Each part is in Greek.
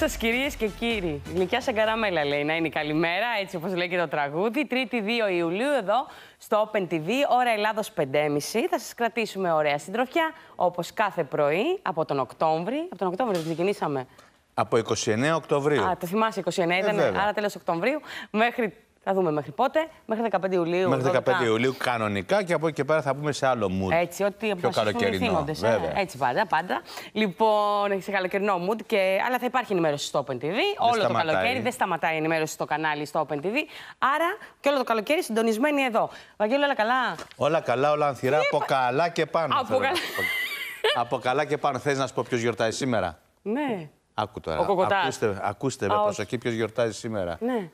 σας, κυρίες και κύριοι. Γλυκιά σαν καραμέλα λέει να είναι η καλημέρα, έτσι όπως λέει και το τραγούδι. 3η 2 Ιουλίου εδώ στο Open TV, ώρα Ελλάδος 5.30. Θα σας κρατήσουμε ωραία συντροφιά όπως κάθε πρωί από τον Οκτώβρη. Από τον Οκτώβριο ξεκινήσαμε. Από 29 Οκτωβρίου. Α, το θυμάσαι, 29 ήταν, Ε, βέβαια. άρα τέλος Οκτωβρίου. Μέχρι. Θα δούμε μέχρι πότε. Μέχρι 15 Ιουλίου. Μέχρι 15 12. Ιουλίου κανονικά και από εκεί και πέρα θα πούμε σε άλλο mood. Έτσι, ότι Πιο αποφασίσουν οι καλοκαιρινό. ευθύνοντες, ε. Βέβαια. Έτσι πάντα, πάντα. Λοιπόν, έχεις σε καλοκαιρινό mood, και... αλλά θα υπάρχει ενημέρωση στο Open TV. όλο το σταματάει. καλοκαίρι δεν σταματάει η ενημέρωση στο κανάλι στο Open TV. Άρα και όλο το καλοκαίρι συντονισμένοι εδώ. Βαγγέλη, όλα καλά; Όλα καλά, όλα ανθυρά, από καλά και πάνω. Από θέλω να καλά. σου πω. από καλά και πάνω. Θες να σου πω ποιος γιορτάζει σήμερα; Ναι. Άκου τώρα. Ο Κοκοτάς. Ακούστε, ακούστε με Α, όχι. προσοχή ποιος γιορτάζει σήμερα. Ναι.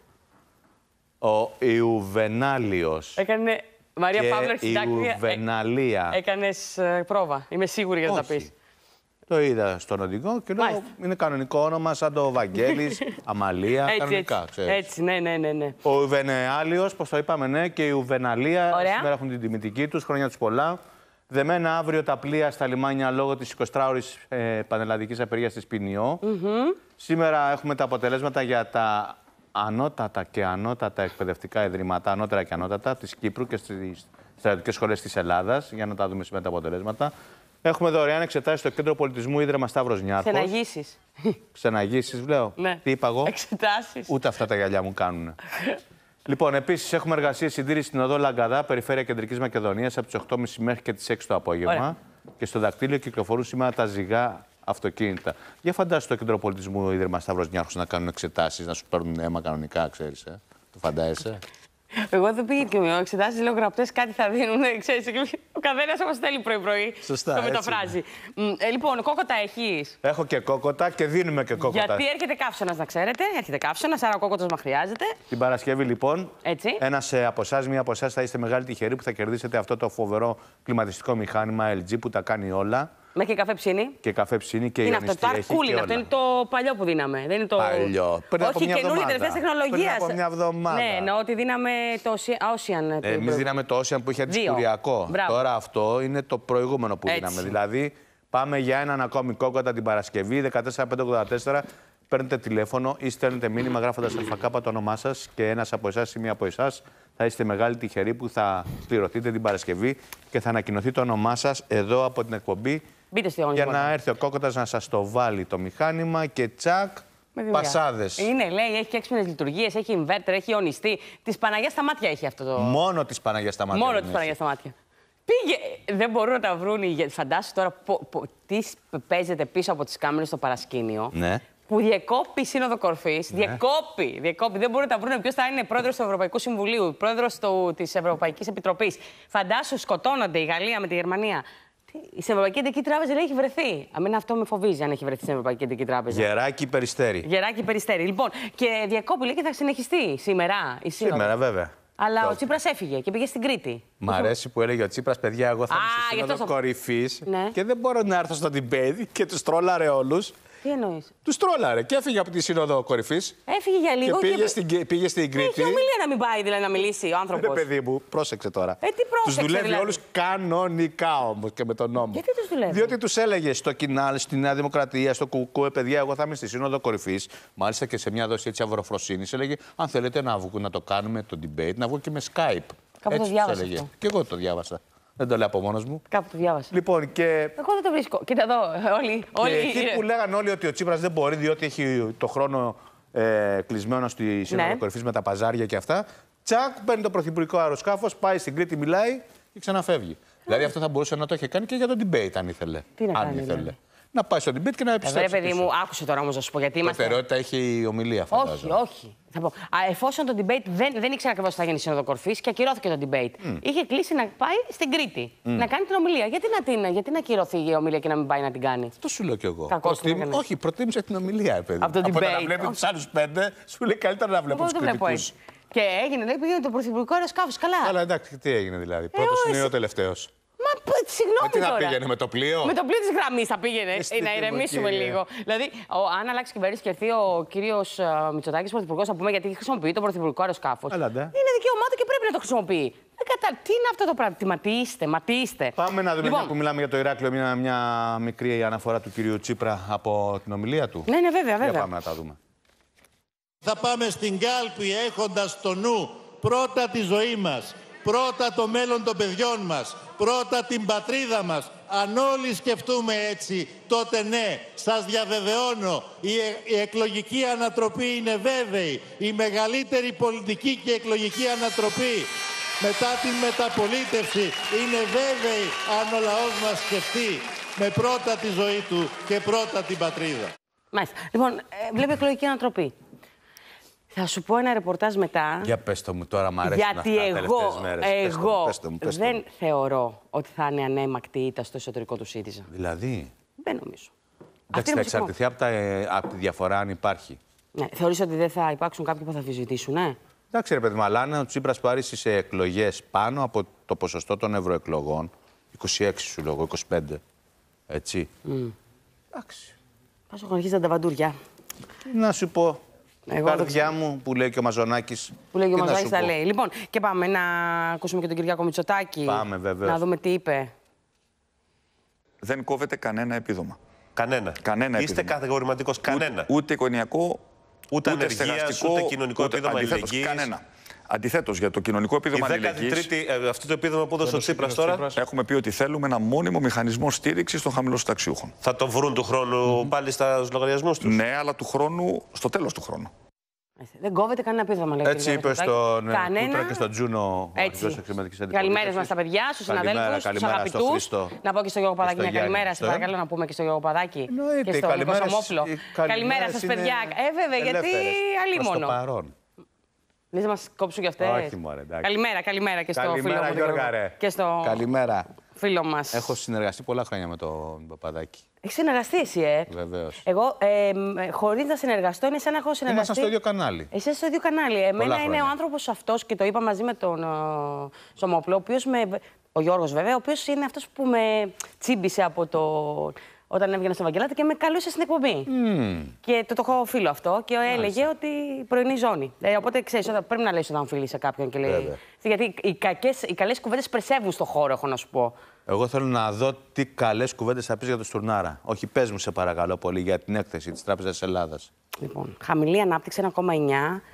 Ο Ιουβενάλιος. Έκανε. Μαρία και Παύλα, η αρχιτάκτρια. Ιουβεναλία. Έκανες πρόβα. Είμαι σίγουρη για να τα Όχι. πεις. Το είδα στον οδηγό και λέω Μάλιστα. είναι κανονικό όνομα σαν το Βαγγέλης, Αμαλία, Έτσι, κανονικά. έτσι. ξέρεις. έτσι, ναι, ναι, ναι. ναι. Ο Ιουβενεάλιος, πώς το είπαμε, ναι, και η Ιουβεναλία Ωραία. σήμερα έχουν την τιμητική τους, χρόνια τους πολλά. Δεμένα αύριο τα πλοία στα λιμάνια λόγω της 24ωρης ε, πανελλαδικής απεργίας της ποινιο Σήμερα έχουμε τα αποτελέσματα για τα ανώτατα και ανώτατα εκπαιδευτικά ιδρύματα, ανώτερα και ανώτατα της Κύπρου και στις στρατιωτικές σχολές της Ελλάδας, για να τα δούμε σήμερα τα αποτελέσματα. Έχουμε δωρεάν εξετάσεις στο Κέντρο Πολιτισμού Ίδρυμα Σταύρος Νιάρχος. Ξεναγήσεις. Ξεναγήσεις, λέω. Ναι. Τι είπα εγώ; Εξετάσεις. Ούτε αυτά τα γυαλιά μου κάνουν. λοιπόν, επίσης έχουμε εργασίες συντήρησης στην οδό Λαγκαδά, περιφέρεια Κεντρικής Μακεδονίας, από τις 8.30 μέχρι και τις 6 το απόγευμα. Ωραία. Και στο δακτύλιο κυκλοφορούν σήμερα τα ζυγά αυτοκίνητα. Για φαντάσου το κέντρο πολιτισμού Ίδρυμα Σταύρος Νιάρχος να κάνουν εξετάσεις, να σου παίρνουν αίμα κανονικά, ξέρεις. Ε. Το φαντάζεσαι; Εγώ δεν πήγα και με εξετάσεις, λέω γραπτές κάτι θα δίνουν. Ξέρεις, και ο καθένας μα στέλνει πρωί-πρωί. Σωστά, Το έτσι μεταφράζει. Μ, ε, λοιπόν, κόκοτα έχεις; Έχω και κόκοτα και δίνουμε και κόκοτα. Γιατί έρχεται καύσωνας, να ξέρετε. Έρχεται καύσωνας, άρα ο κόκοτας μας χρειάζεται. Την Παρασκευή, λοιπόν, Έτσι. ένας από εσάς, μία από εσάς θα είστε μεγάλη τυχεροί που θα κερδίσετε αυτό το φοβερό κλιματιστικό μηχάνημα LG που τα κάνει όλα. Μέχρι και καφέ ψήνει. Και καφέ ψήνει και Τι είναι αυτό, το ηχανιστή έχει αρκούλι, και αυτό όλα. είναι το παλιό που δίναμε. Δεν είναι το. Παλιό. Πριν από Όχι, μια καινούργια εβδομάδα. τελευταία τεχνολογίας. Πριν από μια εβδομάδα. Ναι, εννοώ ότι δίναμε το Ocean. Ε, Εμείς δίναμε το Ocean που είχε Δύο. αντισπουριακό. Μπράβο. Τώρα αυτό είναι το προηγούμενο που Έτσι. δίναμε. Δηλαδή, πάμε για έναν ακόμη κόκοτα την Παρασκευή, 14584. Παίρνετε τηλέφωνο ή στέλνετε μήνυμα γράφοντας ΑΚ το όνομά σας και ένας από εσάς ή μία από εσάς θα είστε μεγάλη τυχεροί που θα πληρωθείτε την Παρασκευή και θα ανακοινωθεί το όνομά σας εδώ από την εκπομπή Μπείτε στη για γωνία. να έρθει ο κόκοτα να σας το βάλει το μηχάνημα και τσακ Με δουλειά. πασάδες. Είναι, λέει, έχει και έξυπνες λειτουργίες, έχει inverter, έχει ονιστή. Τη Παναγία στα μάτια έχει αυτό το. Μόνο τη Παναγία στα μάτια. Μόνο δεν τη έχει. Παναγία στα μάτια. Πήγε. Δεν μπορούν να τα βρουν. οι ηγε- Φαντάσου τώρα πο- πο- τι παίζεται πίσω από τις κάμερες στο παρασκήνιο. Ναι. Που διακόπη η Σύνοδο Κορφής. Διεκόπη, διεκόπη. Δεν μπορούν να τα βρουν ποιος θα είναι πρόεδρος του Ευρωπαϊκού Συμβουλίου, πρόεδρος της Ευρωπαϊκής Επιτροπής. Φαντάσου σκοτώνονται η Γαλλία με τη Γερμανία. Τι, Η Ευρωπαϊκή Κεντρική Τράπεζα λέει έχει βρεθεί. Αμένα αυτό με φοβίζει αν έχει βρεθεί στην Ευρωπαϊκή Κεντρική Τράπεζα. Γεράκι περιστέρι. Γεράκι περιστέρι. Λοιπόν, και διακόπη λέει και θα συνεχιστεί σήμερα η Σύνοδο. Σήμερα, βέβαια. Αλλά ο Τότε. Τσίπρας έφυγε και πήγε στην Κρήτη. Μ' αρέσει που έλεγε ο Τσίπρας, παιδιά, εγώ θα Α, είμαι στη γι' αυτό σύνοδο στο- κορυφής Ναι. και δεν μπορώ να έρθω στο debate και τους τρόλαρε όλους. Τι εννοείς; Τους τρόλαρε και έφυγε από τη σύνοδο κορυφής Έφυγε για και λίγο. πήγε, στην, πήγε στην Κρήτη. Έχει ομιλία να μην πάει δηλαδή να μιλήσει ο Ρε άνθρωπο. παιδί μου, πρόσεξε τώρα. Ε, τι πρόσεξε, Τους δουλεύει δηλαδή; όλους κανονικά όμως και με τον νόμο. Γιατί τους δουλεύει; Διότι τους έλεγε στο Κινάλ, στη Νέα Δημοκρατία, στο Κουκουέ, παιδιά, εγώ θα είμαι στη Σύνοδο Κορυφής. Μάλιστα και σε μια δόση έτσι αυροφροσύνης έλεγε, αν θέλετε να, βγω, να το κάνουμε το debate, να βγω και με Skype. Κάπου το Έτσι διάβασα έλεγε. αυτό. Και εγώ το διάβασα. Δεν το λέω από μόνος μου. Κάπου το διάβασα. Λοιπόν, και Εγώ δεν το βρίσκω. Κοίτα εδώ, όλοι. Και όλοι εκεί που λέγανε όλοι ότι ο Τσίπρας δεν μπορεί, διότι έχει το χρόνο ε, κλεισμένο στη Σύνοδο Ναι. Κορυφής με τα παζάρια και αυτά. Τσακ, παίρνει το πρωθυπουργικό αεροσκάφος, πάει στην Κρήτη, μιλάει και ξαναφεύγει. Δηλαδή αυτό θα μπορούσε να το έχει κάνει και για το debate, αν ήθελε. Τι να αν κάνει, ήθελε. δηλαδή. Να πάει στο debate και να Εδώ, ρε επιστρέψει. παιδί πίσω. μου, άκουσε τώρα όμως να σου πω γιατί είμαστε. Προτεραιότητα έχει η ομιλία, Όχι, φαντάζομαι. όχι. Θα πω. Α, εφόσον το debate δεν, δεν ήξερα ακριβώς τι θα γίνει η Σύνοδο Κορφής και ακυρώθηκε το debate. Είχε κλείσει να πάει στην Κρήτη να κάνει την ομιλία. Γιατί να, την, γιατί να ακυρωθεί η ομιλία και να μην πάει να την κάνει; Αυτό σου λέω κι εγώ. Κακός την έκανε. Όχι, προτίμησε την ομιλία, ρε παιδί. Από το το να debate. βλέπει Όχι. τους άλλους πέντε, σου λέει καλύτερα να βλέπω Εγώ τους δεν το βλέπω κριτικούς. έτσι. Και έγινε, λέει, πήγαινε το πρωθυπουργικό αεροσκάφος. Καλά. Αλλά εντάξει, τι έγινε δηλαδή. Πρώτος όχι. είναι ο τελευταίος. Μα π- συγγνώμη Με τι θα τώρα. πήγαινε, με το πλοίο; Με το πλοίο της γραμμής θα πήγαινε. Εσύ Ε, να τι μου, ηρεμήσουμε κύριε. λίγο. Δηλαδή, ο, αν αλλάξει κυβέρνηση και έρθει ο κύριος Μητσοτάκης πρωθυπουργός, θα πούμε γιατί χρησιμοποιεί το πρωθυπουργικό αεροσκάφος. Έλα, ντε. Είναι δικαίωμά του και πρέπει να το χρησιμοποιεί. Δεν κατα... Τι είναι αυτό το πράγμα, τι ματίστε, ματίστε. Πάμε να δούμε Λοιπόν, μια που μιλάμε για το Ηράκλειο, μια, μια μικρή αναφορά του κυρίου Τσίπρα από την ομιλία του. Ναι, ναι, βέβαια, Για βέβαια. πάμε να τα δούμε. Θα πάμε στην κάλπη έχοντας στο νου πρώτα τη ζωή μας, πρώτα το μέλλον των παιδιών μας, πρώτα την πατρίδα μας. Αν όλοι σκεφτούμε έτσι, τότε ναι, σας διαβεβαιώνω, η, ε- η εκλογική ανατροπή είναι βέβαιη. Η μεγαλύτερη πολιτική και εκλογική ανατροπή μετά την μεταπολίτευση είναι βέβαιη αν ο λαός μας σκεφτεί με πρώτα τη ζωή του και πρώτα την πατρίδα. Μάλιστα. Λοιπόν, ε, βλέπει εκλογική ανατροπή. Θα σου πω ένα ρεπορτάζ μετά. Για πες το μου τώρα, μ' αρέσουν γιατί αυτά τα εγώ, τελευταίες μέρες. Πες το μου, εγώ πες το μου, πες το δεν μου. θεωρώ ότι θα είναι ανέμακτη ήττα στο εσωτερικό του ΣΥΡΙΖΑ. Δηλαδή, Δεν νομίζω. εντάξει, Αυτή θα είναι η άποψή μου. εξαρτηθεί από, τα, ε, από τη διαφορά αν υπάρχει. Ναι, θεωρείς ότι δεν θα υπάρξουν κάποιοι που θα αμφισβητήσουν, ναι. Εντάξει, ρε παιδί μου, αλλά αν ο Τσίπρας πάρει σε εκλογές πάνω από το ποσοστό των ευρωεκλογών, 26 σου λόγω, 25. Έτσι. Εντάξει. Πας έχω αρχίσεις τα βαντούρια. Τι να σου πω. Εγώ Εγώ δεν καρδιά μου που λέει και ο Μαζονάκης. Που λέγει ο Μαζάκης τα λέει. Λοιπόν, και πάμε να ακούσουμε και τον Κυριάκο Μητσοτάκη. Πάμε, βεβαίως. Να δούμε τι είπε. δεν κόβεται κανένα επίδομα. Κανένα. Κανένα Είστε επίδομα. κατηγορηματικός. Κανένα. Ούτε, ούτε εικονιακό, Ούτε ανεργίας, στεγαστικό, ούτε κοινωνικό επίδομα αντιθέτως, αλληλεγγύης. Κανένα. Αντιθέτως, για το κοινωνικό Η επίδομα αλληλεγγύης, 13η, ε, αυτό το επίδομα που έδωσε ο Τσίπρας τώρα, έχουμε πει ότι θέλουμε ένα μόνιμο μηχανισμό στήριξης των χαμηλοσταξιούχων. θα τον βρουν του χρόνου πάλι στα λογαριασμούς τους; Ναι, αλλά του χρόνου, στο τέλος του χρόνου. Δεν κόβεται κανένα επίδομα, λέει. ο Έτσι Κυριάκος είπες Μητσοτάκης. στον ε, Κανένα. Κούτρα και στον Τζούνο ο Έτσι. αρχηγός εξωματικής Καλημέρε αντιπολίτευσης. μα στα παιδιά, στους Καλημέρα, συναδέλφους, στους καλημέρα στο αγαπητούς. Χρήστο Να πω και στο Γιώργο Παδάκη στο μια Γιάννη καλημέρα. Σας Χριστό, ε; παρακαλώ να πούμε και στο Γιώργο Παδάκη. Εννοείται, Και οι στο Νίκο καλημέρες- Σαμόπουλο. οι Καλημέρα καλημέρες σας, είναι παιδιά. Ε, βέβαια, γιατί ελεύθερες. Αλλή Προς το μόνο. παρόν. Λες να μας κόψουν κι αυτές. Όχι, μωρέ, εντάξει. Καλημέρα, καλημέρα και στο φίλο Καλημέρα, μου. τον Γιώργα, Γιώργο. ρε. Και στο Καλημέρα. φίλο μας. Έχω συνεργαστεί πολλά χρόνια με τον Παπαδάκη. Έχεις συνεργαστεί εσύ, ε; Βεβαίως. Εγώ, ε, χωρίς να συνεργαστώ, είναι σαν να έχω συνεργαστεί. Ήμασταν στο ίδιο κανάλι. Εσύ είσαι στο ίδιο κανάλι. Εμένα είναι χρόνια. ο άνθρωπος αυτός και το είπα μαζί με τον ε, Σωμόπλο, ο οποίος με. Ο Γιώργος βέβαια, ο οποίος είναι αυτός που με τσίμπησε από το. Όταν έβγαινα στο Βαγγελάτη και με καλούσε στην εκπομπή. Και το, το έχω φίλο αυτό και έλεγε ότι πρωινή ζώνη. Ε, οπότε ξέρεις, πρέπει να λες όταν φίλει σε κάποιον και λέει. Βέβαια. Γιατί οι, κακές, οι καλές κουβέντες πρεσεύουν στο χώρο, έχω να σου πω. Εγώ θέλω να δω τι καλές κουβέντες θα πεις για το Στουρνάρα. Όχι, πες μου σε παρακαλώ πολύ για την έκθεση της Τράπεζας τη Ελλάδας. Λοιπόν, χαμηλή ανάπτυξη 1,9.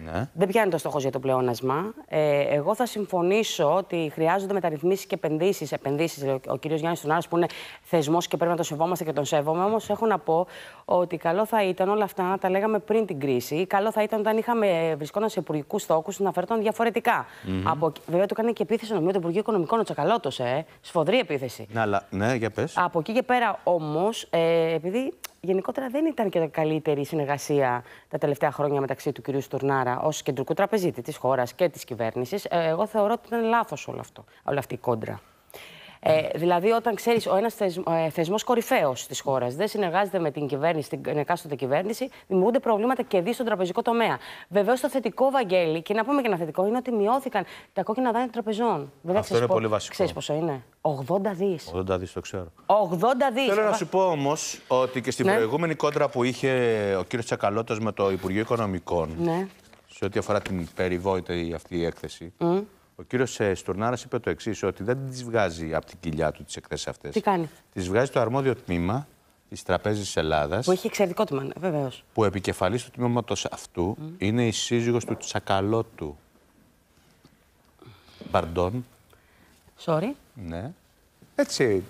Ναι. Δεν πιάνει το στόχος για το πλεόνασμα. Ε, εγώ θα συμφωνήσω ότι χρειάζονται μεταρρυθμίσεις και επενδύσεις. Επενδύσεις, ο, ο κ. Γιάννης Τουνάρα που είναι θεσμός και πρέπει να το σεβόμαστε και τον σέβομαι. Όμως έχω να πω ότι καλό θα ήταν όλα αυτά να τα λέγαμε πριν την κρίση. Καλό θα ήταν όταν είχαμε, βρισκόταν σε υπουργικούς στόχους να φερόταν διαφορετικά. Από, βέβαια, του έκανε και επίθεση νομίζω το Υπουργείο Οικονομικών ο Τσακαλώτος, ε. Σφοδρή επίθεση. Ναι, αλλά, ναι, για πες. Από εκεί και πέρα όμως, ε, επειδή γενικότερα δεν ήταν και καλύτερη η συνεργασία τα τελευταία χρόνια μεταξύ του κυρίου Στουρνάρα ως κεντρικού τραπεζίτη της χώρας και της κυβέρνησης, ε, εγώ θεωρώ ότι ήταν λάθος όλο αυτό, όλη αυτή η κόντρα. Ε, δηλαδή, όταν ξέρεις ο ένας ε, θεσμός κορυφαίος της χώρας δεν συνεργάζεται με την κυβέρνηση, την εκάστοτε κυβέρνηση, δημιουργούνται προβλήματα και δι στον τραπεζικό τομέα. Βεβαίως, το θετικό, Βαγγέλη, και να πούμε και ένα θετικό, είναι ότι μειώθηκαν τα κόκκινα δάνεια των τραπεζών. Βέβαια, Αυτό ξέρεις είναι πο- πολύ βασικό. Ξέρεις πόσο είναι; 80 δις. 80 δις το ξέρω. 80 δις. Θέλω να σου πω όμως ότι και στην Ναι. προηγούμενη κόντρα που είχε ο κύριος Τσακαλώτος με το Υπουργείο Οικονομικών, Ναι. σε ό,τι αφορά την περιβόητη αυτή η έκθεση, ο κύριος Στουρνάρας είπε το εξής, ότι δεν τις βγάζει από την κοιλιά του τις εκθέσεις αυτές. Τι κάνει; Τις βγάζει το αρμόδιο τμήμα της Τραπέζης Ελλάδας, Που έχει εξαιρετικό τμήμα, ναι, βεβαίως. που επικεφαλής του τμήματος αυτού είναι η σύζυγος του Τσακαλώτου. Μπαρντών. Sorry. Ναι. Έτσι.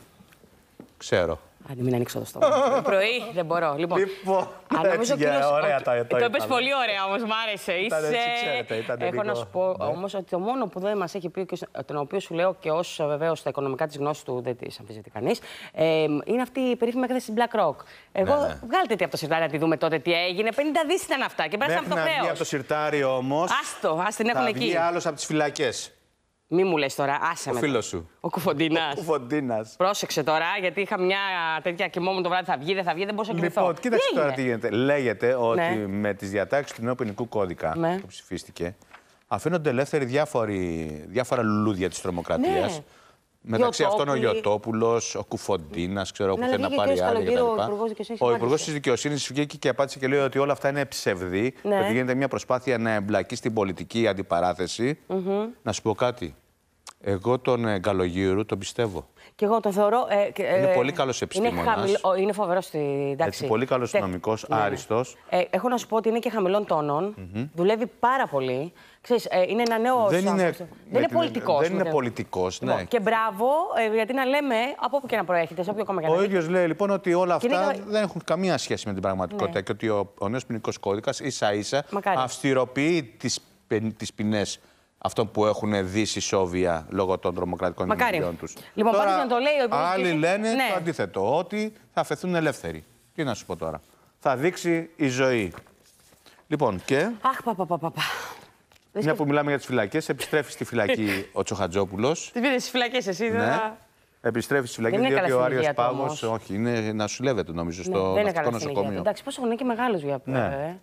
Ξέρω. Άντε, μην ανοίξω το στόμα. Το πρωί δεν μπορώ. Λοιπόν, Λοιπόν, Α, νομίζω έτσι ο για κύριος- ωραία ο- τα- το Το είπες είπαμε. πολύ ωραία όμως, μ' άρεσε. Ήταν Είσαι... έτσι, ξέρετε, ήταν Έχω λίγο- να σου πω Ναι. όμως ότι το μόνο που δεν μας έχει πει, και σ- τον οποίο σου λέω και ως βεβαίως τα οικονομικά της γνώσης του δεν της αμφισβητεί κανείς, ε, είναι αυτή η περίφημη έκθεση BlackRock. Εγώ, Ναι, ναι. βγάλτε τι από το σιρτάρι να τη δούμε τότε τι έγινε. 50 δις ήταν αυτά και πέρασαν Μέχρι από το να βγει από το χρέο. σιρτάρι όμως. Άστο, α την έχουν Θα εκεί. βγει άλλος από τις φυλακές. Μη μου λες τώρα, άσε Ο με. φίλος σου. Ο Κουφοντίνας. Ο Φοντίνα. Πρόσεξε τώρα, γιατί είχα μια τέτοια κοιμόμουν το βράδυ. Θα βγει, δεν θα βγει, δεν μπορούσα να κοιμηθώ. Λοιπόν, κοίταξε Τι τώρα έγινε; τι γίνεται. Λέγεται ότι Ναι. με τις διατάξεις του νέου ποινικού κώδικα Ναι. που ψηφίστηκε, αφήνονται ελεύθεροι διάφοροι, διάφορα λουλούδια της τρομοκρατίας. Ναι. Μεταξύ αυτών ο Γιωτόπουλοι. Γιωτόπουλο, ο Κουφοντίνας, ξέρω που Ναι, θέλει αλλά να βγήκε πάρει ο άλλη κύριος κτλ. Καλογύρου, ο Υπουργός Δικαιοσύνης, Ο απάντησε. Υπουργός τη Δικαιοσύνης βγήκε και απάντησε και λέει ότι όλα αυτά είναι ψευδή. Ναι. Ότι γίνεται μια προσπάθεια να εμπλακεί στην πολιτική αντιπαράθεση. Να σου πω κάτι. Εγώ τον ε, Καλογύρου τον πιστεύω. Και εγώ το θεωρώ. Ε, και, ε, Είναι πολύ καλός Είναι, επιστήμονας. χαμηλό- ο, είναι φοβερός στη. Εντάξει. Έτσι, πολύ καλός Τε- νομικός, Ναι, ναι. άριστος. Ε, έχω να σου πω ότι είναι και χαμηλών τόνων. Δουλεύει πάρα πολύ. Ξέρεις, ε, είναι ένα νέο. Δεν είναι, άνθρωπος. με Δεν είναι την- πολιτικός. Δεν είναι πολιτικός. Ναι. Και μπράβο, ε, γιατί να λέμε από όπου και να προέρχεται, σε όποιο κόμμα και να Ο είναι. ίδιος λέει λοιπόν ότι όλα Και είναι αυτά κα- δεν έχουν καμία σχέση με την πραγματικότητα Ναι. και ότι ο, ο νέος ποινικός κώδικας ίσα ίσα Μακάρι. αυστηροποιεί τις τις ποινές αυτών που έχουν δει σόβια λόγω των τρομοκρατικών Μακάρι. ενεργειών τους. Λοιπόν, πάντως να το λέει ο Υπουργός Άλλοι Δικαιοσύνης. λένε Ναι. το αντίθετο, ότι θα αφαιθούν ελεύθεροι. Τι να σου πω τώρα. Θα δείξει η ζωή. Λοιπόν, και Αχ, πα, πα, πα, πα, πα. Δεν μια που μιλάμε για τις φυλακές, επιστρέφει στη φυλακή ο Τσοχατζόπουλος. Τι πήρες στις φυλακές, εσύ. Ναι. θα- Επιστρέφει στη φυλακή Δεν είναι διότι καλά ο στην Άριος υγεία του Πάγο. όμως. Όχι, είναι να σουλεύεται νομίζω Ναι, στο δεν είναι ναυτικό καλά στην υγεία του. νοσοκομείο. Εντάξει, πόσο είναι και μεγάλος για Ναι.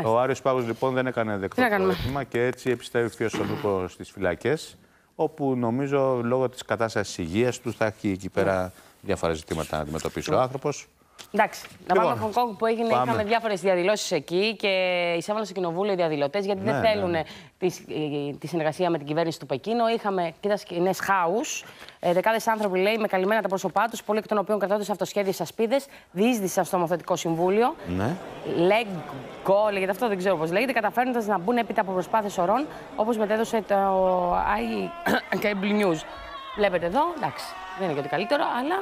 Ε. Μάλιστα. Ο Άριος Πάγος λοιπόν δεν έκανε δεκτό να το κάνουμε; αίτημα και έτσι επιστρέφει ο Σολούπο στις φυλακές όπου νομίζω λόγω της κατάστασης υγείας του θα έχει εκεί πέρα διάφορα ζητήματα να αντιμετωπίσει ο άνθρωπος. Εντάξει, να Λοιπόν, πάμε στο Χονγκ που έγινε. πάμε. Είχαμε διάφορες διαδηλώσεις εκεί και εισέβαλαν στο κοινοβούλιο οι διαδηλωτές γιατί Ναι, δεν ναι, θέλουν ναι. Τη, ε, τη συνεργασία με την κυβέρνηση του Πεκίνου. Είχαμε κοίτας σκηνέ χάους. Ε, Δεκάδες άνθρωποι λέει με καλυμμένα τα πρόσωπά τους, πολλοί εκ των οποίων κρατώνται σε αυτοσχέδιε ασπίδες, διείσδησαν στο νομοθετικό συμβούλιο. Ναι. Leg go, λέγεται αυτό, δεν ξέρω πώς λέγεται, καταφέρνοντας να μπουν έπειτα από προσπάθειες ωρών, όπως μετέδωσε το i Cable News. Βλέπετε εδώ, εντάξει, δεν είναι και το καλύτερο, αλλά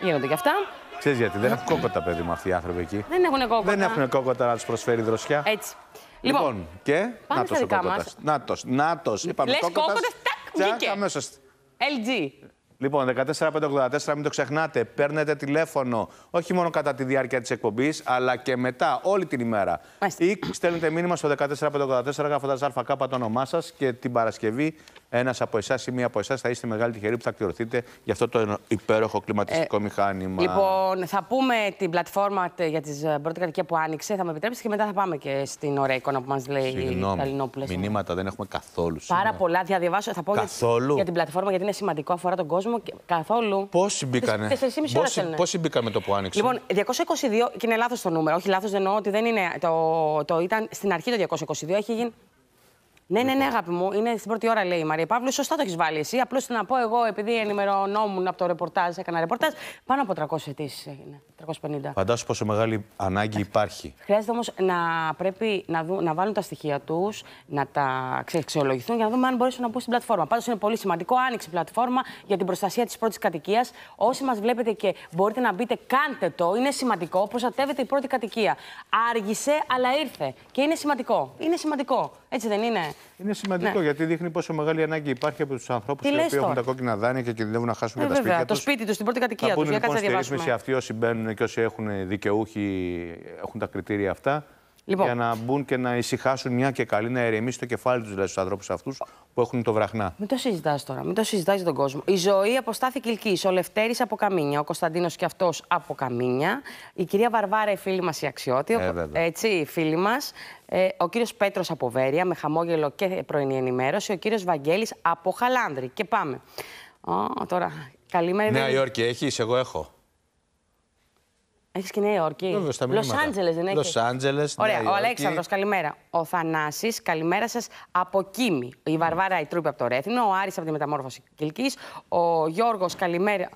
γίνονται και αυτά. Ξέρεις γιατί, δεν έχουν κόκοτα παιδί μου αυτοί οι άνθρωποι εκεί. Δεν έχουν κόκκοτα. Δεν έχουν κόκοτα να τους προσφέρει δροσιά. Έτσι. Λοιπόν, Λοιπόν, και; πάμε νάτος στα ο δικά κόκοτας. μας. Νάτος, νάτος. Είπαμε Λες κόκοτας. κόκοτας, τάκ, Τσακ, βγήκε. αμέσως. LG. Λοιπόν, 14584, μην το ξεχνάτε. Παίρνετε τηλέφωνο όχι μόνο κατά τη διάρκεια της εκπομπής, αλλά και μετά, όλη την ημέρα. Μάλιστα. Ή στέλνετε μήνυμα στο 14584 γράφοντας ΑΚ το όνομά σας και την Παρασκευή ένας από εσάς ή μία από εσάς θα είστε μεγάλη τυχεροί που θα κληρωθείτε για αυτό το υπέροχο κλιματιστικό μηχάνημα. Λοιπόν, θα πούμε την πλατφόρμα τε- για την πρώτη κατοικία που άνοιξε. Θα με επιτρέψετε και μετά θα πάμε και στην ωραία εικόνα που μας λέει η Συγγνώμη. Ταλινόπουλα. Μηνύματα δεν έχουμε καθόλου. Πάρα σήμερα. πολλά. Θα διαβάσω, θα πω για- Καθόλου; Για, την πλατφόρμα γιατί είναι σημαντικό, αφορά τον κόσμο. Και καθόλου. Πόσοι μπήκανε. Τεσ- 4,5 ώρα Πόσοι, θέλουνε. πόσοι μπήκαν με το που άνοιξε; Λοιπόν, 222, και είναι λάθος το νούμερο. Όχι λάθος, εννοώ ότι δεν είναι. Το, το ήταν στην αρχή το 222, έχει γίνει. Ναι, ναι, ναι, αγάπη μου. Είναι στην πρώτη ώρα, λέει η Μαρία Παύλου. Σωστά το έχεις βάλει εσύ. Απλώς να πω εγώ, επειδή ενημερωνόμουν από το ρεπορτάζ, έκανα ρεπορτάζ, πάνω από 300 αιτήσεις έγινε. 350. Φαντάσου πόσο μεγάλη ανάγκη υπάρχει. Χρειάζεται όμως να πρέπει να, δου, να βάλουν τα στοιχεία τους, να τα ξε- αξιολογηθούν για να δούμε αν μπορέσουν να μπουν στην πλατφόρμα. Πάντως είναι πολύ σημαντικό. Άνοιξε η πλατφόρμα για την προστασία της πρώτης κατοικίας. Όσοι μας βλέπετε και μπορείτε να μπείτε, κάντε το. Είναι σημαντικό. Προστατεύεται η πρώτη κατοικία. Άργησε, αλλά ήρθε. Και είναι σημαντικό. Είναι σημαντικό. Έτσι δεν είναι; Είναι σημαντικό Ναι. γιατί δείχνει πόσο μεγάλη ανάγκη υπάρχει από τους ανθρώπους Τι οι λες οποίοι έχουν τώρα; τα κόκκινα δάνεια και κινδυνεύουν να χάσουν Ε, και τα βέβαια, σπίτια το τους. σπίτι τους, στην πρώτη κατοικία Θα τους. μπουν Για λοιπόν κάτσε στη να ρύθμιση διαβάσουμε. αυτοί όσοι μπαίνουν και όσοι έχουν δικαιούχοι, έχουν τα κριτήρια αυτά. Λοιπόν. Για να μπουν και να ησυχάσουν μια και καλή, να ηρεμήσει το κεφάλι τους δηλαδή, στους ανθρώπους αυτούς που έχουν το βραχνά. Μην το συζητάς τώρα, μην το συζητάς για τον κόσμο. Η ζωή αποστάθηκε Ηλκής. Ο Λευτέρης από Καμίνια, ο Κωνσταντίνος και αυτός από Καμίνια. Η κυρία Βαρβάρα, η φίλη μας η αξιώτη. ο- Ε, βέβαια. έτσι, η φίλη μας. Ε, ο κύριος Πέτρος από Βέρεια, με χαμόγελο και πρωινή ενημέρωση. Ο κύριος Βαγγέλης από Χαλάνδρη. Και πάμε. Ω, τώρα, καλημέρα. Νέα Υόρκη έχεις, εγώ έχω. Έχεις και Νέα Υόρκη; Βέβαια, στα Λος μηνύματα. Άντζελες δεν έχεις; Λος Άντζελες, Ωραία, Νέα ο Υόρκη. Αλέξανδρος, καλημέρα. Ο Θανάσης, καλημέρα σας από Κίμη. Η Βαρβάρα η Τρούπη από το Ρέθινο. Ο Άρης από τη Μεταμόρφωση Κυλκής. Ο Γιώργος, καλημέρα.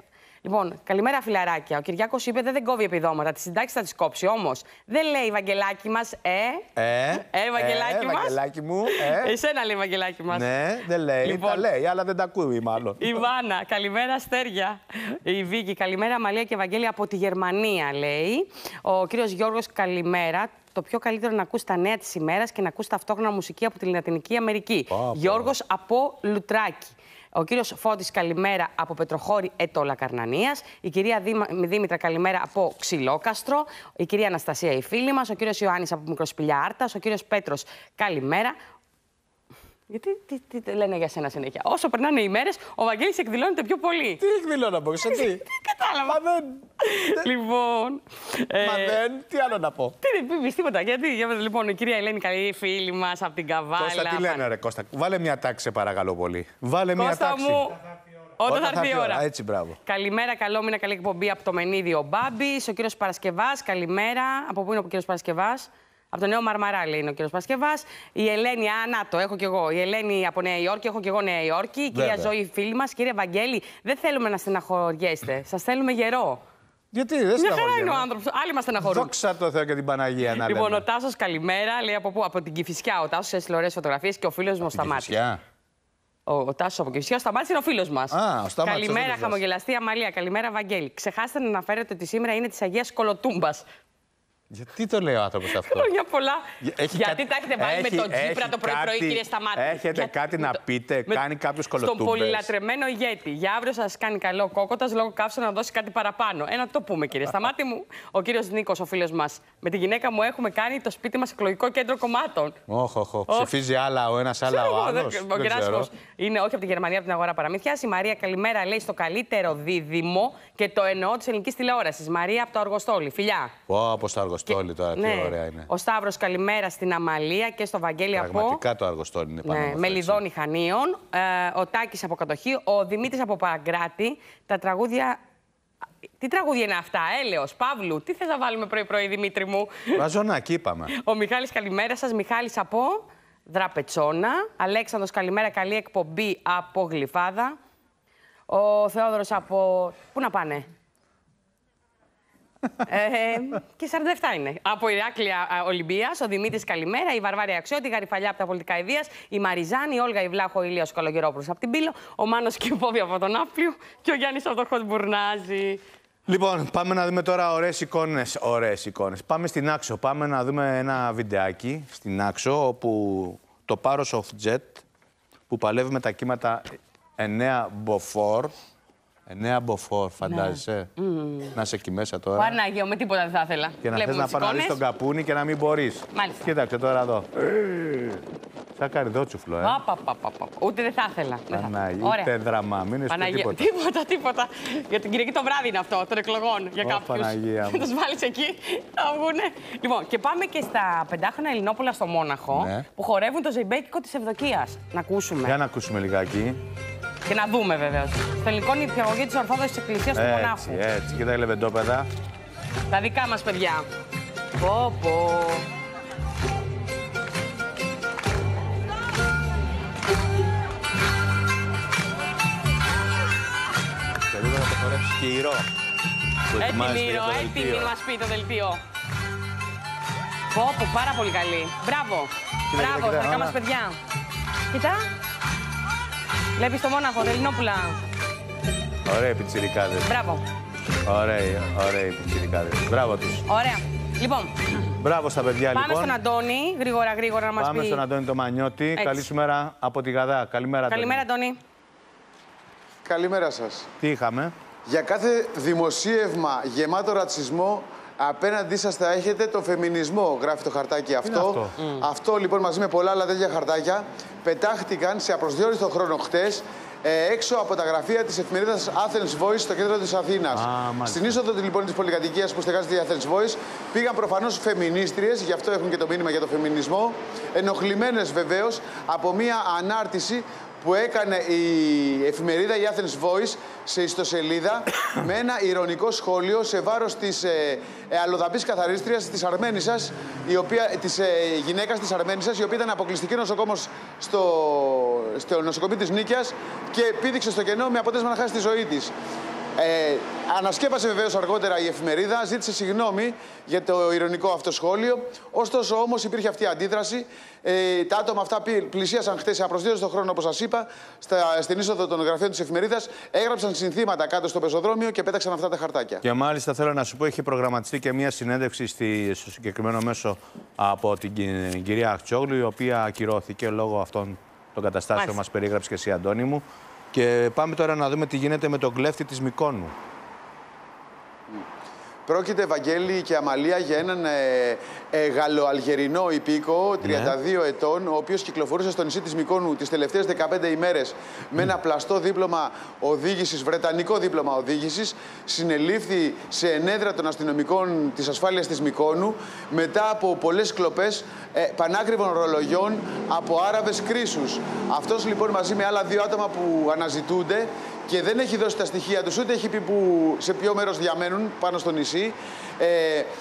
Λοιπόν, καλημέρα φιλαράκια. Ο Κυριάκος είπε δεν, δεν κόβει επιδόματα. Τη συντάξει θα τι κόψει. Όμως δεν λέει Βαγγελάκι μας, ε; Ε, Ε, Βαγγελάκι μας. Βαγγελάκι μου, ε. Εσένα λέει Βαγγελάκι μας. Ναι, δεν λέει. Λοιπόν. Τα λέει, αλλά δεν τα ακούει μάλλον. Η Βάνα, καλημέρα Αστέρια. Η Βίκη, καλημέρα Μαλία και Ευαγγέλια από τη Γερμανία, λέει. Ο κύριος Γιώργος, καλημέρα. Το πιο καλύτερο να ακούς τα νέα της ημέρας και να ακούς ταυτόχρονα μουσική από τη Λατινική Αμερική. Πω, πω. Γιώργος από Λουτράκη. Ο κύριος Φώτης, καλημέρα από Πετροχώρη Ετόλα Καρνανίας. Η κυρία Δήμα- Δήμητρα, καλημέρα από Ξυλόκαστρο. Η κυρία Αναστασία, η φίλη μας. Ο κύριος Ιωάννης από Μικροσπηλιά Άρτας. Ο κύριος Πέτρος, καλημέρα. Γιατί τι, τι, τι λένε για σένα συνέχεια; Όσο περνάνε οι μέρες, ο Βαγγέλης εκδηλώνεται πιο πολύ. Τι εκδηλώνω από εσύ, τι; Κατάλαβα. Μα δεν. Λοιπόν. ε, Μα δεν. Τι άλλο να πω. Τι δεν πεις τίποτα. Γιατί, για πες, λοιπόν, η κυρία Ελένη, καλή φίλη μας από την Καβάλα. Κώστα, τι λένε, ρε Κώστα; Βάλε μια τάξη, σε παρακαλώ πολύ. Βάλε μια Κώστα τάξη. μου, όταν θα έρθει η ώρα. Έτσι, μπράβο. Καλημέρα, καλό μήνα, καλή εκπομπή από το Μενίδιο Μπάμπης. Ο κύριος Παρασκευάς, καλημέρα. Από πού είναι ο κύριος Παρασκευάς; Από το νέο Μαρμαρά, λέει είναι ο κύριος Παρασκευά. Η Ελένη, α, να το, έχω κι εγώ. Η Ελένη από Νέα Υόρκη, έχω κι εγώ Νέα Υόρκη. Η κυρία Βέβαια. Ζωή, φίλη μας. Κύριε Βαγγέλη, δεν θέλουμε να στεναχωριέστε. Σας θέλουμε γερό. Γιατί δεν Μια χαρά είναι ο στεναχωριέμαι. άνθρωπος. Άλλοι μας στεναχωρούν. Δόξα τω Θεώ και την Παναγία να Λοιπόν, λέμε. ο Τάσος, καλημέρα. Λέει από πού; Από την Κυφυσιά. Ο Τάσος έστειλε ωραίες φωτογραφίες και ο φίλος μου ο Σταμάτης. Κηφισιά. Ο, ο Τάσος από Κυφυσιά, ο Σταμάτης είναι ο φίλος μας. Α, ο Σταμάτης, ο Καλημέρα, φίλος μας. χαμογελαστή Αμαλία. Καλημέρα, Βαγγέλη. Ξεχάστε να αναφέρετε ότι σήμερα είναι της Αγίας Κολοτούμπας. Γιατί το λέει ο άνθρωπος αυτό; Χρόνια πολλά. Έχει Γιατί κάτι- τα έχετε βάλει έχει- με τον Τζίπρα έχει το πρωί-πρωί, κάτι- κύριε Σταμάτη; έχετε Γιατί- κάτι να με το- πείτε, με- κάνει κάποιος Στον κολοτούμπες. πολυλατρεμένο ηγέτη. Για αύριο σας κάνει καλό κόκοτας λόγω καύσεων να δώσει κάτι παραπάνω. Ένα το πούμε, κύριε Σταμάτη μου. Ο κύριος Νίκος, ο φίλος μας. Με τη γυναίκα μου έχουμε κάνει το σπίτι μας εκλογικό κέντρο κομμάτων. Όχι, όχι. Όχι. Ψηφίζει άλλα ο ένας, άλλα Ξέρω ο εγώ, άλλος. δεν- Ο Γεράσιμος είναι όχι από τη Γερμανία, από την αγορά παραμύθια. Η Μαρία, καλημέρα, λέει στο καλύτερο δίδυμο και το εννοώ της ελληνικής τηλεόρασης. Μαρία από το Αργοστόλι. Φιλιά. Πω από το αργοστόλι τώρα, τι Ναι. ωραία είναι. Ο Σταύρος, καλημέρα στην Αμαλία και στο Βαγγέλη από. Πραγματικά το αργοστόλι είναι πάνω Ναι, μας, Μελιδόνι Χανίων. Ε, ο Τάκης από κατοχή. Ο Δημήτρης από Παγκράτη. Τα τραγούδια. Τι τραγούδια είναι αυτά, έλεος, Παύλου. Τι θες να βάλουμε πρωί-πρωί, Δημήτρη μου; έτσι. Βαζονάκι, είπαμε. Ο Μιχάλης, καλημέρα σας. Μιχάλης από Δραπετσόνα. Αλέξανδρος, καλημέρα. Καλή εκπομπή από Γλυφάδα. Ο Θεόδωρος από... Πού να πάνε; Ε, και 47 είναι. Από Ηράκλεια α, Ολυμπίας, ο Δημήτρης καλημέρα, η Βαρβάρια Αξιώτη, η Γαριφαλιά από τα πολιτικά ιδείας, η Μαριζάνη, η Όλγα Ιβλάχο, ο Ηλίας Καλογερόπουλος από την Πύλο, ο Μάνος και η Πόβη από τον Άπλιο και ο Γιάννης από το Χοντμπουρνάζι. Λοιπόν, πάμε να δούμε τώρα ωραίες εικόνες. Ωραίες εικόνες. Πάμε στην Άξο. Πάμε να δούμε ένα βιντεάκι στην Άξο, όπου το Paros of Jet, που παλεύει με τα κύματα 9 μποφόρ. 9 μποφόρ, φαντάζεσαι; Να είσαι εκεί μέσα τώρα. Πανάγιο, με τίποτα δεν θα ήθελα. Και να θες Βλέπουμε να τις παραλύσεις τον εικόνες. καπούνι και να μην μπορείς. Μάλιστα. Κοίταξε τώρα εδώ. Σαν καριδότσουφλο, ε. Πα, πα, πα, πα, πα. Ούτε δεν θα ήθελα. Δεν θα ήθελα. Παναγία, Ωραία. ούτε δράμα, μην είσαι Παναγία. τίποτα. τίποτα, τίποτα. Για την Κυριακή το βράδυ είναι αυτό, των εκλογών. Για Ω, κάποιους. Παναγία μου. τους βάλεις εκεί, θα βγουνε. Λοιπόν, και πάμε και στα πεντάχρονα Ελληνόπουλα στο Μόναχο Ναι. που χορεύουν το ζεϊμπέκικο της Ευδοκίας. Να ακούσουμε. Για να ακούσουμε λιγάκι. Και να δούμε βεβαίως. Στο ελληνικό νηπιαγωγή της Ορθόδοξης Εκκλησίας του Έτσι, Μονάχου. έτσι. Κοίτα, λεβεντόπεδα. Τα δικά μας παιδιά. Πω, πω. Σε λίγο θα το χορέψει και η Ρο. που ετοιμάζεται Έτοιμη, για Ρο, το έτοιμη δελτίο. μας πει το δελτίο. Πω, πω, πάρα πολύ καλή. Μπράβο. Κοίτα, Μπράβο, κοίτα, τα δικά όλα. μας παιδιά. Κοίτα. Βλέπεις το Μόναχο, Ελληνόπουλα. Ωραίοι πιτσιρικάδες. Μπράβο. Ωραίοι, ωραίοι πιτσιρικάδες. Μπράβο τους. Ωραία. Λοιπόν, Μπράβο στα παιδιά, πάμε λοιπόν. στον Αντώνη, γρήγορα, γρήγορα να μας Πάμε πει. στον Αντώνη το Μανιώτη. Έτσι. Καλή σου μέρα από τη Γαδά. Καλημέρα, Αντώνη. Καλημέρα, Αντώνη. Καλημέρα σας. Τι είχαμε; Για κάθε δημοσίευμα γεμάτο ρατσισμό, απέναντί σας θα έχετε το φεμινισμό, γράφει το χαρτάκι αυτό. αυτό; Αυτό λοιπόν μαζί με πολλά άλλα τέτοια χαρτάκια πετάχτηκαν σε απροσδιόριστο χρόνο χτες ε, έξω από τα γραφεία της εφημερίδας Athens Voice στο κέντρο της Αθήνας. Α, μάλιστα. Στην είσοδο λοιπόν της πολυκατοικίας που στεγάζεται η Athens Voice πήγαν προφανώς φεμινίστριες, γι' αυτό έχουν και το μήνυμα για το φεμινισμό, ενοχλημένες βεβαίως από μία ανάρτηση που έκανε η εφημερίδα η Athens Voice σε ιστοσελίδα με ένα ηρωνικό σχόλιο σε βάρος της ε, ε, αλλοδαπής καθαρίστριας της Αρμένισσας, η οποία, της ε, γυναίκας της Αρμένισσας, η οποία ήταν αποκλειστική νοσοκόμος στο, στο νοσοκομείο της Νίκιας και πήδηξε στο κενό με αποτέλεσμα να χάσει τη ζωή της. Ε, ανασκέπασε βεβαίως αργότερα η εφημερίδα, ζήτησε συγγνώμη για το ηρωνικό αυτό σχόλιο. Ωστόσο, όμως υπήρχε αυτή η αντίδραση. Ε, τα άτομα αυτά πη- πλησίασαν χθες απροσδίωτο χρόνο, όπως σας είπα, στα, στην είσοδο των γραφείων της εφημερίδας, έγραψαν συνθήματα κάτω στο πεζοδρόμιο και πέταξαν αυτά τα χαρτάκια. Και μάλιστα θέλω να σου πω, είχε προγραμματιστεί και μια συνέντευξη στη, στο συγκεκριμένο μέσο από την κυ- κυρία Αχτσόγλου, η οποία ακυρώθηκε λόγω αυτών των καταστάσεων Μάλιστα. μας περίγραψε και εσύ, Αντώνη μου. Και πάμε τώρα να δούμε τι γίνεται με τον κλέφτη της Μικόνου. Πρόκειται, Ευαγγέλη και Αμαλία, για έναν ε, ε, Γαλλοαλγερινό υπήκο, 32 ετών, ο οποίος κυκλοφορούσε στο νησί της Μικόνου τις τελευταίες 15 ημέρες με ένα πλαστό δίπλωμα οδήγησης, βρετανικό δίπλωμα οδήγησης. Συνελήφθη σε ενέδρα των αστυνομικών της ασφάλειας της Μικόνου μετά από πολλές κλοπές ε, πανάκριβων ρολογιών από Άραβες κρίσους. Αυτός λοιπόν μαζί με άλλα δύο άτομα που αναζητούνται και δεν έχει δώσει τα στοιχεία τους, ούτε έχει πει που, σε ποιο μέρος διαμένουν πάνω στο νησί. Ε,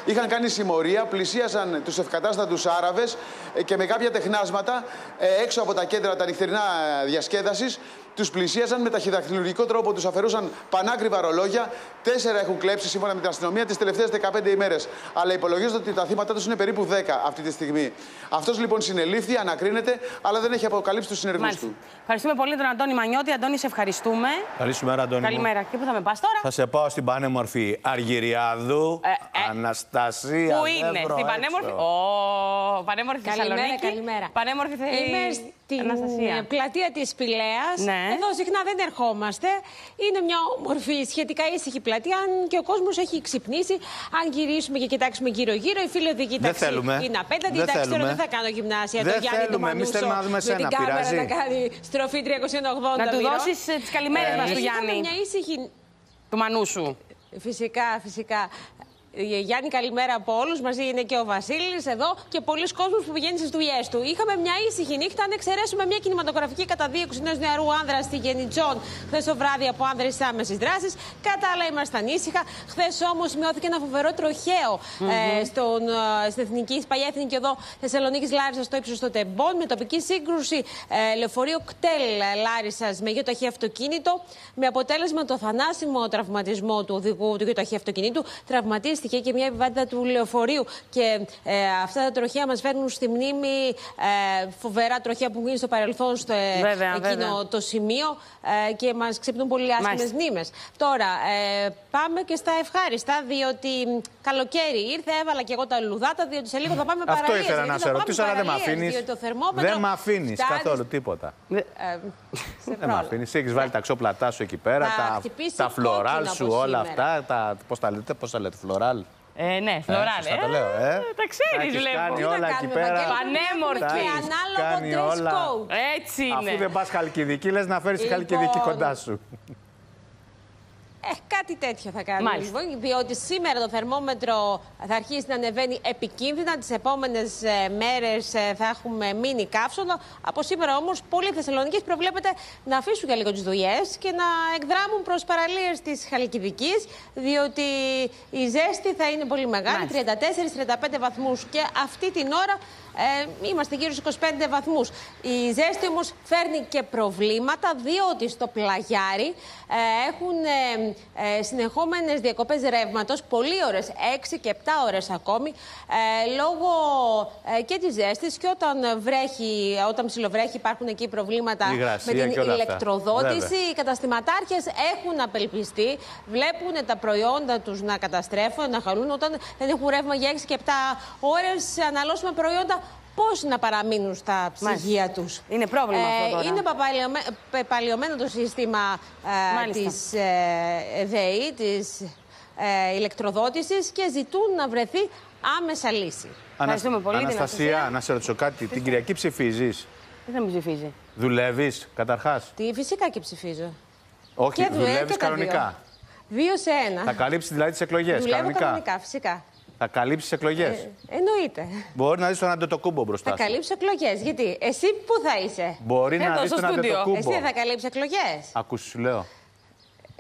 είχαν κάνει συμμορία, πλησίασαν τους ευκατάστατους Άραβες ε, και με κάποια τεχνάσματα ε, έξω από τα κέντρα τα νυχτερινά διασκέδασης τους πλησίασαν με ταχυδακτηλουργικό τρόπο, τους αφαιρούσαν πανάκριβα ρολόγια. Τέσσερα έχουν κλέψει σύμφωνα με την αστυνομία τις τελευταίες 15 ημέρες. Αλλά υπολογίζεται ότι τα θύματα τους είναι περίπου 10 αυτή τη στιγμή. Αυτός λοιπόν συνελήφθη, ανακρίνεται, αλλά δεν έχει αποκαλύψει τους συνεργούς Μάλιστα. του. Ευχαριστούμε πολύ τον Αντώνη Μανιώτη. Αντώνη, σε ευχαριστούμε. Καλή σου μέρα, Αντώνη. μου. Καλημέρα. Και πού θα με πας τώρα; Θα σε πάω στην πανέμορφη Αργυριάδου, Ε, ε, Αναστασία. Πού δεν είναι, βρω στην έξω. πανέμορφη. Ω, πανέμορφη Καλημέρα, Θεσσαλονίκη. καλημέρα. Πανέμορφη Θε... Είμαι στην Αναστασία. ε, πλατεία της Πηλαίας. Ναι. Εδώ συχνά δεν ερχόμαστε. Είναι μια όμορφη, σχετικά ήσυχη πλατεία. Αν και ο κόσμος έχει ξυπνήσει. Αν γυρίσουμε και κοιτάξουμε γύρω-γύρω, η φίλη οδηγή Δεν ταξί θέλουμε. είναι απέναντι. Δεν Εντάξει, τώρα θέλουμε. δεν θα κάνω γυμνάσια. Δεν το Γιάννη θέλουμε. το Εμείς Μανούσο, θέλουμε να δούμε με την σένα. κάμερα Πειράζει; να κάνει στροφή 380 Να του μοιρών. δώσεις τις καλημέρες Ε, μα του είχαμε Γιάννη. μια ήσυχη Του Μανούσου. Φυσικά, φυσικά. Ε, Γιάννη, καλημέρα από όλους. Μαζί είναι και ο Βασίλης εδώ και πολλοί κόσμοι που πηγαίνει στις δουλειές του. Είχαμε μια ήσυχη νύχτα, αν εξαιρέσουμε μια κινηματογραφική καταδίωξη ενό νεαρού άνδρας στη Γενιτζόν χθες το βράδυ από άνδρες τη άμεση δράση. Κατά άλλα, ήμασταν ήσυχα. Χθες όμως σημειώθηκε ένα φοβερό τροχαίο ε, στον, ε, στην Εθνική, παλιά Εθνική Οδό Θεσσαλονίκης Λάρισας στο ύψος των Τεμπών με τοπική σύγκρουση ε, λεωφορείο κτέλ Λάρισας με γεωταχή αυτοκίνητο. Με αποτέλεσμα το θανάσιμο τραυματισμό του οδηγού του γεωταχή αυτοκινήτου. Τραυματίστηκε και μια επιβάτητα του λεωφορείου. Και ε, αυτά τα τροχαία μας φέρνουν στη μνήμη ε, φοβερά τροχαία που γίνει στο παρελθόν στο ε, Βέβαια, εκείνο βέβαια. το σημείο ε, και μας ξυπνούν πολύ άσχημες Μάλιστα. μνήμες. Τώρα, ε, πάμε και στα ευχάριστα, διότι μ, καλοκαίρι ήρθε, έβαλα και εγώ τα λουλουδάτα, διότι σε λίγο θα πάμε Αυτό παραλίες, ήθελα γιατί να θα σε πάμε ρωτήσω, αλλά δεν με παραλίες, αφήνεις; διότι το θερμόμετρο Δεν με αφήνεις φτάνει καθόλου τίποτα. ε, σε Δεν με πρόλαβα. αφήνεις. Έχεις βάλει τα ξόπλατά σου εκεί πέρα, Θα τα, χτυπήσεις τα φλωράλ κόκκινο σου, από όλα σήμερα. αυτά. Τα, πώς τα λέτε, πώς τα λέτε, φλωράλ; Ε, ναι, φλωράλ. σωστά τα λέω, ε. Τα Τα ξέρεις, έχεις βλέπω. κάνει Τι να όλα εκεί κάνουμε, πέρα. Βαγγέλη, Πανέμορφη. έχουμε Και Τα έχεις ανάλογο κάνει dress όλα. code. Έτσι είναι. Αφού δεν πας χαλκιδική, λες να φέρεις Λοιπόν, χαλκιδική κοντά σου. Ε, κάτι τέτοιο θα κάνουμε. Μάλιστα. Λοιπόν, διότι σήμερα το θερμόμετρο θα αρχίσει να ανεβαίνει επικίνδυνα. Τις επόμενες μέρες θα έχουμε μείνει καύσωνα. Από σήμερα όμως, πολλοί Θεσσαλονίκη προβλέπεται να αφήσουν για λίγο τις δουλειές και να εκδράμουν προς παραλίες της Χαλκιδικής, διότι η ζέστη θα είναι πολύ μεγάλη, Μάλιστα. 34-35 βαθμούς. Και αυτή την ώρα ε, είμαστε γύρω στους 25 βαθμούς. Η ζέστη όμως φέρνει και προβλήματα, διότι στο πλαγιάρι ε, έχουν ε, ε, συνεχόμενες διακοπές ρεύματος, πολύ ώρες, 6 και 7 ώρες ακόμη, ε, λόγω ε, και της ζέστης και όταν βρέχει, όταν ψιλοβρέχει υπάρχουν εκεί προβλήματα Υγρασία με την και όλα αυτά. ηλεκτροδότηση. Βέβαια. Οι καταστηματάρχες έχουν απελπιστεί, βλέπουν τα προϊόντα τους να καταστρέφουν, να χαλούν όταν δεν έχουν ρεύμα για 6 και 7 ώρες αναλώσιμα προϊόντα. Πώς να παραμείνουν στα ψυγεία Μάλιστα. τους. Είναι πρόβλημα αυτό τώρα. Είναι παπαλαιωμέ- πεπαλαιωμένο το σύστημα ε, Μάλιστα. της ε, ΔΕΗ, της ε, ηλεκτροδότησης και ζητούν να βρεθεί άμεσα λύση. Ευχαριστούμε πολύ την Αναστασία, Αναστασία. να σε ρωτήσω κάτι. Την Κυριακή ψηφίζεις; Δεν θα με ψηφίζει. Δουλεύεις, καταρχάς; Τι φυσικά και ψηφίζω. ε, Όχι, Και δουλεύω δουλεύεις και τα κανονικά. Δύο σε ένα. Θα καλύψεις δηλαδή τις εκλογές. Δουλεύω Κανονικά. κανονικά, φυσικά. Θα καλύψεις τι εκλογές; Ε, εννοείται. Μπορεί να δεις τον Αντετοκούμπο μπροστά Θα σου. καλύψω εκλογές. Γιατί εσύ πού θα είσαι, Μπορεί να Εδώ, δεις στο τον στούντιο. Αντετοκούμπο. Εσύ δεν θα καλύψεις εκλογές. Ακούς, σου λέω.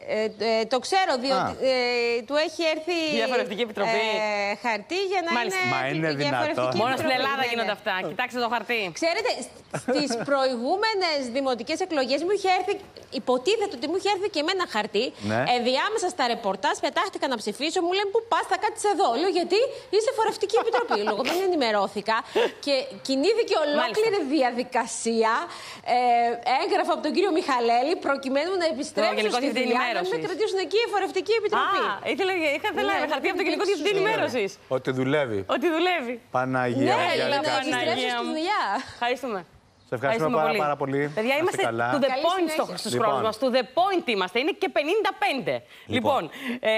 Ε, ε, το ξέρω, διότι ε, του έχει έρθει. Διαφορετική επιτροπή. ε, χαρτί για να Μάλιστα. είναι. Μα είναι διαφορετική δυνατόν. Μόνο στην επιτροπή. Ελλάδα Ναι, ναι. γίνονται αυτά. Κοιτάξτε το χαρτί. Ξέρετε, στις προηγούμενες δημοτικές εκλογές μου είχε έρθει. Υποτίθεται ότι μου είχε έρθει και εμένα χαρτί. Ναι. Ενδιάμεσα στα ρεπορτάζ πετάχτηκα να ψηφίσω. Μου λένε Πού πας, θα κάτσεις εδώ. Λέω Γιατί είσαι φορευτική επιτροπή. Λόγω δεν ενημερώθηκα. Και κινήθηκε ολόκληρη διαδικασία. Ε, έγγραφα από τον κύριο Μιχαλέλη προκειμένου να επιστρέψω Γενικό στη Διευθυντή δουλειά να με Ενημέρωσης. κρατήσουν εκεί η φορευτική επιτροπή. Α, ήθελα, είχα θέλα Ναι, χαρτί από το να Γενικό δείξεις. Διευθυντή Ενημέρωσης. Ότι δουλεύει. Ότι δουλεύει. Παναγία. Ναι, Μαριάννα. για να Παναγία επιστρέψω στη μου. δουλειά. Ευχαριστούμε. Σε ευχαριστούμε πάρα, πάρα πολύ. Παιδιά, Να είστε είμαστε καλά. to the Καλή point στο, συνέχεια. στους Λοιπόν. χρόνους μας. To the point είμαστε. Είναι και 55. Λοιπόν, ε,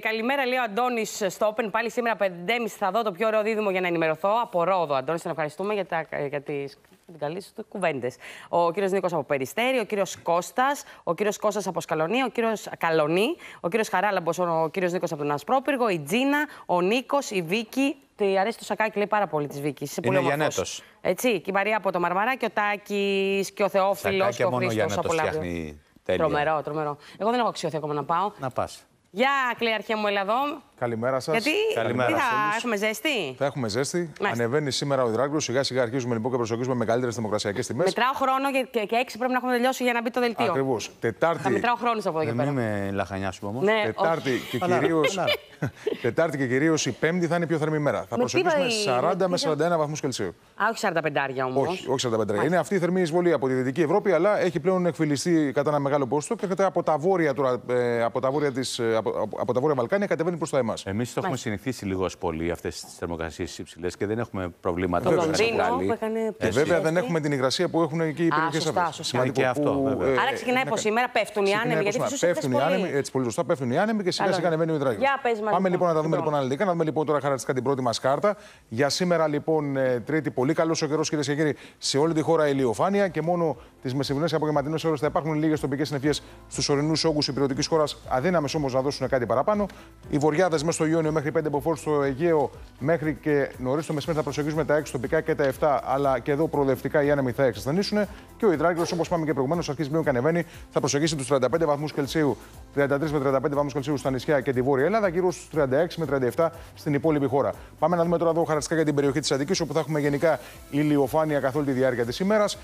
καλημέρα λέει ο Αντώνης στο Open. Πάλι σήμερα 5.30 θα δω το πιο ωραίο δίδυμο για να ενημερωθώ. Από Ρόδο. Αντώνης, τον ευχαριστούμε για, τα, για τις την καλή σου κουβέντες. Ο κύριος Νίκος από Περιστέρη, ο κύριος Κώστας, ο κύριος Κώστας από Σκαλονί, ο κύριος Καλονί, ο κύριος Χαράλαμπος, ο κύριος Νίκος από τον Ασπρόπυργο, η Τζίνα, ο Νίκος, η Βίκη. Τη αρέσει το σακάκι, λέει πάρα πολύ της Βίκης. Είσαι πολύ Είναι όμορφος. Γιαννέτος. Έτσι, και η Μαρία από το Μαρμαράκι, ο Τάκης και ο Θεόφιλος και Σακάκια ο μόνο ο Χρήστο Γιάννετος από Λάβιο. φτιάχνει τέλεια. Τρομερό, τρομερό. Εγώ δεν έχω αξιώθει ακόμα να πάω. Να πας. Γεια, κλειαρχία μου, έλα εδώ. Καλημέρα σας. Γιατί Καλημέρα τι θα σε όλους. έχουμε ζέστη; Θα έχουμε ζέστη. Μάλιστα. Ανεβαίνει σήμερα ο Ιδράγκο. Σιγά σιγά αρχίζουμε λοιπόν και προσεγγίζουμε μεγαλύτερες δημοκρασιακέ τιμές. Μετράω χρόνο και, και, και έξι πρέπει να έχουμε τελειώσει για να μπει το δελτίο. Ακριβώς. Θα Τετάρτη, μετράω χρόνους από εδώ και Δεν πέρα. είμαι λαχανιά όμως. Ναι, Τετάρτη όχι. και Χαλάρα, κυρίω. χαλάρα. Τετάρτη και κυρίως η Πέμπτη θα είναι η πιο θερμή μέρα. Θα Με τι προσεγγίσουμε πάει- 40 με τι 41 βαθμούς Κελσίου. Α, όχι 45 όμως. Όχι, όχι 45. Είναι αυτή η θερμή εισβολή από τη Δυτική Ευρώπη, αλλά έχει πλέον εκφυλιστεί κατά ένα μεγάλο ποσοστό και έρχεται από τα βόρεια, τώρα, ε, από τα βόρεια, της, ε, από, από- από τα βόρεια Βαλκάνια κατεβαίνει προς τα εμά. Εμείς το έχουμε συνηθίσει λίγο ως πολύ αυτές τις θερμοκρασίες υψηλές και δεν έχουμε προβλήματα. Το όπως Λονδίνο Γαλλοί. που έκανε. Και πέρσι. βέβαια δεν έχουμε την υγρασία που έχουν εκεί οι Α, περιοχές σωστά, αυτές. σωστά. Και αυτό, βέβαια. Άρα ξεκινάει από σήμερα, πέφτουν οι άνεμοι. Γιατί φυσικά πέφτουν οι άνεμοι, έτσι πολύ σωστά, πέφτουν οι άνεμοι και σιγά Καλό. σιγά ανεβαίνει ο υδράγιο. Για πες μας, Πάμε λοιπόν, λοιπόν να τα δούμε λοιπόν. λοιπόν αναλυτικά, να δούμε λοιπόν τώρα χαρακτηριστικά την πρώτη μας κάρτα. Για σήμερα λοιπόν ε, Τρίτη, πολύ καλός ο καιρός κυρίες και κύριοι σε όλη τη χώρα ηλιοφάνεια και μόνο τις μεσημβρινές και απογευματινές ώρες θα υπάρχουν λίγες τοπικές συννεφιές στους ορεινούς όγκους υπηρετικής χώρας, αδύναμες όμως να δώσουν κάτι παραπάνω. Οι βορειάδε μέσα στο Ιόνιο μέχρι 5 μποφόρ στο Αιγαίο μέχρι και νωρίς το μεσημέρι θα προσεγγίζουμε τα 6 τοπικά και τα 7, αλλά και εδώ προοδευτικά οι άνεμοι θα εξασθενήσουν. Και ο υδράγκο, όπως πάμε και προηγουμένως, αρχίζει πλέον και ανεβαίνει, θα προσεγγίσει τους 35 βαθμούς Κελσίου, 33 με 35 βαθμούς Κελσίου στα νησιά και τη Βόρεια Ελλάδα, γύρω στους 36 με 37 στην υπόλοιπη χώρα. Πάμε να δούμε τώρα εδώ χαρακτηριστικά για την περιοχή της Αττικής, όπου θα έχουμε γενικά ηλιοφάνεια καθ' όλη τη διάρκεια της ημέρας.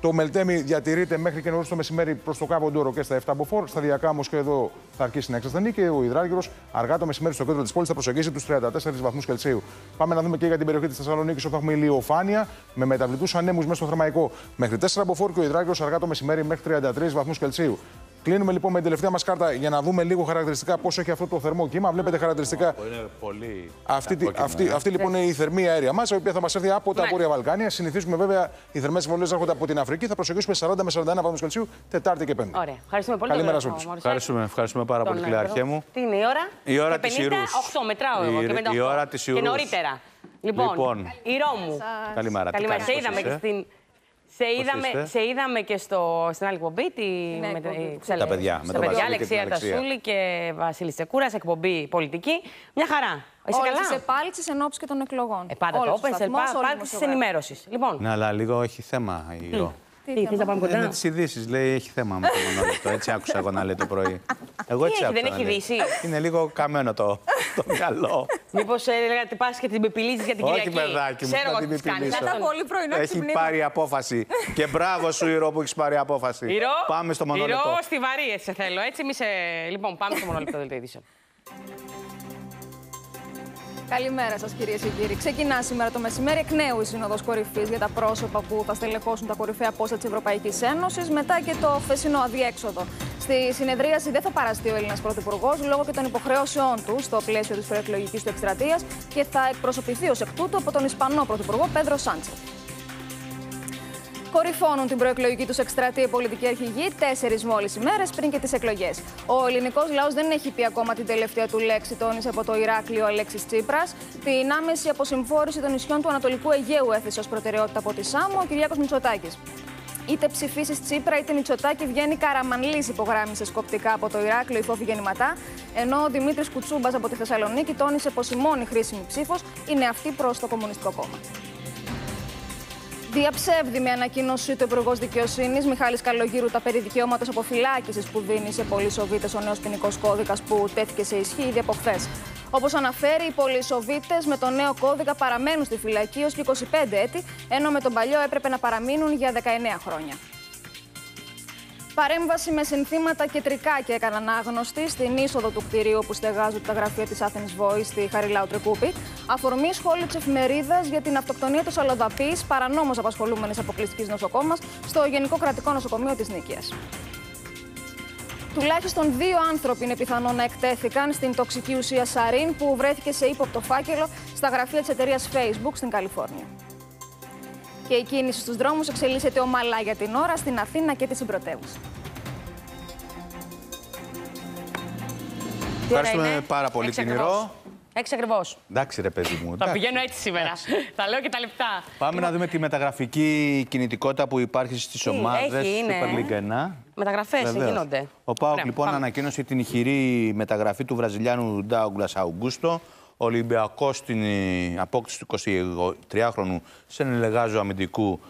Το Μελτέμι διατηρείται μέχρι και νωρίς το μεσημέρι προς το Κάβο Ντόρο και στα 7 μποφόρ. Σταδιακά όμως και εδώ θα αρχίσει να εξασθενεί και ο Ιδράργυρο αργά το μεσημέρι στο κέντρο της πόλης θα προσεγγίσει τους 34 βαθμούς Κελσίου. Πάμε να δούμε και για την περιοχή της Θεσσαλονίκης όπου θα έχουμε ηλιοφάνεια με μεταβλητούς ανέμους μέσα στο θερμαϊκό μέχρι 4 μποφόρ και ο Ιδράργυρο αργά το μεσημέρι μέχρι 33 βαθμούς Κελσίου. Κλείνουμε λοιπόν με την τελευταία μας κάρτα για να δούμε λίγο χαρακτηριστικά πώς έχει αυτό το θερμό κύμα. Βλέπετε χαρακτηριστικά Είναι πολύ. αυτή, τη- κόκκινο, αυτή, ε. αυτή λοιπόν είναι η θερμή αέρια μας, η οποία θα μας έρθει από τα Ναι. Βόρεια Βαλκάνια. Συνηθίζουμε βέβαια οι θερμές βολές να έρχονται από την Αφρική. Θα προσεγγίσουμε 40 με 41 βαθμού Κελσίου, Τετάρτη και Πέμπτη. Ωραία. Ευχαριστούμε πολύ. Καλημέρα τον σε όλους. Μωρισάκη. Ευχαριστούμε, ευχαριστούμε πάρα Τον, πολύ, ε, κλειάρχέ μου. Τι είναι η ώρα; Η ώρα Και της 58 Ιερούς. μετράω εγώ Η- και 58. η ώρα της Και Ιερούς. νωρίτερα. Λοιπόν, Λοιπόν. η Ρώμου. Καλημέρα. τι Καλημέρα. κάνεις, Σε πώς είδαμε είσαι; και στην... Σε είδαμε, είστε; σε είδαμε και στο, στην άλλη εκπομπή. Τη, με, εκπομπή. ε, ξελε- Τα παιδιά, με στα τον παιδιά, Βασίλη και την Αλεξία Αλεξία. Τασούλη και Βασίλη Τσεκούρας, εκπομπή πολιτική. Μια χαρά. Είσαι Όλες καλά; τις επάλξεις εν ώψη και των εκλογών. Ε, πάντα Όλος το ο όπεν, σταθμός, όλοι οι πάντα τη δημοσιογράφοι. ενημέρωσης. Λοιπόν, Ναι, αλλά λίγο έχει θέμα η Ρο. Τι τι, θέμα; θες να πάμε Είναι κοντά. τις ειδήσεις, λέει, έχει θέμα με το μονόλεπτο. Έτσι άκουσα εγώ να λέει το πρωί. Εγώ Τι έτσι έχει, άκουσα δεν να έχει λέει. ειδήσεις; Είναι λίγο καμένο το, το μυαλό. Μήπως έλεγα ότι πα και την πεπιλίζεις για την Όχι, Κυριακή. παιδάκι μου, Ξέρω θα εγώ την τι κάνεις. πεπιλήσω. Μετά πολύ πρωινό Έχει ξυπνήμα. πάρει απόφαση. Και μπράβο σου, Ηρώ, που έχεις πάρει απόφαση. Ηρώ, Πάμε στο μονόλεπτο. Ηρώ, στη βαρύ, έτσι σε θέλω. Έτσι, μη σε... Λοιπόν, πάμε στο μονόλεπτο δελτίο ειδήσεων. Καλημέρα σας, κυρίες και κύριοι. Ξεκινά σήμερα το μεσημέρι εκ νέου η Σύνοδος Κορυφής για τα πρόσωπα που θα στελεχώσουν τα κορυφαία πόστα της Ευρωπαϊκής Ένωσης μετά και το χθεσινό αδιέξοδο. Στη συνεδρίαση δεν θα παραστεί ο Έλληνας Πρωθυπουργός λόγω και των υποχρεώσεών του στο πλαίσιο της προεκλογικής του εκστρατείας και θα εκπροσωπηθεί ως εκ τούτου από τον Ισπανό Πρωθυπουργό Πέδρο Σάντσε. Κορυφώνουν την προεκλογική τους εκστρατεία οι πολιτικοί αρχηγοί τέσσερις μόλις ημέρες πριν και τις εκλογές. Ο ελληνικός λαός δεν έχει πει ακόμα την τελευταία του λέξη, τόνισε από το Ηράκλειο Αλέξης Τσίπρας. Την άμεση αποσυμφόρηση των νησιών του Ανατολικού Αιγαίου έθεσε ως προτεραιότητα από τη ΣΑΜΟ ο Κυριάκος Μητσοτάκης. Είτε ψηφίσεις Τσίπρα είτε Μητσοτάκη βγαίνει καραμανλής, υπογράμμισε σκοπτικά από το Ηράκλειο η Φόφη Γεννηματά. Ενώ ο Δημήτρης Κουτσούμπας από τη Θεσσαλονίκη τόνισε πως η μόνη χρήσιμη ψήφος είναι αυτή προς το Κομμουνιστικό Κόμμα. Διαψεύδει με ανακοίνωση του Υπουργός Δικαιοσύνης Μιχάλης Καλογύρου τα περί δικαιώματος αποφυλάκησης που δίνει σε πολυσοβίτε ο νέος ποινικός κώδικας που τέθηκε σε ισχύ ήδη από χθες. Όπως αναφέρει, οι πολυσοβίτε με το νέο κώδικα παραμένουν στη φυλακή ως και 25 έτη, ενώ με τον παλιό έπρεπε να παραμείνουν για 19 χρόνια. Παρέμβαση με συνθήματα και τρικάκια έκαναν άγνωστοι στην είσοδο του κτηρίου που στεγάζουν τα γραφεία της Athens Voice στη Χαριλάου Τρεκούπη. Αφορμή σχόλιο της εφημερίδας για την αυτοκτονία του Σαλοδαπής, παρανόμως απασχολούμενης αποκλειστικής νοσοκόμας, στο Γενικό Κρατικό Νοσοκομείο της Νίκαια. Τουλάχιστον δύο άνθρωποι είναι πιθανό να εκτέθηκαν στην τοξική ουσία σαρίν που βρέθηκε σε ύποπτο φάκελο στα γραφεία της εταιρείας Facebook στην Καλιφόρνια. Και η κίνηση στους δρόμους εξελίσσεται ομαλά για την ώρα στην Αθήνα και τη συμπρωτεύουσα. Ευχαριστούμε πάρα πολύ την Ηρώ. Έξι ακριβώς. Εντάξει, ρε παιδί μου. Θα εντάξει. πηγαίνω έτσι σήμερα. Θα λέω και τα λεπτά. Πάμε να δούμε τη μεταγραφική κινητικότητα που υπάρχει στις ομάδες έχει, είναι. Super League 1. Μεταγραφές Βεβαίως. γίνονται. Ο Πάοκ Ωραία, λοιπόν πάμε. ανακοίνωσε την ηχηρή μεταγραφή του Βραζιλιάνου Ντάουγκλας Αουγκούστο. Ο Ολυμπιακός στην ε, απόκτηση του 23χρονου σε ενελεγάζο αμυντικού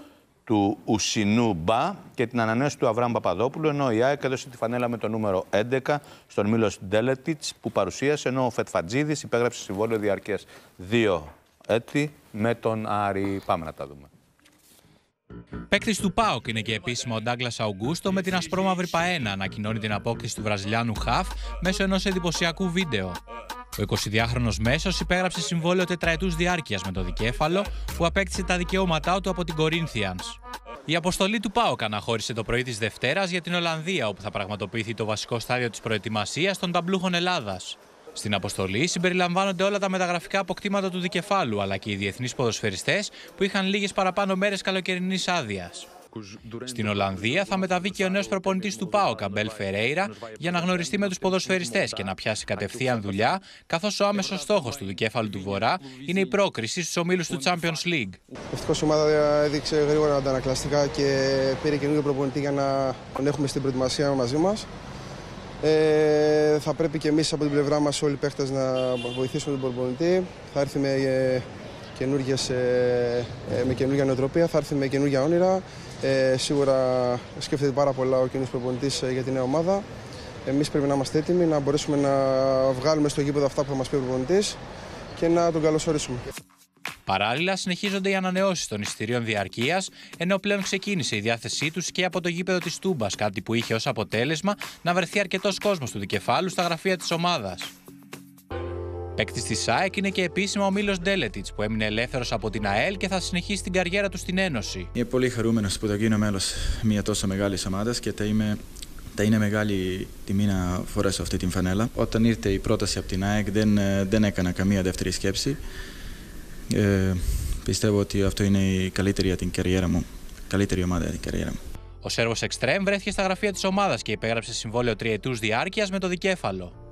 του Ουσινού Μπα και την ανανέωση του Αβραάμ Παπαδόπουλου, ενώ η ΑΕΚ έδωσε τη φανέλα με το νούμερο 11 στον Μίλος Ντέλετιτς που παρουσίασε, ενώ ο Φετφατζίδης υπέγραψε συμβόλαιο διαρκεία δύο έτη με τον Άρη. Πάμε να τα δούμε. Παίκτης του ΠΑΟΚ είναι και επίσημα ο Ντάγκλας Αουγκούστο με την ασπρόμαυρη Παένα ανακοινώνει την απόκτηση του Βραζιλιάνου Χαφ μέσω ενός εντυπωσιακού βίντεο. Ο 22χρονο μέσος υπέγραψε συμβόλαιο τετραετούς διάρκειας με το δικέφαλο που απέκτησε τα δικαιώματά του από την Corinthians. Η αποστολή του ΠΑΟΚ αναχώρησε το πρωί της Δευτέρας για την Ολλανδία, όπου θα πραγματοποιηθεί το βασικό στάδιο της προετοιμασίας των ταμπλούχων Ελλάδας. Στην αποστολή συμπεριλαμβάνονται όλα τα μεταγραφικά αποκτήματα του δικεφάλου, αλλά και οι διεθνείς ποδοσφαιριστές που είχαν λίγες παραπάνω μέρες καλοκαιρινής άδειας. Στην Ολλανδία θα μεταβεί και ο νέος προπονητής του ΠΑΟ, Καμπέλ Φερέιρα, για να γνωριστεί με τους ποδοσφαιριστές και να πιάσει κατευθείαν δουλειά, καθώς ο άμεσος στόχος του δικέφαλου του Βορρά είναι η πρόκριση στους ομίλους του Champions League. Ευτυχώς η ομάδα έδειξε γρήγορα αντανακλαστικά και πήρε καινούργιο προπονητή για να τον έχουμε στην προετοιμασία μαζί μας. Ε, θα πρέπει και εμείς από την πλευρά μας όλοι οι παίχτες να βοηθήσουμε τον προπονητή. Θα έρθει με, ε, καινούργιες, ε, ε, με καινούργια νοοτροπία, θα έρθει με καινούργια όνειρα. Ε, σίγουρα σκέφτεται πάρα πολλά ο καινούργιο προπονητής για τη νέα ομάδα. Εμείς πρέπει να είμαστε έτοιμοι να μπορέσουμε να βγάλουμε στο γήπεδο αυτά που θα μας πει ο προπονητής και να τον καλωσορίσουμε. Παράλληλα, συνεχίζονται οι ανανεώσεις των εισιτηρίων διαρκείας, ενώ πλέον ξεκίνησε η διάθεσή τους και από το γήπεδο της Τούμπας, κάτι που είχε ως αποτέλεσμα να βρεθεί αρκετός κόσμος του δικεφάλου στα γραφεία της ομάδας. Παίκτης της ΣΑΕΚ είναι και επίσημα ο Μίλος Ντέλετιτς, που έμεινε ελεύθερος από την ΑΕΛ και θα συνεχίσει την καριέρα του στην Ένωση. Είμαι πολύ χαρούμενος που θα γίνω μέλος μια τόσο μεγάλη ομάδας και θα, είμαι, θα είναι μεγάλη τιμή να φορέσω αυτή την φανέλα. Όταν ήρθε η πρόταση από την ΑΕΚ, δεν, ε, δεν έκανα καμία δεύτερη σκέψη. Ε, πιστεύω ότι αυτό είναι η καλύτερη για την καριέρα μου. Καλύτερη ομάδα για την καριέρα μου. Ο Σέρβος Εκστρέμ βρέθηκε στα γραφεία της ομάδας και υπέγραψε συμβόλαιο τριετούς διάρκειας με το δικέφαλο.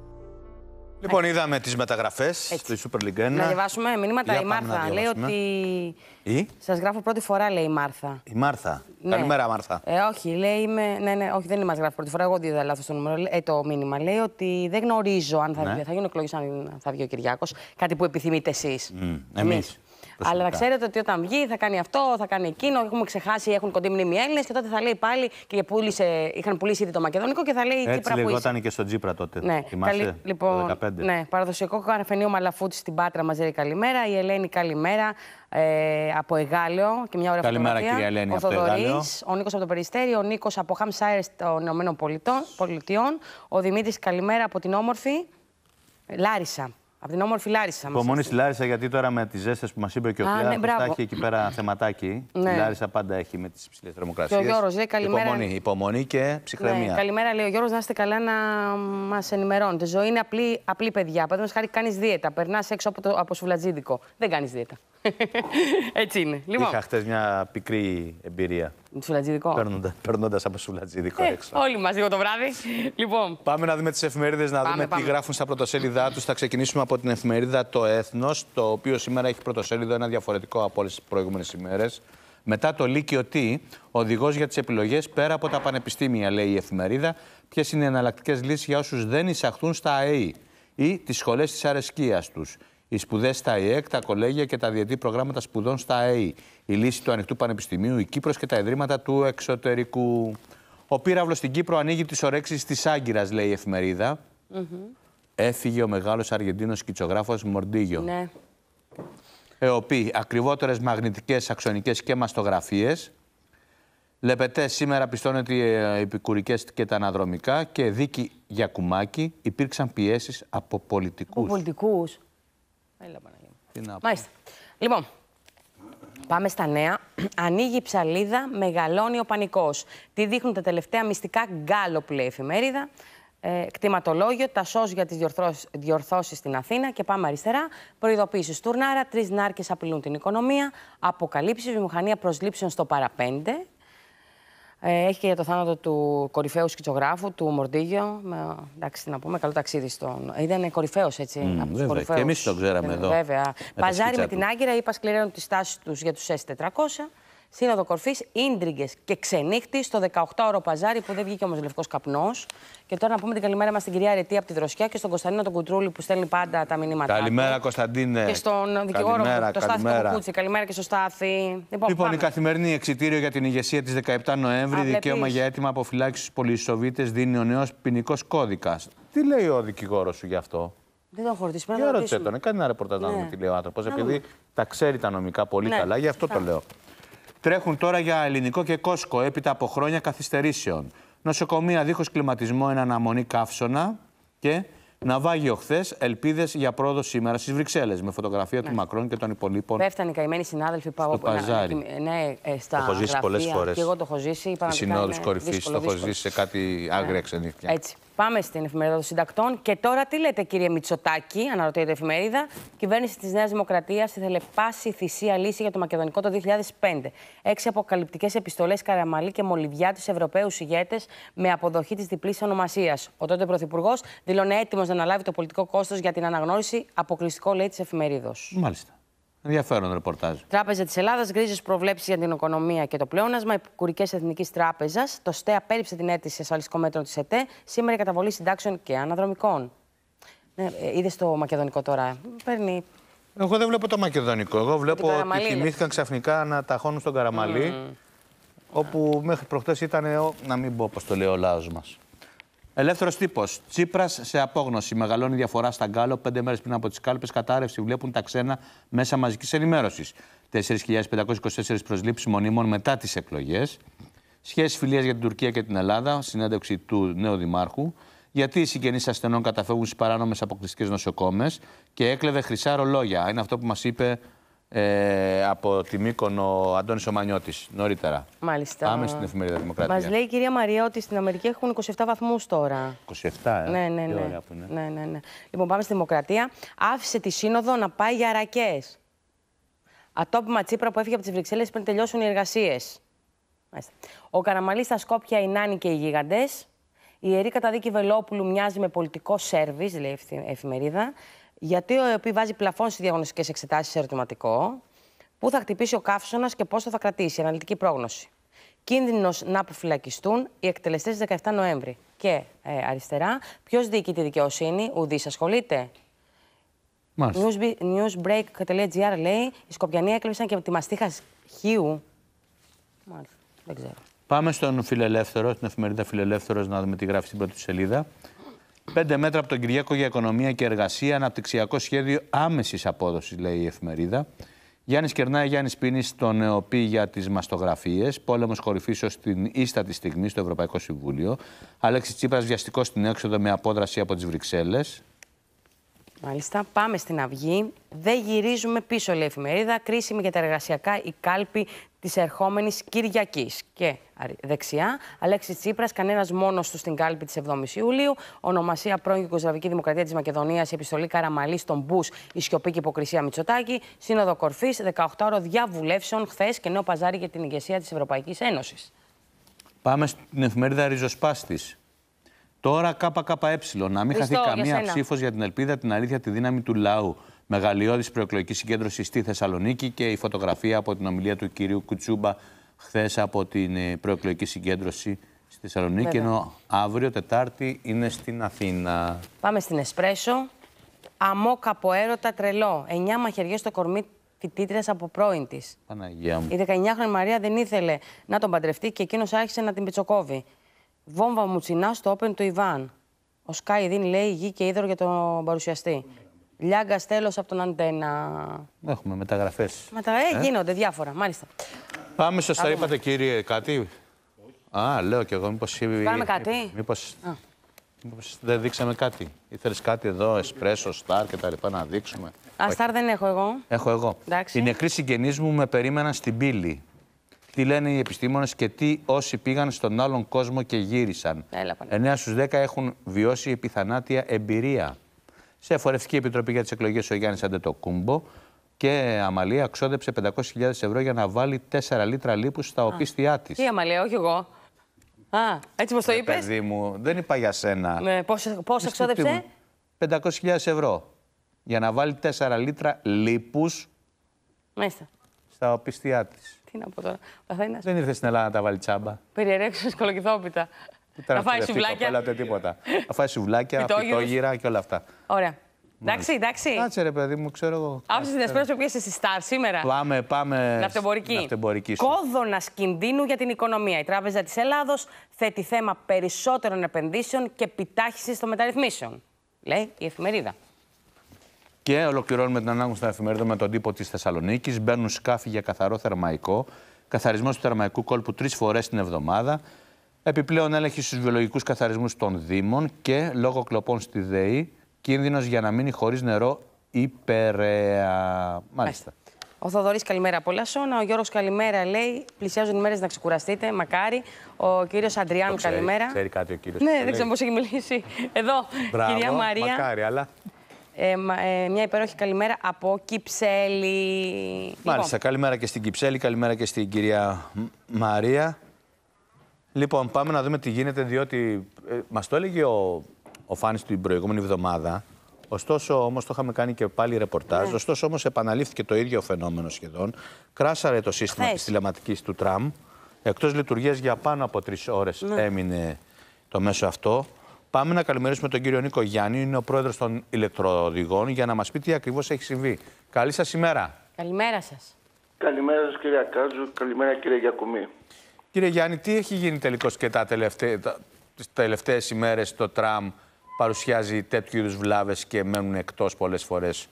Λοιπόν, είδαμε τις μεταγραφές στη Super League 1. Να διαβάσουμε μηνύματα. Για η πάμε να Μάρθα λέει διαβάσουμε. ότι. Ή Σας γράφω πρώτη φορά, λέει η Μάρθα. η Μάρθα. Ναι. Καλημέρα, Μάρθα. Ε, όχι, λέει είμαι. Ναι, ναι, όχι, δεν μα γράφει πρώτη φορά. Εγώ δίδα λάθος το, νούμερο, ε, το μήνυμα. Λέει ότι δεν γνωρίζω αν θα, Ναι. βγει, θα γίνουν εκλογές, αν θα βγει ο Κυριάκος. Κάτι που επιθυμείτε εσείς. Εμείς. Αλλά να ξέρετε ότι όταν βγει θα κάνει αυτό, θα κάνει εκείνο. Έχουμε ξεχάσει, έχουν κοντή μνήμη Έλληνες και τότε θα λέει πάλι και πούλησε, είχαν πουλήσει ήδη το Μακεδονικό και θα λέει Έτσι Τσίπρα που είσαι. λεγόταν και στον Τζίπρα τότε. Ναι, Θυμάσαι, καλή- λοιπόν, το 15. ναι, παραδοσιακό καφενείο Μαλαφούτη στην Πάτρα μας λέει καλημέρα. Η Ελένη καλημέρα ε, από Εγάλεο και μια ωραία Καλημέρα, φωτογραφία. κυρία Ελένη, ο από το Εγάλεο. Θοδωρής, ο Νίκος από το Περιστέρι, ο Νίκος από Χαμσάιρ των Ηνωμένων Πολιτών- Πολιτειών, ο Δημήτρης καλημέρα από την όμορφη Λάρισα. Από την όμορφη Λάρισα. μας Υπομονή έστειλε. στη Λάρισα, γιατί τώρα με τις ζέστες που μας είπε και ο Α, ναι, Κλέαρχος, θα μπράβο. έχει εκεί πέρα θεματάκι. Ναι. Η Λάρισα πάντα έχει με τις υψηλές θερμοκρασίες. Και ο Γιώργος λέει, καλημέρα. Υπομονή, υπομονή και ψυχραιμία. Ναι, καλημέρα, λέει ο Γιώργος, να είστε καλά να μας ενημερώνετε. Ζωή είναι απλή, απλή παιδιά. Παραδείγματο χάρη, κάνεις δίαιτα. Περνάς έξω από, το, από σουβλατζίδικο. Δεν κάνεις δίαιτα. Έτσι είναι. Λοιπόν, Είχα χτε μια πικρή εμπειρία. Σουβλατζίδικο. Περνώντα από σουλατζίδικο Ε, έξω. όλοι μα λίγο το βράδυ. λοιπόν, Πάμε να δούμε τις εφημερίδες, να Πάμε, δούμε πάμε. τι γράφουν στα πρωτοσέλιδά τους. Θα ξεκινήσουμε από την εφημερίδα Το Έθνος, το οποίο σήμερα έχει πρωτοσέλιδο ένα διαφορετικό από όλες τις προηγούμενες ημέρες. Μετά το Λύκειο Τι, οδηγός για τις επιλογές πέρα από τα πανεπιστήμια, λέει η εφημερίδα. Ποιες είναι οι εναλλακτικές λύσεις για όσους δεν εισαχθούν στα ΑΕΗ ή τις σχολές της αρεσκίας τους. Οι σπουδές στα ΙΕΚ, τα κολέγια και τα διετή προγράμματα σπουδών στα ΑΕΗ. Η λύση του ανοιχτού πανεπιστημίου, η Κύπρος και τα ιδρύματα του εξωτερικού. Ο πύραυλος στην Κύπρο ανοίγει τις ορέξει της Άγκυρας, λέει η εφημερίδα. Έφυγε ο μεγάλος Αργεντίνος σκητσογράφος Μορντίγιο. Ναι. ΕΟΠΗ, ακριβότερες μαγνητικές, αξονικές και μαστογραφίε. Λεπετέ, σήμερα πιστώνεται οι επικουρικές και τα αναδρομικά και δίκη για κουμάκι υπήρξαν πιέσεις από πολιτικούς. Από πολιτικούς. Έλα, Παναγία. Τι να πω. Μάλιστα. Λοιπόν, πάμε στα νέα. Ανοίγει η ψαλίδα, μεγαλώνει ο πανικός. Τι δείχνουν τα τελευταία μυστικά γκάλο που λέει η εφημερίδα. Ε, κτηματολόγιο, τα σώζ για τις διορθώσεις στην Αθήνα και πάμε αριστερά. Προειδοποίησης Τουρνάρα, τρεις νάρκες απειλούν την οικονομία. Αποκαλύψεις, βιομηχανία προσλήψεων στο παραπέντε. Ε, έχει και για το θάνατο του κορυφαίου σκητσογράφου, του Μορντίγιο. Με, εντάξει, τι να πούμε, καλό ταξίδι στον. Ήταν κορυφαίος, έτσι. Μμ, από τους βέβαια. κορυφαίους. Και εμείς το ξέραμε Ε, εδώ, Βέβαια. με τα Παζάρι σκίτσα με την του. Άγκυρα, είπα σκληραίνουν τη στάση τους για τους S400. Σύνοδο κορφής, ίντριγκες και ξενύχτης στο 18ωρο παζάρι που δεν βγήκε όμως λευκός καπνός. Και τώρα να πούμε την καλημέρα μας στην κυρία Αρετή από τη Δροσιά και στον Κωνσταντίνο τον Κουτρούλη που στέλνει πάντα τα μηνύματά του. Καλημέρα, Κωνσταντίνε. Και στον δικηγόρο Καλημέρα, μου, τον Στάθη καλημέρα. Κοκούτσι. Καλημέρα και στο Στάθη. Λοιπόν, Λοιπόν, πάμε. η καθημερινή εξητήριο για την ηγεσία της 17 Νοέμβρη, Α, δικαίωμα βλέπεις. για αίτημα αποφυλάξης στους πολυσοβίτε, δίνει ο νέος ποινικός κώδικας. Τι λέει ο δικηγόρος σου γι' αυτό; Δεν τον χορτήσει. Πρέπει Για να ρώτησε ρωτήσουμε. τον, κάνει ένα ρεπορτάζ να Ναι. δούμε τι λέει ο άνθρωπος. Να Επειδή δούμε. τα ξέρει τα νομικά πολύ Ναι. καλά, γι' αυτό το Α. λέω. Τρέχουν τώρα για ελληνικό και κόσκο έπειτα από χρόνια καθυστερήσεων. Νοσοκομεία δίχως κλιματισμό εν αναμονή καύσωνα και ναυάγιο χθες, ελπίδες για πρόοδο σήμερα στις Βρυξέλλες. Με φωτογραφία του Μακρόν και των υπολείπων. Πέφτανε οι καημένοι συνάδελφοι πάω Στο παζάρι. ναι, ε, στα Το έχω ζήσει γραφεία. πολλές φορές. Και εγώ το έχω ζήσει. Οι Πραγματικά συνόδους είναι κορυφής δύσκολο, το έχω δύσκολο. ζήσει σε κάτι άγρια ξενύχτια. Έτσι. Πάμε στην εφημερίδα των συντακτών. Και τώρα τι λέτε, κύριε Μητσοτάκη, αναρωτιέται η εφημερίδα. Η κυβέρνηση της Νέας Δημοκρατίας ήθελε πάση θυσία λύση για το Μακεδονικό το 2005. Έξι αποκαλυπτικές επιστολές Καραμαλή και Μολυβιά τους Ευρωπαίους ηγέτες με αποδοχή της διπλής ονομασίας. Ο τότε Πρωθυπουργός δηλώνει έτοιμος να αναλάβει το πολιτικό κόστος για την αναγνώριση, αποκλειστικό λέει της εφημερίδος. Μάλιστα. Ενδιαφέρον ρεπορτάζ. Τράπεζα της Ελλάδας, γκρίζες προβλέψεις για την οικονομία και το πλεόνασμα. Επικουρικέ Εθνική Τράπεζα. Το ΣΤΕ απέρριψε την αίτηση ασφαλιστικών μέτρων της ΕΤΕ. Σήμερα η καταβολή συντάξεων και αναδρομικών. Ναι, είδες το μακεδονικό τώρα. Παίρνει. Εγώ δεν βλέπω το μακεδονικό. Εγώ βλέπω την ότι Καραμαλή, λες. θυμήθηκαν ξαφνικά να ταχώνουν στον Καραμαλή. Όπου μέχρι προχτές ήταν, ο- να μην πω πώ το λέει ο λαός μας. Ελεύθερος τύπος. Τσίπρας σε απόγνωση. Μεγαλώνει η διαφορά στα γκάλο. Πέντε μέρες πριν από τις κάλπες, κατάρρευση βλέπουν τα ξένα μέσα μαζικής ενημέρωσης. 4.524 προσλήψεις μονίμων μετά τις εκλογές. Σχέσεις φιλίας για την Τουρκία και την Ελλάδα. Συνέντευξη του νέου Δημάρχου. Γιατί οι συγγενείς ασθενών καταφεύγουν στις παράνομες αποκλειστικές νοσοκόμες και έκλεβε χρυσά ρολόγια. Είναι αυτό που μας είπε ε, από τη Μύκονο ο Αντώνης Ομανιώτης νωρίτερα. Μάλιστα. Πάμε στην εφημερίδα Δημοκρατία. Μας λέει η κυρία Μαρία ότι στην Αμερική έχουν 27 βαθμούς τώρα. 27, ε; Ναι, ναι, Τι ναι. ωραία που είναι. ναι, ναι, ναι. Λοιπόν, πάμε στη Δημοκρατία. Άφησε τη Σύνοδο να πάει για ρακές. Ατόπιμα Τσίπρα που έφυγε από τις Βρυξέλλες πριν τελειώσουν οι εργασίες. Ο Καραμαλής στα Σκόπια, οι Νάνοι και οι Γίγαντε. Η ιερή καταδίκη Βελόπουλου μοιάζει με πολιτικό σερβις, λέει η ευθυ- εφημερίδα. Γιατί ο ΕΟΠΗ βάζει πλαφόν στις διαγνωστικέ εξετάσεις σε ερωτηματικό. Πού θα χτυπήσει ο καύσωνας και πόσο θα κρατήσει. Αναλυτική πρόγνωση. Κίνδυνος να αποφυλακιστούν οι εκτελεστές 17 Νοέμβρη. Και ε, αριστερά, ποιος διοικεί τη δικαιοσύνη, ουδής ασχολείται; Μάλιστα. Newsbe- Newsbreak.gr λέει: Οι Σκοπιανοί έκλεψαν και από τη μαστίχα Χίου. Μάλιστα. Δεν ξέρω. Πάμε στον Φιλελεύθερο, στην εφημερίδα Φιλελεύθερος, να δούμε τι γράφει στην πρώτη του σελίδα. Πέντε μέτρα από τον Κυριάκο για οικονομία και εργασία, αναπτυξιακό σχέδιο άμεσης απόδοσης, λέει η εφημερίδα. Γιάννης Κερνάη, Γιάννης Πίνης στον ΕΟΠΗ για τις μαστογραφίες. Πόλεμος κορυφής ως την ίστατη στιγμή στο Ευρωπαϊκό Συμβούλιο. Αλέξης Τσίπρας βιαστικός στην έξοδο με απόδραση από τις Βρυξέλλες. Μάλιστα. Πάμε στην Αυγή. Δεν γυρίζουμε πίσω, λέει η εφημερίδα. Κρίσιμη για τα εργασιακά η κάλπη της ερχόμενης Κυριακής. Και αρι- δεξιά, Αλέξης Τσίπρας, κανένας μόνος του στην κάλπη της 7η Ιουλίου. Ονομασία πρώην Ιουγκοσλαβική Δημοκρατία της Μακεδονίας, η επιστολή Καραμαλή στον Μπούς, η σιωπή και υποκρισία Μητσοτάκη. Σύνοδο κορφής, 18 ώρο διαβουλεύσεων χθες και νέο παζάρι για την ηγεσία της Ευρωπαϊκής Ένωσης. Πάμε στην εφημερίδα Ριζοσπάστης. Τώρα ΚΚΕ. Να μην Χριστό, χαθεί για καμία σένα. ψήφος για την ελπίδα, την αλήθεια, τη δύναμη του λαού. Μεγαλειώδης προεκλογική συγκέντρωση στη Θεσσαλονίκη και η φωτογραφία από την ομιλία του κυρίου Κουτσούμπα χθες από την ε, προεκλογική συγκέντρωση στη Θεσσαλονίκη. Βέβαια. Ενώ αύριο, Τετάρτη, είναι στην Αθήνα. Πάμε στην Εσπρέσο. Αμόκ από έρωτα τρελό. Εννιά μαχαιριές στο κορμί φοιτήτριας από πρώην της. Παναγία μου. Η 19χρονη Μαρία δεν ήθελε να τον παντρευτεί και εκείνος άρχισε να την πιτσοκόβει. Βόμβα μουτσινά στο όπεν του Ιβάν. Ο Σκάι δίνει, λέει, γη και είδωρο για τον παρουσιαστή. Λιάγκα τέλο από τον Αντένα. Έχουμε μεταγραφές. Μα τα ε, γίνονται διάφορα, μάλιστα. Πάμε σωστά, Θα δούμε. είπατε κύριε κάτι; Α, λέω κι εγώ, μήπως... Κάναμε κάτι; Μήπως, Α. μήπως δεν δείξαμε κάτι; Ήθελες κάτι εδώ, εσπρέσο, στάρ και τα λοιπά να δείξουμε; Α, στάρ δεν έχω εγώ. Έχω εγώ. Εντάξει. Οι νεκροί συγγενείς μου με περίμεναν στην πύλη. Τι λένε οι επιστήμονες και τι όσοι πήγαν στον άλλον κόσμο και γύρισαν. Έλα, πάλι. 9 στους 10 έχουν βιώσει επιθανάτια εμπειρία. Σε εφορευτική επιτροπή για τις εκλογές ο Γιάννης Αντετοκούμπο και Αμαλία ξόδεψε 500.000 ευρώ για να βάλει 4 λίτρα λίπους στα οπίστια της. Τι αμαλία, όχι εγώ. Α, έτσι πώ το Ρε είπες. Παιδί μου, δεν είπα για σένα. Ναι, πόσο, πόσο Σκεφτεί εξόδεψε. μου, 500.000 ευρώ για να βάλει 4 λίτρα λίπους Μάλιστα. στα οπίστια της. Τι να πω τώρα. Ο καθένα Δεν ήρθε στην Ελλάδα να τα βάλει τσάμπα. περιερέξω σκολοκυθόπιτα. Να φάει σουβλάκια. Κοπέλα, ούτε τίποτα. Να φάει σουβλάκια, Πιτόγυρους. πιτόγυρα και όλα αυτά. Ωραία. Εντάξει, εντάξει. Κάτσε ρε παιδί μου, ξέρω εγώ. Άφησε την εσπρέσο που πιέσε στη Σταρ σήμερα. Πάμε, πάμε. Ναυτεμπορική. Ναυτεμπορική σου. Κόδωνας κινδύνου για την οικονομία. Η Τράπεζα της Ελλάδος θέτει θέμα περισσότερων επενδύσεων και επιτάχυσης των μεταρρυθμίσεων. Λέει η εφημερίδα. Και ολοκληρώνουμε την ανάγνωση των εφημερίδων με τον τύπο της Θεσσαλονίκης. Μπαίνουν σκάφη για καθαρό θερμαϊκό. Καθαρισμός του θερμαϊκού κόλπου τρεις φορές την εβδομάδα. Επιπλέον έλεγχη στους βιολογικούς καθαρισμούς των Δήμων και λόγω κλοπών στη ΔΕΗ. Κίνδυνος για να μείνει χωρίς νερό η Περαία. Μάλιστα. Ο Θοδωρής, καλημέρα από Λασόνα. Ο Γιώργος, καλημέρα, λέει. Πλησιάζουν οι μέρες να ξεκουραστείτε, μακάρι. Ο κύριος Αντριάν, Ξέρει- καλημέρα. Ξέρει κάτι ο κύριος. Ναι, δεν ξέρω πώς έχει μιλήσει. Εδώ, Μπράβο, κυρία Μαρία. Μακάρι, αλλά. Ε, μα- ε, μια υπέροχη καλημέρα από Κυψέλη. Μάλιστα. Καλημέρα και στην Κυψέλη, καλημέρα και στην κυρία Μ- Μαρία. Λοιπόν, πάμε να δούμε τι γίνεται, διότι ε, μας το έλεγε ο, ο Φάνης την προηγούμενη εβδομάδα. Ωστόσο, όμως, το είχαμε κάνει και πάλι ρεπορτάζ. Ναι. Ωστόσο, όμως, επαναλήφθηκε το ίδιο φαινόμενο σχεδόν. Κράσαρε το σύστημα Χθες. της τηλεματικής του τραμ. Εκτός λειτουργίας για πάνω από τρεις ώρες Ναι. έμεινε το μέσο αυτό. Πάμε να καλημερίσουμε τον κύριο Νίκο Γιάννη, είναι ο πρόεδρος των ηλεκτροδηγών, για να μας πει τι ακριβώς έχει συμβεί. Καλή σας ημέρα. Καλημέρα σας. Καλημέρα σας κύριε Κάζου, καλημέρα κύριε Γιακουμή. Κύριε Γιάννη, τι έχει γίνει τελικώς και τα τελευταία, τα, τις τελευταίες ημέρες το τραμ παρουσιάζει τέτοιου είδους βλάβες και μένουν εκτός πολλές φορές;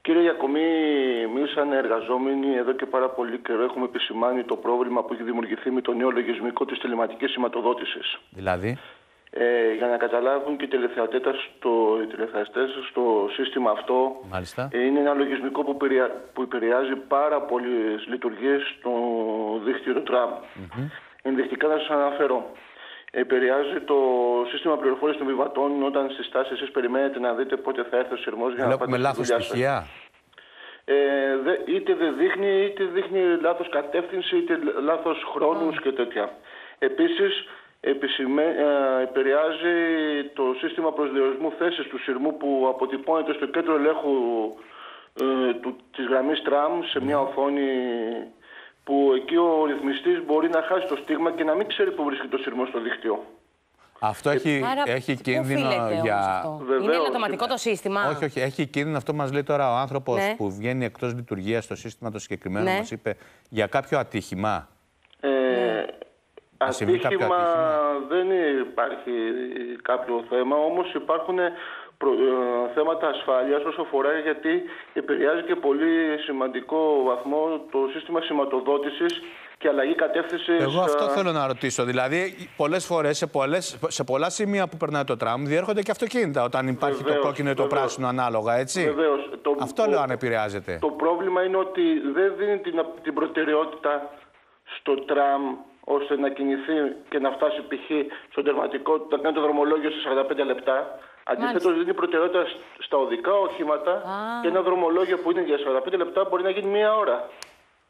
Κύριε Γιακουμή, εμείς σαν εργαζόμενοι εδώ και πάρα πολύ καιρό έχουμε επισημάνει το πρόβλημα που έχει δημιουργηθεί με το νέο λογισμικό της τηλεματικής σηματοδότησης. Δηλαδή, Ε, για να καταλάβουν και οι τηλεθεατές στο, οι τηλεθεατές στο σύστημα αυτό, μάλιστα. ε, είναι ένα λογισμικό που, περια- που επηρεάζει πάρα πολλές λειτουργίες στο δίκτυο του τραμ. Ενδεικτικά να σας αναφέρω. Επηρεάζει το σύστημα πληροφόρησης των βιβατών όταν στη στάση εσείς περιμένετε να δείτε πότε θα έρθει ο σειρμός για να πάτε βλέπουμε στη λάθος δουλειά σας. στοιχεία. Ε, δε- είτε δεν δείχνει, είτε δείχνει λάθος κατεύθυνση, είτε λ- λάθος χρόνους και τέτοια. Επίσης, επισημέ, ε, επηρεάζει το σύστημα προσδιορισμού θέσης του σειρμού που αποτυπώνεται στο κέντρο ελέγχου ε, του, της γραμμής τραμ σε μια οθόνη που εκεί ο ρυθμιστής μπορεί να χάσει το στίγμα και να μην ξέρει που βρίσκεται το σειρμό στο δίκτυο. Αυτό έχει, Άρα, έχει πού κίνδυνο οφείλεται όμως για... αυτό; Είναι Βεβαίως. ελαττωματικό το σύστημα; Όχι, όχι. Έχει κίνδυνο. Αυτό μας λέει τώρα ο άνθρωπος Ναι. που βγαίνει εκτός λειτουργίας στο σύστημα το συγκεκριμένο. Ναι. Μας είπε για κάποιο ατύχημα. Ε, Να συμβεί κάποιο ατύχημα ατύχημα. δεν υπάρχει κάποιο θέμα, όμως υπάρχουν προ- ε, θέματα ασφάλειας όσο αφορά γιατί επηρεάζει και πολύ σημαντικό βαθμό το σύστημα σηματοδότησης και αλλαγή κατεύθυνσης. Εγώ αυτό ε, θέλω να ρωτήσω. Δηλαδή, πολλές φορές σε, πολλές, σε πολλά σημεία που περνάει το τραμ διέρχονται και αυτοκίνητα όταν υπάρχει Βεβαίως, το κόκκινο ή το βεβαίως. πράσινο ανάλογα, έτσι. Βεβαίως. Το- Αυτό το- λέω αν επηρεάζεται. Το πρόβλημα είναι ότι δεν δίνει την, την προτεραιότητα στο τραμ ώστε να κινηθεί και να φτάσει π.χ. στον τερματικό, να κάνει το δρομολόγιο σε 45 λεπτά. Αντίθετο, δίνει προτεραιότητα σ- στα οδικά οχήματα και ένα δρομολόγιο που είναι για 45 λεπτά μπορεί να γίνει μία ώρα. Α,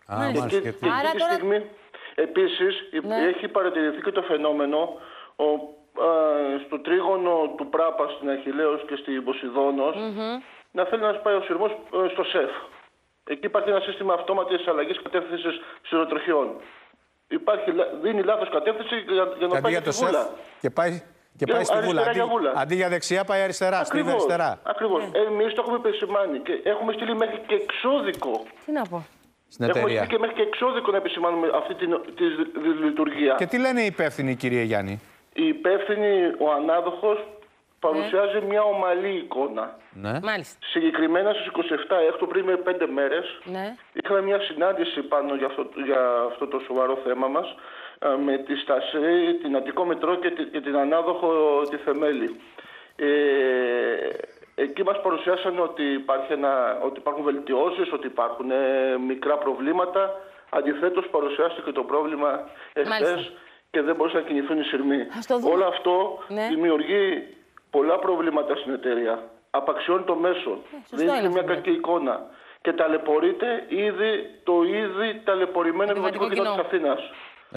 Και μάλιστα, εκεί, γιατί- και εκεί τη στιγμή, επίσης, υ- Ναι. έχει παρατηρηθεί και το φαινόμενο ο, α, στο τρίγωνο του Πράπα στην Αχιλέως και στην ποσειδωνος να θέλει να σπάει ο σειρμός ε, στο ΣΕΦ. Εκεί υπάρχει ένα σύστημα αυτόματης αλλαγής κατεύθυνσης σειροτροχιών. Υπάρχει, λα- δίνει λάθος κατεύθυνση για, για να Αντί πάει για στη το σεφ βούλα. και πάει Και πάει στη βούλα. αριστερά Αντί, για βούλα. αντί για δεξιά πάει αριστερά. Στρίβει Ακριβώς, αριστερά. Ακριβώς. Εμείς το έχουμε επισημάνει και έχουμε στείλει μέχρι και εξώδικο. Τι να πω. Στην Έχουμε εταιρεία. στείλει και μέχρι και εξώδικο να επισημάνουμε αυτή την, τη λειτουργία. Και τι λένε οι υπεύθυνοι, κύριε Γιάννη; Η υπεύθυνη, ο ανάδοχος, παρουσιάζει μια ομαλή εικόνα. Ναι. Μάλιστα. Συγκεκριμένα στις 27 έκτο πριν με πέντε μέρες Ναι. είχαμε μια συνάντηση πάνω για αυτό, για αυτό το σοβαρό θέμα μας ε, με τη Στασή, την Αττικό Μετρό και, τη- και την ανάδοχο τη Θεμέλη. Ε, εκεί μας παρουσιάσαν ότι, υπάρχει ένα, ότι υπάρχουν βελτιώσεις, ότι υπάρχουν ε, μικρά προβλήματα. Αντιθέτως παρουσιάστηκε το πρόβλημα εχθές Μάλιστα. και δεν μπορούσαν να κινηθούν οι σειρμοί. Ας το δούμε. Όλο αυτό Ναι. δημιουργεί πολλά προβλήματα στην εταιρεία. Απαξιώνει το μέσο. σωστό Δεν είναι είναι μια αυτό, ναι. κακή εικόνα. Και ταλαιπωρείται ήδη το ήδη ταλαιπωρημένο Επιβατικό επιβατικό κοινό κοινό. της Αθήνας.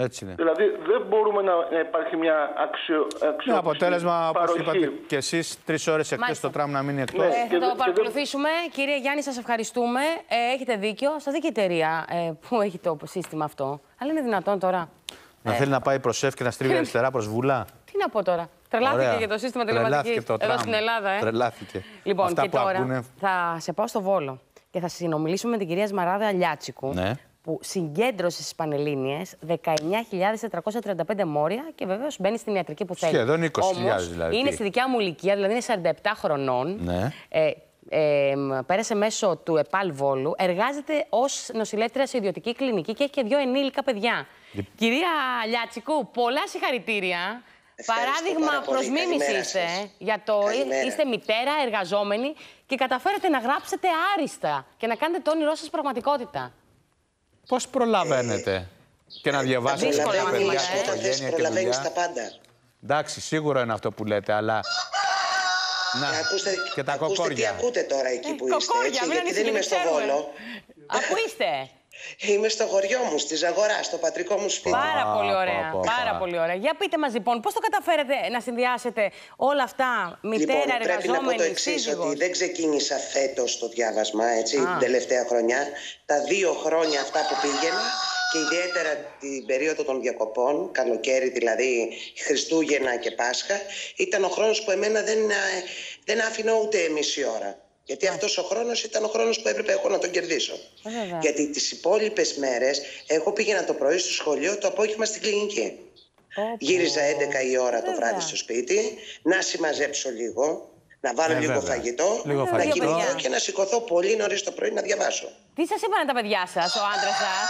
Έτσι είναι. Δηλαδή δεν μπορούμε να, να υπάρχει μια αξιο, Ναι, αξιόπιστη αποτέλεσμα, όπως παροχή. είπατε και εσείς, τρεις ώρες εκτός Μάλιστα. το τραμ να μείνει εκτός. Ναι. Ε, Και θα δεν- το και παρακολουθήσουμε. Κύριε Γιάννη, σας ευχαριστούμε. Ε, έχετε δίκιο. Σας δίκιο η εταιρεία ε, που έχει το σύστημα αυτό. Αλλά είναι δυνατόν τώρα. Να θέλει να πάει προς ΕΦ και να στρίβει αριστερά προς βουλά. Τι να πω τώρα. Τρελάθηκε Ωραία. για το σύστημα Τρελάθηκε τηλεματική το εδώ τραμ. στην Ελλάδα. Ε. Τρελάθηκε. Λοιπόν, Αυτά και που τώρα ακούνε. θα σε πάω στο Βόλο και θα συνομιλήσουμε με την κυρία Σμαράδα Λιάτσικου. Ναι. Που συγκέντρωσε στις Πανελλήνιες 19.435 μόρια και βεβαίως μπαίνει στην ιατρική που θέλει. Σχεδόν 20.000 Όμως, δηλαδή. Είναι Τι; στη δικιά μου ηλικία, δηλαδή είναι 47 χρονών. Ναι. Ε, ε, μ, πέρασε μέσω του ΕΠΑΛ Βόλου, εργάζεται ως νοσηλεύτρια σε ιδιωτική κλινική και έχει και δύο ενήλικα παιδιά. Κυρία Λιάτσικου, πολλά συγχαρητήρια. Ευχαριστώ Παράδειγμα πάρα πολύ. προς μίμηση Καλημέρα είστε. σας. ε, Για το Καλημέρα. είστε μητέρα, εργαζόμενη και καταφέρετε να γράψετε άριστα και να κάνετε το όνειρό σας πραγματικότητα. Πώς προλαβαίνετε και να διαβάσετε Δύσκολα τα παιδιά, μαθήματα, την ε. Όταν θες οικογένεια και προλαβαίνεις δουλειά; τα πάντα. Εντάξει, σίγουρο είναι αυτό που λέτε, αλλά. Να, Και ακούστε, και τα ακούστε τι κοκόρια. ακούτε τώρα εκεί που Ε, είστε, κοκόρια, έτσι, μην γιατί δεν ανησυχείτε, είμαι στο ξέρουμε. Βόλο. Α, πού είστε. Είμαι στο χωριό μου, στη Ζαγορά, στο πατρικό μου σπίτι. Πάρα πολύ ωραία. πα, πα, Πάρα πα. πολύ ωραία. Για πείτε μας λοιπόν, πώς το καταφέρετε να συνδυάσετε όλα αυτά, μητέρα, Λοιπόν, πρέπει να πω εργαζόμενη, το εξή, σύζυγος; ότι δεν ξεκίνησα φέτος το διάβασμα, έτσι, Α. την τελευταία χρονιά. Τα δύο χρόνια αυτά που πήγαινα και ιδιαίτερα την περίοδο των διακοπών, καλοκαίρι δηλαδή, Χριστούγεννα και Πάσχα, ήταν ο χρόνος που εμένα δεν, ε, δεν άφηνα ούτε μισή ώρα. Γιατί αυτός ο χρόνος ήταν ο χρόνος που έπρεπε εγώ να τον κερδίσω. Ε, βέβαια. Γιατί τις υπόλοιπες μέρες εγώ πήγαινα το πρωί στο σχολείο, το απόγευμα στην κλινική. Γύριζα 11 η ώρα το βράδυ στο σπίτι, να συμμαζέψω λίγο, να βάλω Ε, λίγο βέβαια. φαγητό, Λίγο να φαγητό. κοιμηθώ και να σηκωθώ πολύ νωρίς το πρωί να διαβάσω. Τι σας είπανε τα παιδιά σας, ο άντρας σας;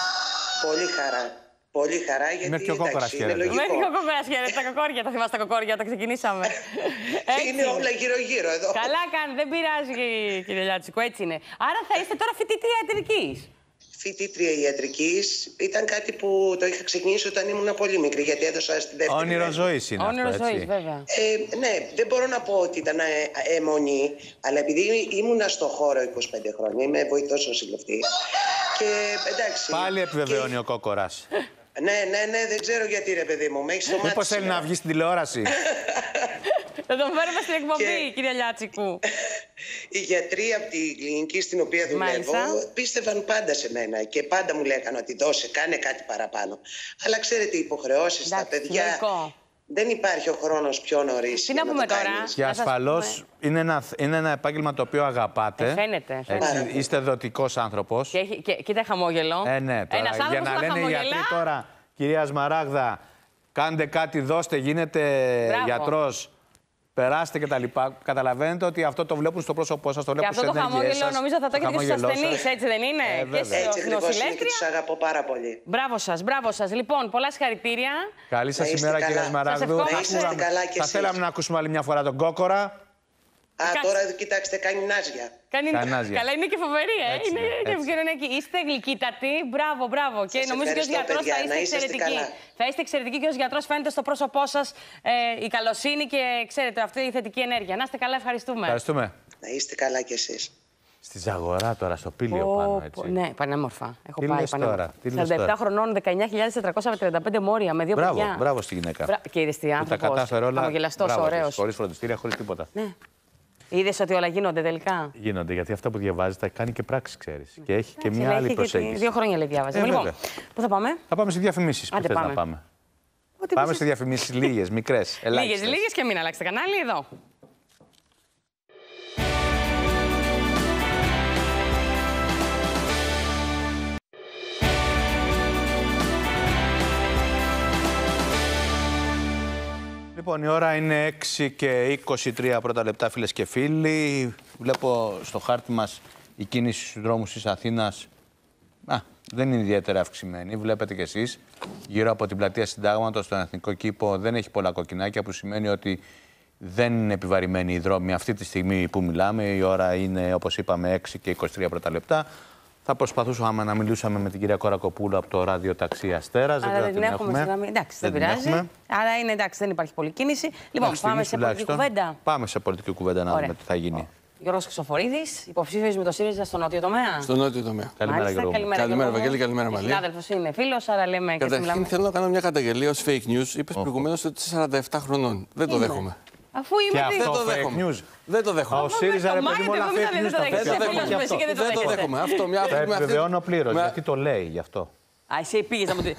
Πολύ χαρά. Πολύ χαρά γιατί Μέχρι και ο εντάξει, κόκορας είναι χαίρεται. λογικό. Μέχρι και ο κόκορας χαίρεται, τα κοκόρια, τα θυμάστε τα κοκόρια, τα ξεκινήσαμε. Είναι όλα γύρω-γύρω εδώ. Καλά κάνει, δεν πειράζει κύριε Λιάτσικο, έτσι είναι. Άρα θα είστε τώρα φοιτήτρια ιατρικής. Φοιτήτρια ιατρικής ήταν κάτι που το είχα ξεκινήσει όταν ήμουν πολύ μικρή, γιατί έδωσα στη δεύτερη. Όνειρο μέση. ζωής είναι Όνειρο αυτό, ζωής, έτσι. βέβαια. Ε, ναι, δεν μπορώ να πω ότι ήταν ε, αιμονή, αλλά επειδή ήμουνα στο χώρο 25 χρόνια, είμαι βοηθός νοσηλευτή. Και εντάξει. Πάλι επιβεβαιώνει και- ο κόκορας. Ναι, ναι, ναι, δεν ξέρω γιατί ρε παιδί μου. Με έχεις στο μάτι. Μήπω θέλει σήμερα. να βγει στην τηλεόραση; Θα τον φέρουμε στην εκπομπή, Και- κύριε Λιάτσικου. Οι γιατροί από τη κλινική στην οποία δουλεύω Μάλιστα. πίστευαν πάντα σε μένα και πάντα μου λέγανε ότι δώσε, κάνε κάτι παραπάνω. Αλλά ξέρετε, οι υποχρεώσεις, τα Εντάξει, παιδιά. Λογικό. Δεν υπάρχει ο χρόνος πιο νωρίς. Τι να πούμε τώρα; Και Να σας ασφαλώς πούμε. είναι, ένα, είναι ένα επάγγελμα το οποίο αγαπάτε. Ε, φαίνεται, φαίνεται. Έτσι, είστε δοτικός άνθρωπος. Και, έχει- και, κοίτα χαμόγελο. Ε, ναι, τώρα, Ένας για άνθρωπος να να λένε οι γιατροί χαμογελά. τώρα, κυρία Σμαράγδα, κάντε κάτι, δώστε, γίνετε Μπράβο. γιατρός, περάστε κτλ. Καταλαβαίνετε ότι αυτό το βλέπουν στο πρόσωπό σας, το Και βλέπουν αυτό στι το ενέργειές χαμόγελο σας, νομίζω θα το έχετε και στους χαμόγελό ασθενείς, σας. έτσι δεν είναι; Ε, και βέβαια. στους Έτσι ακριβώ είναι και νοσηλεύτρια. τους αγαπώ πάρα πολύ. Μπράβο σας, μπράβο σας. Λοιπόν, πολλά συγχαρητήρια. Καλή σας Να είστε ημέρα, καλά. κυρία Σας Σμαράγδου. ευχόμαστε. Θα Να είστε ακούγαμε- καλά κι Θα εσείς. θέλαμε να ακούσουμε άλλη μια φορά τον κόκορα. Α, Κάτσε. τώρα κοιτάξτε, κάνει νάζια. Κάνει... Κανάζια. Καλά, είναι και φοβερή, ε. Έτσι είναι είναι, και έτσι. επικοινωνιακή. Είστε γλυκύτατοι. Μπράβο, μπράβο. Και Σας νομίζω και ως ευχαριστώ, γιατρός παιδιά. θα είστε Να είσαστε εξαιρετικοί. καλά. Θα είστε εξαιρετικοί και ως γιατρός φαίνεται στο πρόσωπό σας ε, η καλοσύνη και ξέρετε αυτή η θετική ενέργεια. Να είστε καλά, ευχαριστούμε. Ευχαριστούμε. Να είστε καλά κι εσείς. Στη Ζαγορά τώρα, στο πήλιο Πω, πάνω, πω. έτσι. Ναι, πανέμορφα. Έχω Τι πάει λες πανέμορφα. τώρα, τι λες 47 τώρα. χρονών, 19.435 μόρια με δύο Μπράβο, παιδιά. μπράβο στη γυναίκα. Μπρα... Και είδε τι Που τα άνθρωπο. κατάφερε όλα. Χαμογελαστό, ωραίος. Χωρίς φροντιστήρια, χωρίς τίποτα. Ναι. Είδες ότι όλα γίνονται τελικά; Γίνονται, γιατί αυτά που διαβάζεις τα κάνει και πράξη, ξέρεις. Και έχει και Εντάξει, μια λέει, άλλη έχει και προσέγγιση. Δύο χρόνια λέει διάβαζε. Ε, λοιπόν, βέβαια. πού θα πάμε; Θα πάμε σε διαφημίσεις. Πού Άντε, θες να πάμε. πάμε. Πάμε σε διαφημίσεις λίγες, μικρές. Λίγες, λίγες και μην αλλάξετε κανάλι εδώ. Λοιπόν, η ώρα είναι 6 και 23 πρώτα λεπτά, φίλες και φίλοι. Βλέπω στο χάρτη μας η κίνηση στους δρόμους της Αθήνας δεν είναι ιδιαίτερα αυξημένη. Βλέπετε κι εσείς γύρω από την πλατεία Συντάγματος, στον Εθνικό Κήπο, δεν έχει πολλά κοκκινάκια, που σημαίνει ότι δεν είναι επιβαρημένοι οι δρόμοι αυτή τη στιγμή που μιλάμε. Η ώρα είναι, όπως είπαμε, 6 και 23 πρώτα λεπτά. Θα προσπαθούσαμε να μιλούσαμε με την κυρία Κορακοπούλου από το ράδιο ταξί Αστέρας. Δεν, δεν την έχουμε. έχουμε. Εντάξει, δεν, δεν πειράζει. Άρα είναι εντάξει, δεν υπάρχει πολλή κίνηση. Λοιπόν, πάμε σε πολιτική κουβέντα. Πάμε σε πολιτική κουβέντα να δούμε τι θα γίνει. Γιώργος Χρυσοφορίδης, υποψήφιος με το ΣΥΡΙΖΑ στο νότιο τομέα. Στο νότιο τομέα. Καλημέρα, Γιώργο. Καλημέρα, καλημέρα Βαγγέλη, καλημέρα Μαλή. Συνάδελφος είναι φίλος, άρα λέμε και Καταρχήν θέλω να κάνω μια καταγγελία ως fake news. Είπες oh. προηγουμένως ότι είσαι 47 χρονών. Δεν το δέχομαι. Αφού είμαι και αυτό δεν το δέχομαι. News. Δεν το δέχομαι. Ο ΣΥΡΙΖΑ ρε παιδί μου όλα fake news Δεν το δέχομαι. Αυτό μια Το επιβεβαιώνω πλήρως. Γιατί το λέει γι' αυτό. Α, εσύ πήγες να μου πει.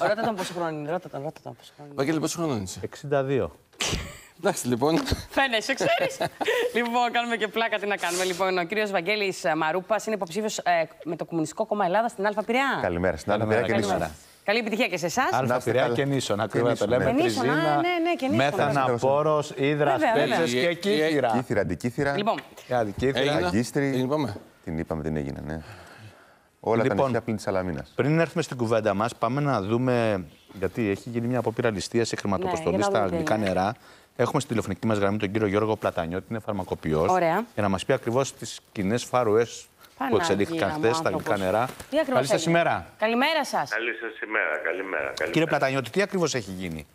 Ρώτα τον πόσο χρόνο είναι. Ρώτα τον πόσο χρόνο είναι. Βαγγέλη, πόσο χρόνο είσαι. 62. Εντάξει, λοιπόν. Φαίνεσαι, ξέρεις. λοιπόν, κάνουμε και πλάκα τι να κάνουμε. Λοιπόν, ο κύριος Βαγγέλης Μαρούπας είναι υποψήφιος ε, με το Κομμουνιστικό Κόμμα Ελλάδας στην Α' Πειραιά. Καλημέρα, στην Α' Πειραιά και Νήσων. Καλή επιτυχία και σε εσάς. Αλφα Πειραιά και Νήσο, να κρύβουμε το λέμε. Νήσων, ναι, ναι, και Νήσων. Μέθανα, Πόρο, Ύδρα, Σπέτσες και Κύθηρα. Κύθηρα, Αντικύθηρα. Λοιπόν, Αγκίστρι. Την είπαμε. Την είπαμε, την έγινε, ναι. Όλα λοιπόν, τα νησιά πλήν της Αλαμίνα. Πριν έρθουμε στην κουβέντα μας, πάμε να δούμε. Γιατί έχει γίνει μια απόπειρα ληστεία σε χρηματοποστολή ναι, στα αγγλικά νερά. Έχουμε στη τηλεφωνική μας γραμμή τον κύριο Γιώργο Πλατανιώτη, είναι φαρμακοποιός. Για να μας πει ακριβώς τις κοινές φάρουε που εξελίχθηκαν χθες στα αγγλικά νερά. Καλή σας ημέρα. Καλημέρα σας. Καλή σας ημέρα. Καλημέρα. καλημέρα. Κύριε Πλατανιώτη, τι ακριβώς έχει γίνει;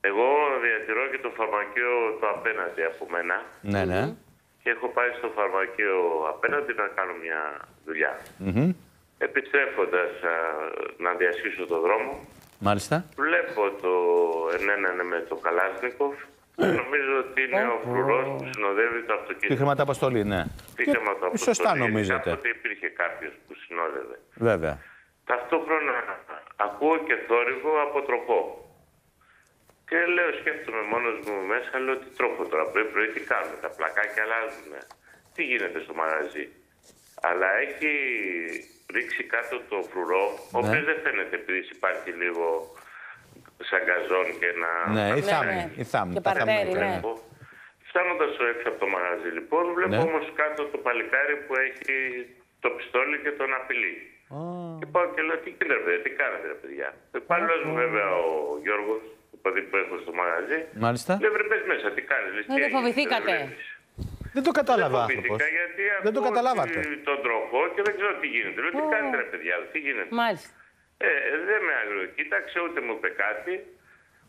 Εγώ διατηρώ και το φαρμακείο το απέναντι από μένα. Ναι, ναι. Και έχω πάει στο φαρμακείο απέναντι να κάνω μια δουλειά. Mm -hmm. Επιστρέφοντα να διασχίσω το δρόμο, Μάλιστα. Βλέπω το 9 με το Καλάσνικοφ. Νομίζω ότι είναι ο φρουρός που συνοδεύει το αυτοκίνητο. Τη χρηματαποστολή, ναι. Τη χρηματαποστολή. Σωστά νομίζετε. Ότι υπήρχε κάποιος που συνόδευε. Βέβαια. Ταυτόχρονα ακούω και θόρυβο από τροχό. Και λέω, σκέφτομαι μόνος μου μέσα, λέω τι τρόπο τώρα. Πρωί πρωί τι κάνουμε, τα πλακάκια αλλάζουν. Τι γίνεται στο μαγαζί. Αλλά έχει ρίξει κάτω το φρουρό, ο ναι. οποίος δεν φαίνεται επειδή υπάρχει λίγο σαν γκαζόν και να... Ναι, η θάμνη. Η θάμνη. Και παρτέρι, ναι. Φτάνοντας έξω από το μαγαζί, λοιπόν, βλέπω ναι. όμως κάτω το παλικάρι που έχει το πιστόλι και τον απειλεί. Oh. Και πάω και λέω: Τι γίνεται, τι κάνετε, ρε παιδιά. Ο υπάλληλο μου, βέβαια, ο Γιώργος, το παιδί που έχω στο μαγαζί, Μάλιστα. λέει: Βρε, μέσα, τι κάνεις. Δεν φοβηθήκατε. Δεν το κατάλαβα. Δεν γιατί δεν το καταλάβατε. Τον τροχό και δεν ξέρω τι γίνεται. Λέω, τι κάνετε ρε παιδιά, τι γίνεται. Μάλιστα. Ε, δεν με κοίταξε ούτε μου είπε κάτι.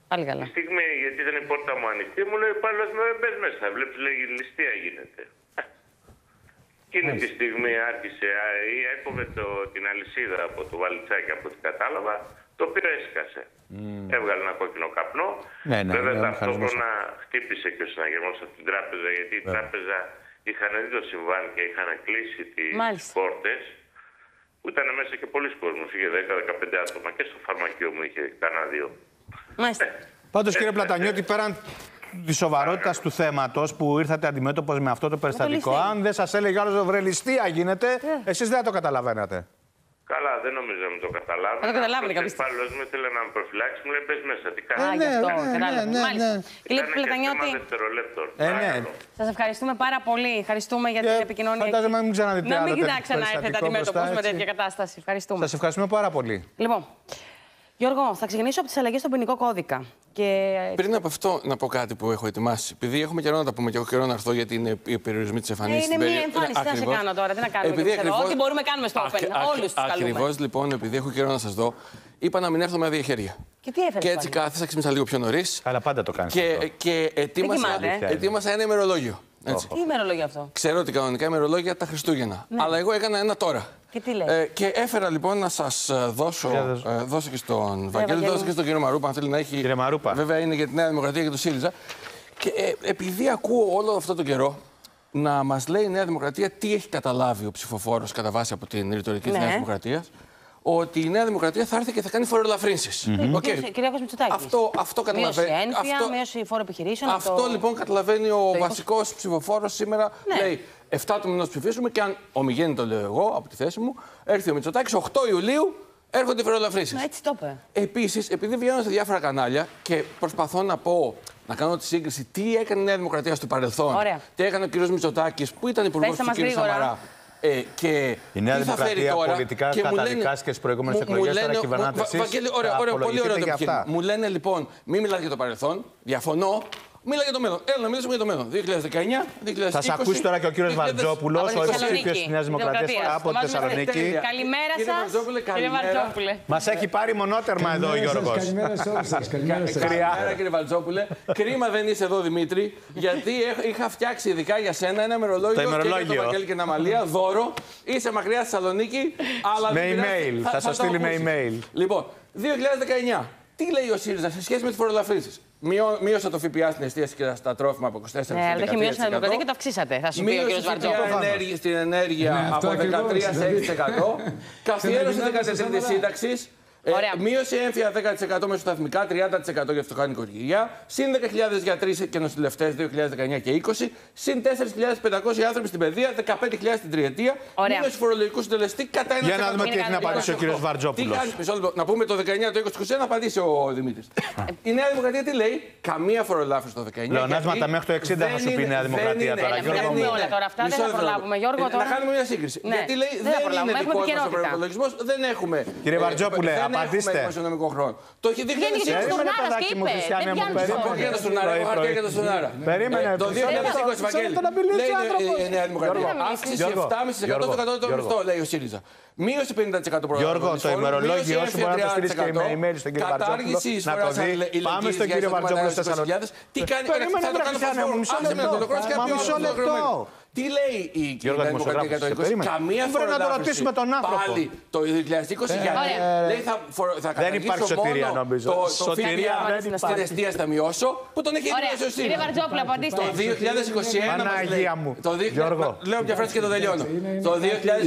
Πάλι καλά. Τη στιγμή, γιατί ήταν η πόρτα μου ανοιχτή, μου λέει πάλι με μπε μέσα. Βλέπεις, λέγει ληστεία γίνεται. Εκείνη τη στιγμή άρχισε ή έκοβε το, την αλυσίδα από το βαλιτσάκι από ό,τι κατάλαβα, το οποίο έσκασε. Mm. Έβγαλε ένα κόκκινο καπνό. Ναι, ναι, Βέβαια, ναι, ταυτόχρονα χτύπησε και ο συναγερμός από την τράπεζα, γιατί η τράπεζα είχαν δει το συμβάν και είχαν κλείσει τις πόρτες. Που ήταν μέσα και πολλοί κόσμοι, είχε 10-15 άτομα και στο φαρμακείο μου είχε κανένα δύο. Μάλιστα. Πάντως, κύριε Πλατανιώτη, πέραν τη σοβαρότητας του θέματος που ήρθατε αντιμέτωπος με αυτό το περιστατικό, αν δεν σας έλεγε άλλος βρελιστία γίνεται, yeah. εσείς δεν θα το καταλαβαίνατε. Καλά, δεν νομίζω να το καταλάβει. Θα το καταλάβει κάποιος. Ο υπάλληλος μου ήθελε να με προφυλάξει, μου λέει πες μέσα. Τι κάνεις. Α, γι' αυτό. Ναι, ναι, ναι, ναι. Κύριε Πλατανιώτη. Ε, ναι. Σας ευχαριστούμε πάρα πολύ. Ευχαριστούμε για την επικοινωνία. Φαντάζομαι να μην ξαναδείτε Να μην ξαναέρθετε αντιμέτωπος με τέτοια κατάσταση. Ευχαριστούμε. Σας ευχαριστούμε πάρα πολύ. Λοιπόν, Γιώργο, θα ξεκινήσω από τις αλλαγές στον ποινικό κώδικα. Και... Πριν από αυτό, να πω κάτι που έχω ετοιμάσει. Επειδή έχουμε καιρό να τα πούμε και έχω καιρό να έρθω γιατί είναι οι περιορισμοί της εμφανίση. Ε, είναι μια εμφάνιση. Τι να σε κάνω τώρα, τι να κάνουμε. Επειδή ακριβώς... Ό,τι μπορούμε κάνουμε στο Open. Όλους τους καλούμε. Ακριβώς λοιπόν, επειδή έχω καιρό να σας δω, είπα να μην έρθω με άδεια χέρια. Και τι έφερες. Και έτσι κάθισα, ξύπνησα λίγο πιο νωρίς. Αλλά πάντα το κάνεις. Και, και ετοίμασα, ετοίμασα ένα ημερολόγιο. Έτσι. Τι ημερολόγιο αυτό; Ξέρω ότι κανονικά ημερολόγια τα Χριστούγεννα. Ναι. Αλλά εγώ έκανα ένα τώρα. Και τι λέει; Ε, και έφερα λοιπόν να σας δώσω. Ε, δώσω και στον Βαγγέλη, δώσω και στον κύριο Μαρούπα, αν θέλει να έχει. Κύριε Μαρούπα. Βέβαια είναι για τη Νέα Δημοκρατία και το ΣΥΡΙΖΑ. Και ε, επειδή ακούω όλο αυτό τον καιρό να μας λέει η Νέα Δημοκρατία τι έχει καταλάβει ο ψηφοφόρος κατά βάση από την ρητορική ναι. της Νέας Δημοκρατίας, ότι η Νέα Δημοκρατία θα έρθει και θα κάνει φοροελαφρύνσεις. Mm-hmm. OK. Κυριάκος Μητσοτάκης. Αυτό, αυτό καταλαβαίνει. Μείωση ΕΝΦΙΑ, αυτό- μείωση φόρο επιχειρήσεων. από Αυτό το- λοιπόν καταλαβαίνει ο το βασικός ψηφοφόρος σήμερα. Ναι. Λέει 7 του μηνός ψηφίσουμε και αν ο μη γένοιτο το λέω εγώ από τη θέση μου, έρθει ο Μητσοτάκης 8 Ιουλίου. Έρχονται οι φοροελαφρύνσεις. Ναι, Έτσι το είπε. Επίσης, επειδή βγαίνω σε διάφορα κανάλια και προσπαθώ να πω, να κάνω τη σύγκριση τι έκανε η Νέα Δημοκρατία στο παρελθόν, Ωραία. τι έκανε ο κ. Μητσοτάκης, που ήταν υπουργός Πέστε του μας κ. γρήγορα. Σαμαρά. Ε, και Η Νέα τι θα φέρει Δημοκρατία τώρα. πολιτικά και μου λένε- καταδικάστηκε στις προηγούμενες μου- μου εκλογές, τώρα λένε- κυβερνάτε Βα- εσείς, Βαγγέλη, θα ωραία, ωραία, πολύ απολογηθείτε ωραίο το για επιχείρημα. αυτά. Μου λένε λοιπόν, μην μιλάτε για το παρελθόν, διαφωνώ. Μίλα για το μέλλον. Έλα να μιλήσουμε για το μέλλον. 2019, 2020. Θα σα ακούσει τώρα και ο κύριος 2000. Βαρτζόπουλος, Από ο τη Θεσσαλονίκη. υποψήφιο της Νέας Δημοκρατίας Δημοκρατίας. από τη Βάζουμε Θεσσαλονίκη. τέλεια. Καλημέρα Κύριε σας, Βαρτζόπουλε, κύριε καλημέρα. Βαρτζόπουλε. Μας έχει πάρει μονότερμα εδώ ο Γιώργος. Καλημέρα σε όλους σας. Καλημέρα σας. Καλημέρα κύριε Βαλτζόπουλε. Κρίμα δεν είσαι εδώ Δημήτρη, γιατί έχ- είχα φτιάξει ειδικά για σένα ένα ημερολόγιο, Το και για ημερολόγιο. τον Βαγγέλη και την Αμαλία, δώρο. Είσαι μακριά στη Θεσσαλονίκη, αλλά Με δεν πειράζει, email. Θα το σας στείλει με ακούσεις. email. Λοιπόν, 2019. Τι λέει ο ΣΥΡΙΖΑ σε σχέση με τις φορολαφρύνσει. Μείωσα το ΦΠΑ στην εστίαση και στα τρόφιμα από 24% Ναι, αλλά το έχει μειώσει η 13%. Δημοκρατία και το αυξήσατε. Θα σου πει ο Μείωση κ. ΦΠΑ Βαρτζόπουλος. ενέργεια- στην ενέργεια Ναι, αυτό από 13% ακριβώς, σε 6%. Καθιέρωση Στην 13η σύνταξης. Ε, μείωση έμφυα 10% μεσοσταθμικά, 30% για φτωχά νοικοκυριά. Συν 10.000 γιατροί και νοσηλευτέ 2019 και 20. Συν 4.500 άνθρωποι στην παιδεία, 15.000 στην τριετία. Ωραία. Μείωση φορολογικού συντελεστή κατά 1%. Για να δούμε τι έχει να απαντήσει ο κύριος Βαρτζόπουλος. Τι κάνεις, μισό λεπτό. Να πούμε το 19, το 20, να απαντήσει ο Δημήτρης. Η Νέα Δημοκρατία τι λέει, καμία φορολάφρυνση το 19. Πλεονάσματα γιατί μέχρι το 60 θα δεν σου πει η είναι- Νέα δεν Δημοκρατία είναι- τώρα, Έλα, μην Γιώργο τα μου. πούμε όλα τώρα αυτά, δεν Μισό θα λεπτό. προλάβουμε. Γιώργο, Ε, τώρα. Να κάνουμε μια σύγκριση. Ναι, Γιατί λέει δεν θα δεν, προλάβουμε, είναι έχουμε δικό μας ο επικαιρότητα. προπολογισμό, δεν έχουμε. Κύριε ε, Βαρτζόπουλε, δεν απαντήστε. Έχουμε δημοσιονομικό χρόνο. Το έχει Βγαίνει και ο 2020. Στουρνάρας παιδάκι και μου, είπε. Χριστιανέ Δεν μου, πιάνει περίμενε. το Έχω και το Στουρνάρα, έχω χαρτιά και το Στουρνάρα. Περίμενε, Ε, Το μισό 2020, λεπτό, Βαγγέλης. μισό λεπτό να μιλήσει Λέει ο άνθρωπος. η Νέα Δημοκρατία. Γιώργο, Αύξηση Γιώργο, 7,5% Γιώργο, το κατώτατο Γιώργο. μισθό, λέει ο ΣΥΡΙΖΑ. Μείωση 50% προγραμματών. Γιώργο, το ημερολόγιο σου μπορεί να το στείλεις και με email στον κύριο Βαρτζόπουλο. Κατάργηση Να το δεις. Πάμε στον κύριο Βαρτζόπουλο στη Θεσσαλονίκη. Τι κάνει, Περίμενε, θα το βρε, κάνω Χριστιανέ μου, φως μισό Άσε με λεπτό. Να το κάνω και Μα πιο μισό άλλο λεπτό. Τι λέει η Γιώργο, Νέα Δημοκρατία για το 20, περίμενε. καμία Πρέπει να το φορολάβηση. ρωτήσουμε τον άνθρωπο. Πάλι το 2020 γιατί Ωραία. λέει θα, φορο- θα Δεν καταργήσω υπάρχει σωτηρία, μόνο νομίζω. Το, το Σωτηρία ΦΠΑ δεν στην υπάρχει. εστίαση θα μειώσω που τον έχει Ωραία. μειώσει ο Κύριε ΣΥΡΙΖΑ. Βαρτζόπουλο, απαντήστε. Το 2021 μας λέει. Παναγία μου. Το 2000 Γιώργο. Λέω μια φράση και το τελειώνω. Το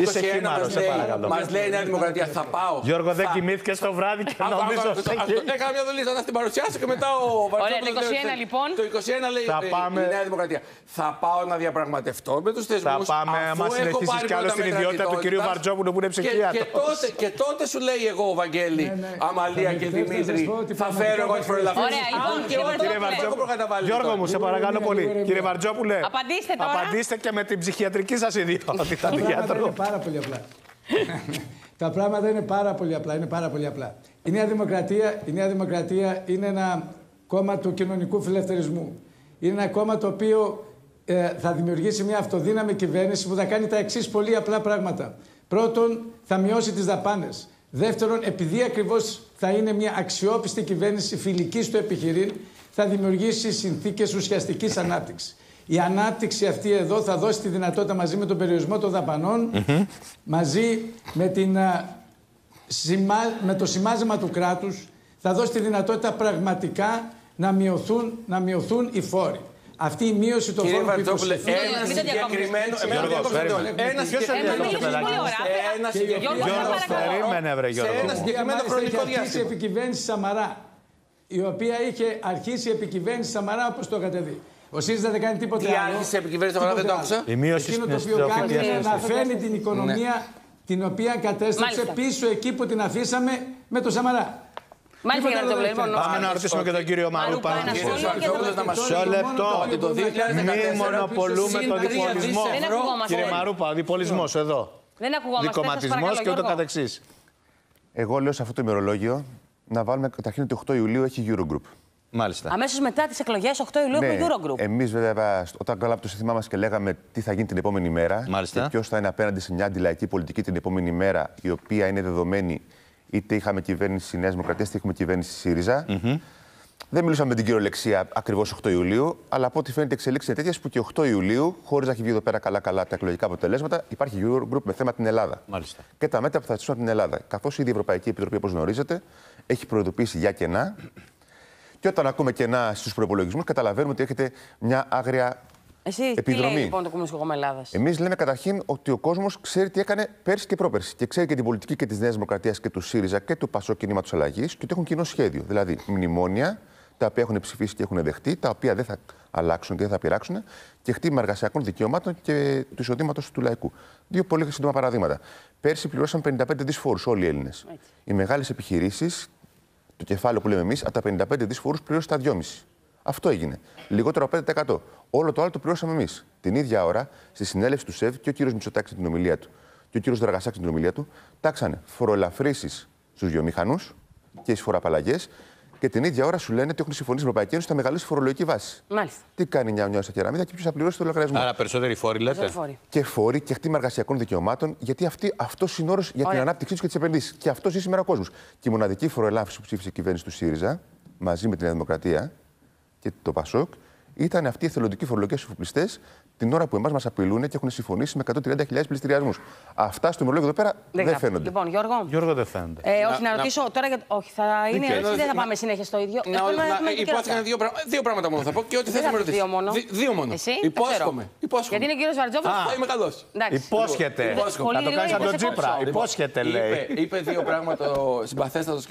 Είσαι 2021 χήμαρος, μας σε λέει, παρακαλώ. μας λέει η Νέα Δημοκρατία θα πάω. Γιώργο, δεν θα- κοιμήθηκε το βράδυ και Άκου, νομίζω άκου, σε άκου, άκου. Έκανα μια δουλειά να την παρουσιάσω και μετά ο Ωραία, Βαρτζόπουλος το λέει 21 ότι- λοιπόν. Το 21 λέει Θα ε, πάμε- η Νέα Δημοκρατία. Θα πάω να διαπραγματευτώ με τους θεσμούς. Θα πάμε, άμα συνεχίσεις κι άλλος στην ιδιότητα του κυρίου Βαρτζόπουλου που είναι Και, και, ψυχίατρος. τότε, και τότε σου λέει εγώ, Βαγγέλη, Ναι, Αμαλία και Δημήτρη, θα φέρω εγώ τι φορολαφρύνσεις. Ωραία, λοιπόν, Αν και κύριε εγώ το Βαρτζόπουλε. έχω προκαταβάλει Γιώργο τώρα. μου, σε παρακαλώ πολύ. Κύριε Βαρτζόπουλε, Απαντήστε τώρα. απαντήστε και με την ψυχιατρική σας ιδιότητα του Τα πράγματα γιατρού. είναι πάρα πολύ απλά. Τα πράγματα είναι πάρα πολύ απλά. Είναι πάρα πολύ απλά. Η Νέα Δημοκρατία, η Νέα Δημοκρατία είναι ένα κόμμα του κοινωνικού φιλελευθερισμού. Είναι ένα κόμμα το οποίο ε, θα δημιουργήσει μια αυτοδύναμη κυβέρνηση που θα κάνει τα εξής πολύ απλά πράγματα. Πρώτον, θα μειώσει τις δαπάνες. Δεύτερον, επειδή ακριβώς θα είναι μια αξιόπιστη κυβέρνηση φιλική στο επιχειρήν, θα δημιουργήσει συνθήκες ουσιαστικής ανάπτυξης. Η ανάπτυξη αυτή εδώ θα δώσει τη δυνατότητα μαζί με τον περιορισμό των δαπανων μαζί με, την, α, σημά- με το σημάζεμα του κράτους, θα δώσει τη δυνατότητα πραγματικά να μειωθούν, να μειωθούν οι φόροι. Αυτή η μείωση των Κύριε φόρων που Βαρτζόπουλε, υποσχεθήκατε- ένα Μην το συγκεκριμένο. διακόψετε. εμένα Γιώργο, δεν το περίμενε. διακόψετε. Ένα Ποιος Ε, μα συγκεκριμένο. μιλήσεις πολύ ώρα. Ένα Γιώργο, συγκεκριμένο. σας Γιώργο, παρακαλώ. περίμενε, βρε Σε Γιώργο. ένα Η συγκεκριμένο οποία χρονικό μάλιστα είχε αρχίσει η διάστημα. επικυβέρνηση Σαμαρά. Η οποία είχε αρχίσει η επικυβέρνηση Σαμαρά όπως το είχατε δει. Ο ΣΥΡΙΖΑ δεν κάνει τίποτα Τι άλλο. άρχισε η επικυβέρνηση Σαμαρά, δεν το Τίποτα άλλο. άκουσα. Η μείωση Εκείνο το στην οποίο κάνει αστυνομική είναι να αστυνομία. φέρνει την οικονομία την οποία κατέστρεψε Μάλιστα. πίσω εκεί που την αφήσαμε με το Σαμαρά. Μάλιστα, κύριε Τίποτα άλλο Βαρτζόπουλε. δεν Λοιπόν, θέλει. Πάμε να ρωτήσουμε και τον κύριο Μαρούπα. Μαρούπα, ένα Κύριε σχόλιο και Βαρτζόπουλος, να μας Μισό λεπτό. ότι το 2014 Μη μονοπολούμε συν τον τρία διπολισμό. δις Δεν ευρώ. ακουγόμαστε. Κύριε Μαρούπα, διπολισμός εδώ. Δεν ακουγόμαστε. σας Δικοματισμό παρακαλώ, και ούτω Γιώργο. καθεξής. Εγώ λέω σε αυτό το ημερολόγιο να βάλουμε καταρχήν ότι 8 Ιουλίου έχει Eurogroup. Μάλιστα. Αμέσως μετά τις εκλογές, 8 Ιουλίου, έχουμε Eurogroup. Εμείς, βέβαια, σ- όταν κάναμε το σύστημά μας και λέγαμε τι θα γίνει την επόμενη μέρα Μάλιστα. και ποιος θα είναι απέναντι σε μια αντιλαϊκή πολιτική την επόμενη μέρα, η οποία είναι δεδομένη, είτε είχαμε κυβέρνηση Νέας Δημοκρατίας, είτε έχουμε κυβέρνηση ΣΥΡΙΖΑ. Δεν μιλούσαμε με την κυριολεξία ακριβώς 8 Ιουλίου, αλλά από ό,τι φαίνεται εξελίξεις είναι τέτοιες που και 8 Ιουλίου, χωρίς να έχει βγει εδώ πέρα καλά-καλά τα εκλογικά αποτελέσματα, υπάρχει Eurogroup με θέμα την Ελλάδα. Μάλιστα. Και τα μέτρα που θα θεσπίσουν από την Ελλάδα. Καθώς ήδη η Ευρωπαϊκή Επιτροπή, όπως γνωρίζετε, έχει προειδοποιήσει για κενά. Και όταν ακούμε κενά στους προπολογισμού, καταλαβαίνουμε ότι έχετε μια άγρια Εσύ τι λέει επιδρομή. λοιπόν το Κομμουνιστικό Κόμμα Ελλάδας; Εμείς λέμε καταρχήν ότι ο κόσμος ξέρει τι έκανε πέρσι και πρόπερσι. Και ξέρει και την πολιτική και της Νέας Δημοκρατίας και του ΣΥΡΙΖΑ και του Πασό Κινήματος Αλλαγής και ότι έχουν κοινό σχέδιο. Δηλαδή μνημόνια τα οποία έχουν ψηφίσει και έχουν δεχτεί, τα οποία δεν θα αλλάξουν και δεν θα πειράξουν και χτύπημα εργασιακών δικαιωμάτων και του εισοδήματος του λαϊκού. Δύο πολύ σύντομα παραδείγματα. Πέρσι πληρώσαμε 55 δις φόρους όλοι οι Έλληνες. Οι μεγάλες επιχειρήσεις, το κεφάλαιο που λέμε εμείς, από τα 55 δις φόρους πλήρωσε τα 2,5. Αυτό έγινε. Λιγότερο από 5%. Όλο το άλλο το πληρώσαμε εμείς. Την ίδια ώρα, στη συνέλευση του ΣΕΒ και ο κύριος Μητσοτάκης στην ομιλία του και ο κύριος Δραγασάκης στην ομιλία του, τάξανε φοροελαφρύσει στους βιομηχανούς και στις φοροαπαλλαγές και την ίδια ώρα σου λένε ότι έχουν συμφωνήσει με την Ευρωπαϊκή Ένωση θα μεγαλώσει η φορολογική βάση. Μάλιστα. Τι κάνει μια νιώσα κεραμίδα και ποιος θα πληρώσει το λογαριασμό; Άρα περισσότεροι φόροι λέτε; Και φόροι και χτήμα εργασιακών δικαιωμάτων, γιατί αυτή, αυτός είναι όρος για την Ωραία. ανάπτυξή τους και τις επενδύσεις. Και αυτός ζει σήμερα ο κόσμος. Και η μοναδική φοροελάφρυνση που ψήφισε η κυβέρνηση του ΣΥΡΙΖΑ μαζί με τη Νέα Δημοκρατία και το ΠΑΣΟΚ ήταν αυτή η εθελοντική φορολογία στου εφοπλιστές την ώρα που εμάς μας απειλούν και έχουν συμφωνήσει με 130.000 πληστηριασμούς. Αυτά στο ημερολόγιο εδώ πέρα δεν, γράφει. φαίνονται. Λοιπόν, Γιώργο. Γιώργο δεν φαίνονται. Ε, όχι, να, Να- ρωτήσω τώρα για. Όχι, θα είναι και- έτσι, δεν θα να- πάμε συνέχεια στο ίδιο. Να, Έχουμε- να, έχουμε και υπόθηκαν καιρό. δύο, πράγματα, δύο πράγματα μόνο θα πω και ό,τι Δεν θες να με θα πεις ρωτήσεις. δύο μόνο. Δι- δύο μόνο. Εσύ, τα Υπόσχομαι. ξέρω. Υπόσχομαι. Γιατί είναι ο κύριος Βαρτζόπουλος; Α, είμαι καλός. Εντάξει. Υπόσχεται. Υπόσχομαι. Πολύ Θα το κάνεις γρήγορα σαν τον και σε Τσίπρα. κόψω. Υπόσχεται, Είπε, λέει. είπε δύο πράγματα ο συμπαθέστατος κ.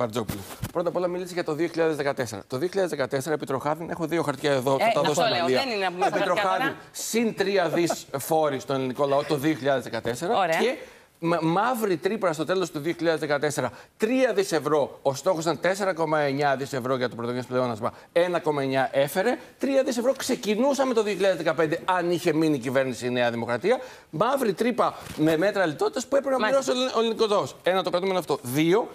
Βαρτζόπουλος. Πρώτα απ' όλα μίλησε για το 2014. Το 2014 επί Τροχάδιν έχω δύο χαρτιά εδώ. Ε, θα τα αυτό δώσω λέω, αναλύα. δεν είναι να πούμε στα Επί χαρτιά Τροχάδιν, τώρα. συν 3 δις φόροι στον ελληνικό λαό το 2014. Ωραία. Και μα- μαύρη τρύπρα στο τέλος του 2014. 3 δις ευρώ. Ο στόχος ήταν 4,9 δις ευρώ για το πρωτογενέ πλεόνασμα. 1,9 έφερε. 3 δις ευρώ ξεκινούσαμε το 2015, αν είχε μείνει η κυβέρνηση η Νέα Δημοκρατία. Μαύρη τρύπα με μέτρα λιτότητας που έπρεπε να πληρώσει ο ελληνικός λαός. Ένα το κρατούμενο αυτό. Δύο,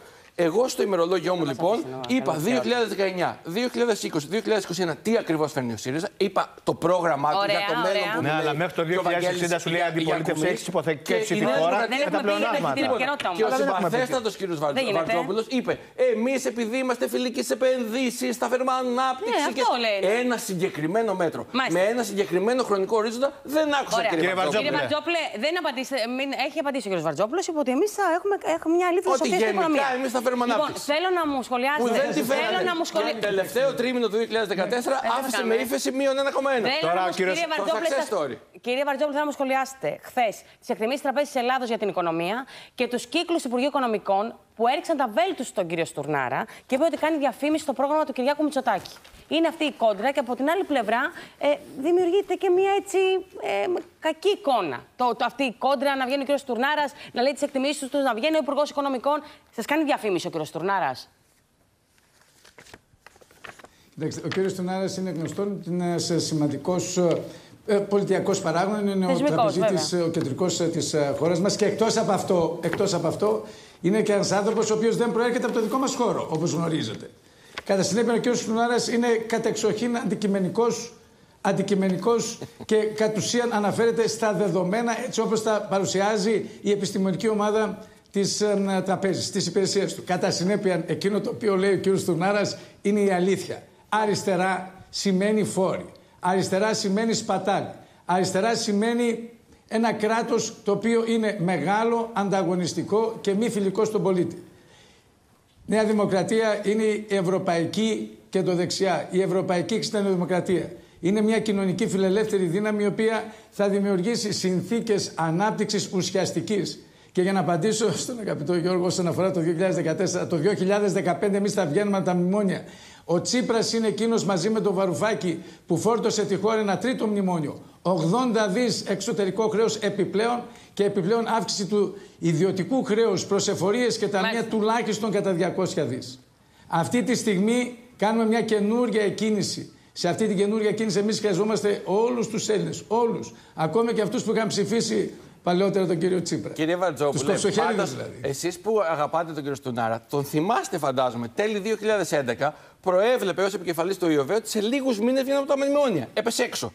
εγώ στο ημερολόγιο μου λοιπόν είπα 2019, 2020, 2021 τι ακριβώς φέρνει ο ΣΥΡΙΖΑ. Είπα το πρόγραμμά του Ωραία, για το μέλλον ωραία. που Ναι, μου αλλά λέει μέχρι το και ο 2060 Βαγγέλης σου λέει για- αντιπολίτευση, για έχεις υποθηκεύσει Και η τη Νέα χώρα Δημοκρατία- Δεν με τα έχουμε πει για τα πλεονάσματα. επικαιρότητα και ο όμως. συμπαθέστατος κ. Δεν γίνεται. Βαρτζόπουλο είπε: Εμείς επειδή είμαστε φιλικοί στι επενδύσεις, θα φέρουμε ανάπτυξη. Ναι, αυτό λένε. Ένα συγκεκριμένο μέτρο. Μάλιστα. Με ένα συγκεκριμένο χρονικό ορίζοντα δεν άκουσα Ωραία. κύριε Κύριε Βαρτζόπουλο. Κύριε Βαρτζόπουλε, δεν απαντήσετε. Μην, έχει απαντήσει ο κ. Βαρτζόπουλο. Είπε ότι εμείς θα έχουμε, έχουμε μια αλήθεια Ότι σοφία στην γενικά οικονομία. εμείς θα φέρουμε λοιπόν, ανάπτυξη. θέλω να μου σχολιάσετε. Που δεν τη θέλω φέρατε. να μου Και σχολιάσετε. τελευταίο τρίμηνο του 2014 άφησε κάνουμε. με ύφεση μείον 1,1. Θέλω Τώρα ο όμως, κύριος- κύριε Το Βαρτζόπουλε, success σας- story. Κύριε Βαρτζόπουλε, θέλω να μου σχολιάσετε χθες τις εκτιμήσεις Τραπέζης Ελλάδος για την οικονομία και τους κύκλους Υπουργείου Οικονομικών που έριξαν τα βέλη τους στον κύριο Στουρνάρα και είπε ότι κάνει διαφήμιση στο πρόγραμμα του Κυριάκου Μητσοτάκη. Είναι αυτή η κόντρα και από την άλλη πλευρά ε, δημιουργείται και μια έτσι ε, κακή εικόνα. Το, το, αυτή η κόντρα να βγαίνει ο κύριος Στουρνάρας, να λέει τις εκτιμήσεις τους, να βγαίνει ο Υπουργός Οικονομικών. Σας κάνει διαφήμιση ο κύριος Στουρνάρας; Κοιτάξτε, ο κύριος Τουνάρας είναι γνωστό ότι είναι ένας σημαντικός ε, πολιτιακός παράγων, είναι ο Θεσμικός, τραπεζίτης, βέβαια. ο κεντρικός ε, της ε, χώρας μας και εκτός από αυτό, εκτός από αυτό είναι και ένας άνθρωπος ο οποίος δεν προέρχεται από το δικό μας χώρο, όπως γνωρίζετε. Κατά συνέπεια, ο κύριος Τουνάρας είναι κατεξοχήν αντικειμενικός αντικειμενικός και κατ' ουσίαν αναφέρεται στα δεδομένα έτσι όπως τα παρουσιάζει η επιστημονική ομάδα της ε, τραπέζης, της υπηρεσίας του. Κατά συνέπεια, εκείνο το οποίο λέει ο κύριος Τουνάρας είναι η αλήθεια. Αριστερά σημαίνει φόρη. Αριστερά σημαίνει σπατάλη. Αριστερά σημαίνει ένα κράτος το οποίο είναι μεγάλο, ανταγωνιστικό και μη φιλικό στον πολίτη. Νέα Δημοκρατία είναι η ευρωπαϊκή κεντροδεξιά, η ευρωπαϊκή χριστιανοδημοκρατία. Είναι μια κοινωνική φιλελεύθερη δύναμη η οποία θα δημιουργήσει συνθήκες ανάπτυξης ουσιαστικής. Και για να απαντήσω στον αγαπητό Γιώργο όσον αφορά το 2014, το 2015 εμείς θα βγαίνουμε από τα μνημόνια. Ο Τσίπρας είναι εκείνος μαζί με τον Βαρουφάκη που φόρτωσε τη χώρα ένα τρίτο μνημόνιο. 80 δις εξωτερικό χρέος επιπλέον και επιπλέον αύξηση του ιδιωτικού χρέους προς εφορίες και ταμεία τουλάχιστον κατά 200 δις. Αυτή τη στιγμή κάνουμε μια καινούργια εκκίνηση. Σε αυτή την καινούργια κίνηση εμείς χρειαζόμαστε όλους τους Έλληνες, όλους. Ακόμη και αυτούς που είχαν ψηφίσει παλαιότερα τον κύριο Τσίπρα. Κύριε Τους Βαρτζόπουλε, κοψοχέριδες πάντως, δηλαδή. εσείς που αγαπάτε τον κύριο Στουνάρα, τον θυμάστε φαντάζομαι, τέλη 2011, προέβλεπε ως επικεφαλής του ΙΟΒΕ ότι σε λίγους μήνες βγαίνουν από τα μνημόνια. Έπεσε έξω.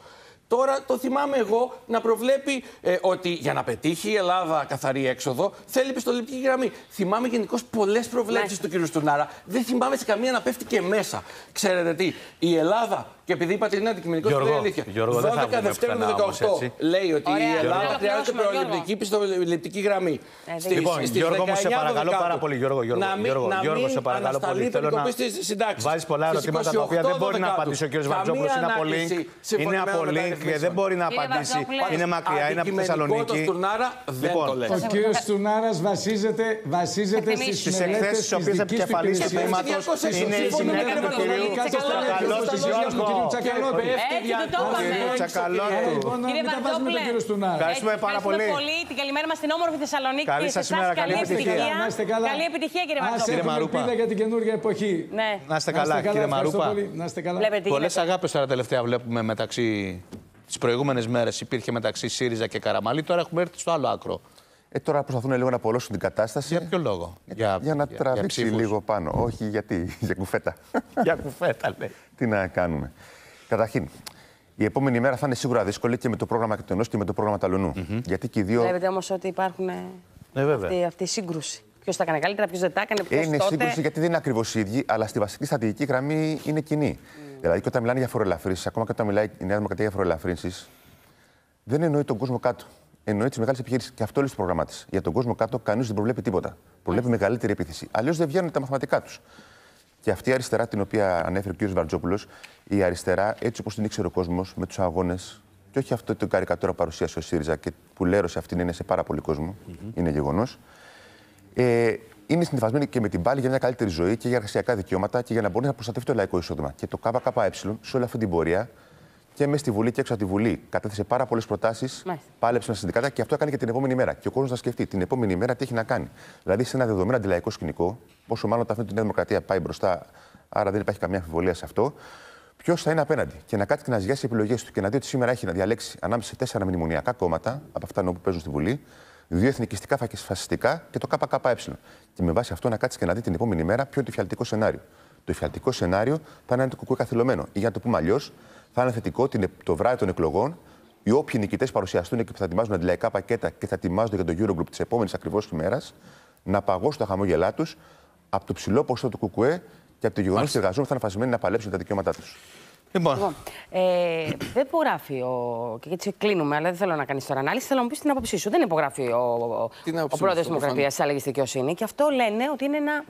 Τώρα το θυμάμαι εγώ να προβλέπει ε, ότι για να πετύχει η Ελλάδα καθαρή έξοδο θέλει πιστοληπτική γραμμή. Θυμάμαι γενικώς πολλές προβλέψεις του κ. Στουνάρα. Δεν θυμάμαι σε καμία να πέφτει και μέσα. Ξέρετε τι, η Ελλάδα Και επειδή είπατε είναι αντικειμενικό, Γιώργο, δεν είναι αλήθεια. Γιώργο, δεν θα 12 βγούμε Δευτέρου του πουθενά 18 όμως, έτσι. λέει ότι Ωραία, η να Ελλάδα ολοκληρώσουμε, χρειάζεται Γιώργο. προληπτική πιστοληπτική γραμμή. Στις- Λοιπόν, στις Γιώργο μου, σε 19 παρακαλώ Δεκάτου. πάρα πολύ, Γιώργο, Γιώργο, Να μην, Γιώργο, να Γιώργο, μην σε παρακαλώ ανασταλεί πολύ. η Θέλω να- περικοπή στις συντάξεις. Βάζεις πολλά Στις ερωτήματα τα οποία δεν 28 μπορεί να Δεκάτου. απαντήσει ο κύριος Καμία Βαρτζόπουλος. Είναι από ανάκριση link. Είναι συμφωνημένων από link και μεταρρυθμίσεων. δεν μπορεί να Κύριε απαντήσει. Βαρτζόπουλε. Είναι μακριά, είναι από τη Αντικειμενικότατος Θεσσαλονίκη. Τουρνάρα δεν Λοιπόν, το λέει. Ο κύριος Τουνάρας βασίζεται, βασίζεται Εκτιμήσεις. στις Στις μελέτες εκθέσεις της τις οποίες δικής του επικεφαλής υπηρεσίας. τμήματος Συμφωνούμε είναι η με γυναίκα τον του κύριο κυρίου Τσακαλώτου. Τσακαλώτου Τσακαλώτου, Γιώργο. Κύριο Τσακαλώτου. Πέφτει Έτσι, δια- το το είπαμε. Κύριε Τσακαλώτου. Λοιπόν, Κύριε μην τα βάζουμε τον Βαρτζόπουλε. κύριο Στουνάρα. Ευχαριστούμε Έτσι, πάρα ευχαριστούμε πολύ. πολύ. Την καλημέρα μας στην όμορφη Θεσσαλονίκη. Καλή και σε σας εσάς ημέρα, καλή καλή επιτυχία. επιτυχία. Να είστε καλά. Καλή επιτυχία, κύριε Ας Βαρτζόπουλε. έχουμε Μαρούπα. ελπίδα για την καινούργια εποχή. Ναι. Να είστε καλά, κύριε ευχαριστώ Μαρούπα. πολύ. Να είστε καλά. Βλέπετε τι Πολλές γίνεται. αγάπες τώρα τελευταία βλέπουμε μεταξύ. Τις προηγούμενες μέρες υπήρχε μεταξύ ΣΥΡΙΖΑ και Καραμαλή. Τώρα έχουμε έρθει στο άλλο άκρο. Ε, τώρα προσπαθούν λίγο να απολώσουν την κατάσταση. Για ποιο λόγο; Για, Για να για- τραβήξει για ψήφους. λίγο πάνω. Όχι, γιατί, για κουφέτα. Για κουφέτα, λέει. Τι να κάνουμε. Καταρχήν, η επόμενη μέρα θα είναι σίγουρα δύσκολη και με το πρόγραμμα του ενό και με το πρόγραμμα του αλλονού. Γιατί και οι δύο. Βλέπετε όμως ότι υπάρχουν ε, Ναι, βέβαια. αυτή, αυτή η σύγκρουση. Ποιος τα έκανε καλύτερα, ποιος δεν τα έκανε, ποιος Ε, είναι τότε. σύγκρουση γιατί δεν είναι ακριβώς οι ίδιοι, αλλά στη βασική στρατηγική γραμμή είναι κοινή. Δηλαδή, και όταν μιλάνε για φοροελαφρύνσεις, ακόμα και όταν μιλάει η Νέα Δημοκρατία για φοροελαφρύνσεις, δεν εννοεί τον κόσμο κάτω. Εννοεί τι μεγάλες επιχειρήσει. Και αυτό λέει στο πρόγραμμά τη. Για τον κόσμο κάτω, κανείς δεν προβλέπει τίποτα. Προβλέπει μεγαλύτερη επίθεση. Αλλιώς δεν βγαίνουν τα μαθηματικά τους. Και αυτή η αριστερά την οποία ανέφερε ο κ. Βαρτζόπουλος, η αριστερά έτσι όπως την ήξερε ο κόσμος με τους αγώνες, και όχι αυτό το καρικατούρα που παρουσίασε ο ΣΥΡΙΖΑ και που λέρωσε αυτήν είναι σε πάρα πολύ κόσμο, είναι γεγονός. Ε, είναι συνηθισμένη και με την πάλη για μια καλύτερη ζωή και για εργασιακά δικαιώματα και για να μπορεί να προστατεύει το λαϊκό εισόδημα. Και το ΚΚΕ σε όλη αυτή την πορεία και μες στη Βουλή και έξω από τη Βουλή κατέθεσε πάρα πολλές προτάσεις, Μάλιστα. πάλεψε με συνδικάτα και αυτό έκανε και την επόμενη μέρα. Και ο κόσμος θα σκεφτεί την επόμενη μέρα τι έχει να κάνει. Δηλαδή σε ένα δεδομένο αντιλαϊκό σκηνικό, πόσο μάλλον όταν αυτή η Νέα Δημοκρατία πάει μπροστά, άρα δεν υπάρχει καμία αμφιβολία σε αυτό, ποιος θα είναι απέναντι. Και να κάτσει και να ζυγιάσει τι επιλογές του και να δει ότι σήμερα έχει να διαλέξει ανάμεσα σε τέσσερα μνημονιακά κόμματα από αυτά που παίζουν στη Βουλή, δύο εθνικιστικά και φασιστικά και το ΚΚΕ. Και με βάση αυτό να κάτσει και να δει την επόμενη μέρα ποιο είναι το εφιαλτικό σενάριο. Το εφιαλτικό σενάριο θα είναι το κουκουέ καθυλωμένο. Ή για να το πούμε αλλιώς, θα είναι θετικό την- το βράδυ των εκλογών οι όποιοι νικητές παρουσιαστούν και θα ετοιμάζουν αντιλαϊκά πακέτα και θα ετοιμάζονται για το Eurogroup της επόμενης ακριβώς ημέρας να παγώσουν τα χαμόγελά τους από το ψηλό ποσό του Κουκουέ και από το γεγονός ότι οι εργαζόμενοι θα είναι φασμένοι να παλέψουν τα δικαιώματά τους. Λοιπόν, Λοιπόν, ε, δεν υπογράφει ο. και έτσι κλείνουμε, αλλά δεν θέλω να κάνεις τώρα ανάλυση. Θέλω να μου πεις την άποψή σου. Δεν υπογράφει ο, ο, Την ο άποψή πρόεδρος μου, τη Δημοκρατίας της Αλλαγής Δικαιοσύνη. Και αυτό λένε ότι είναι ένα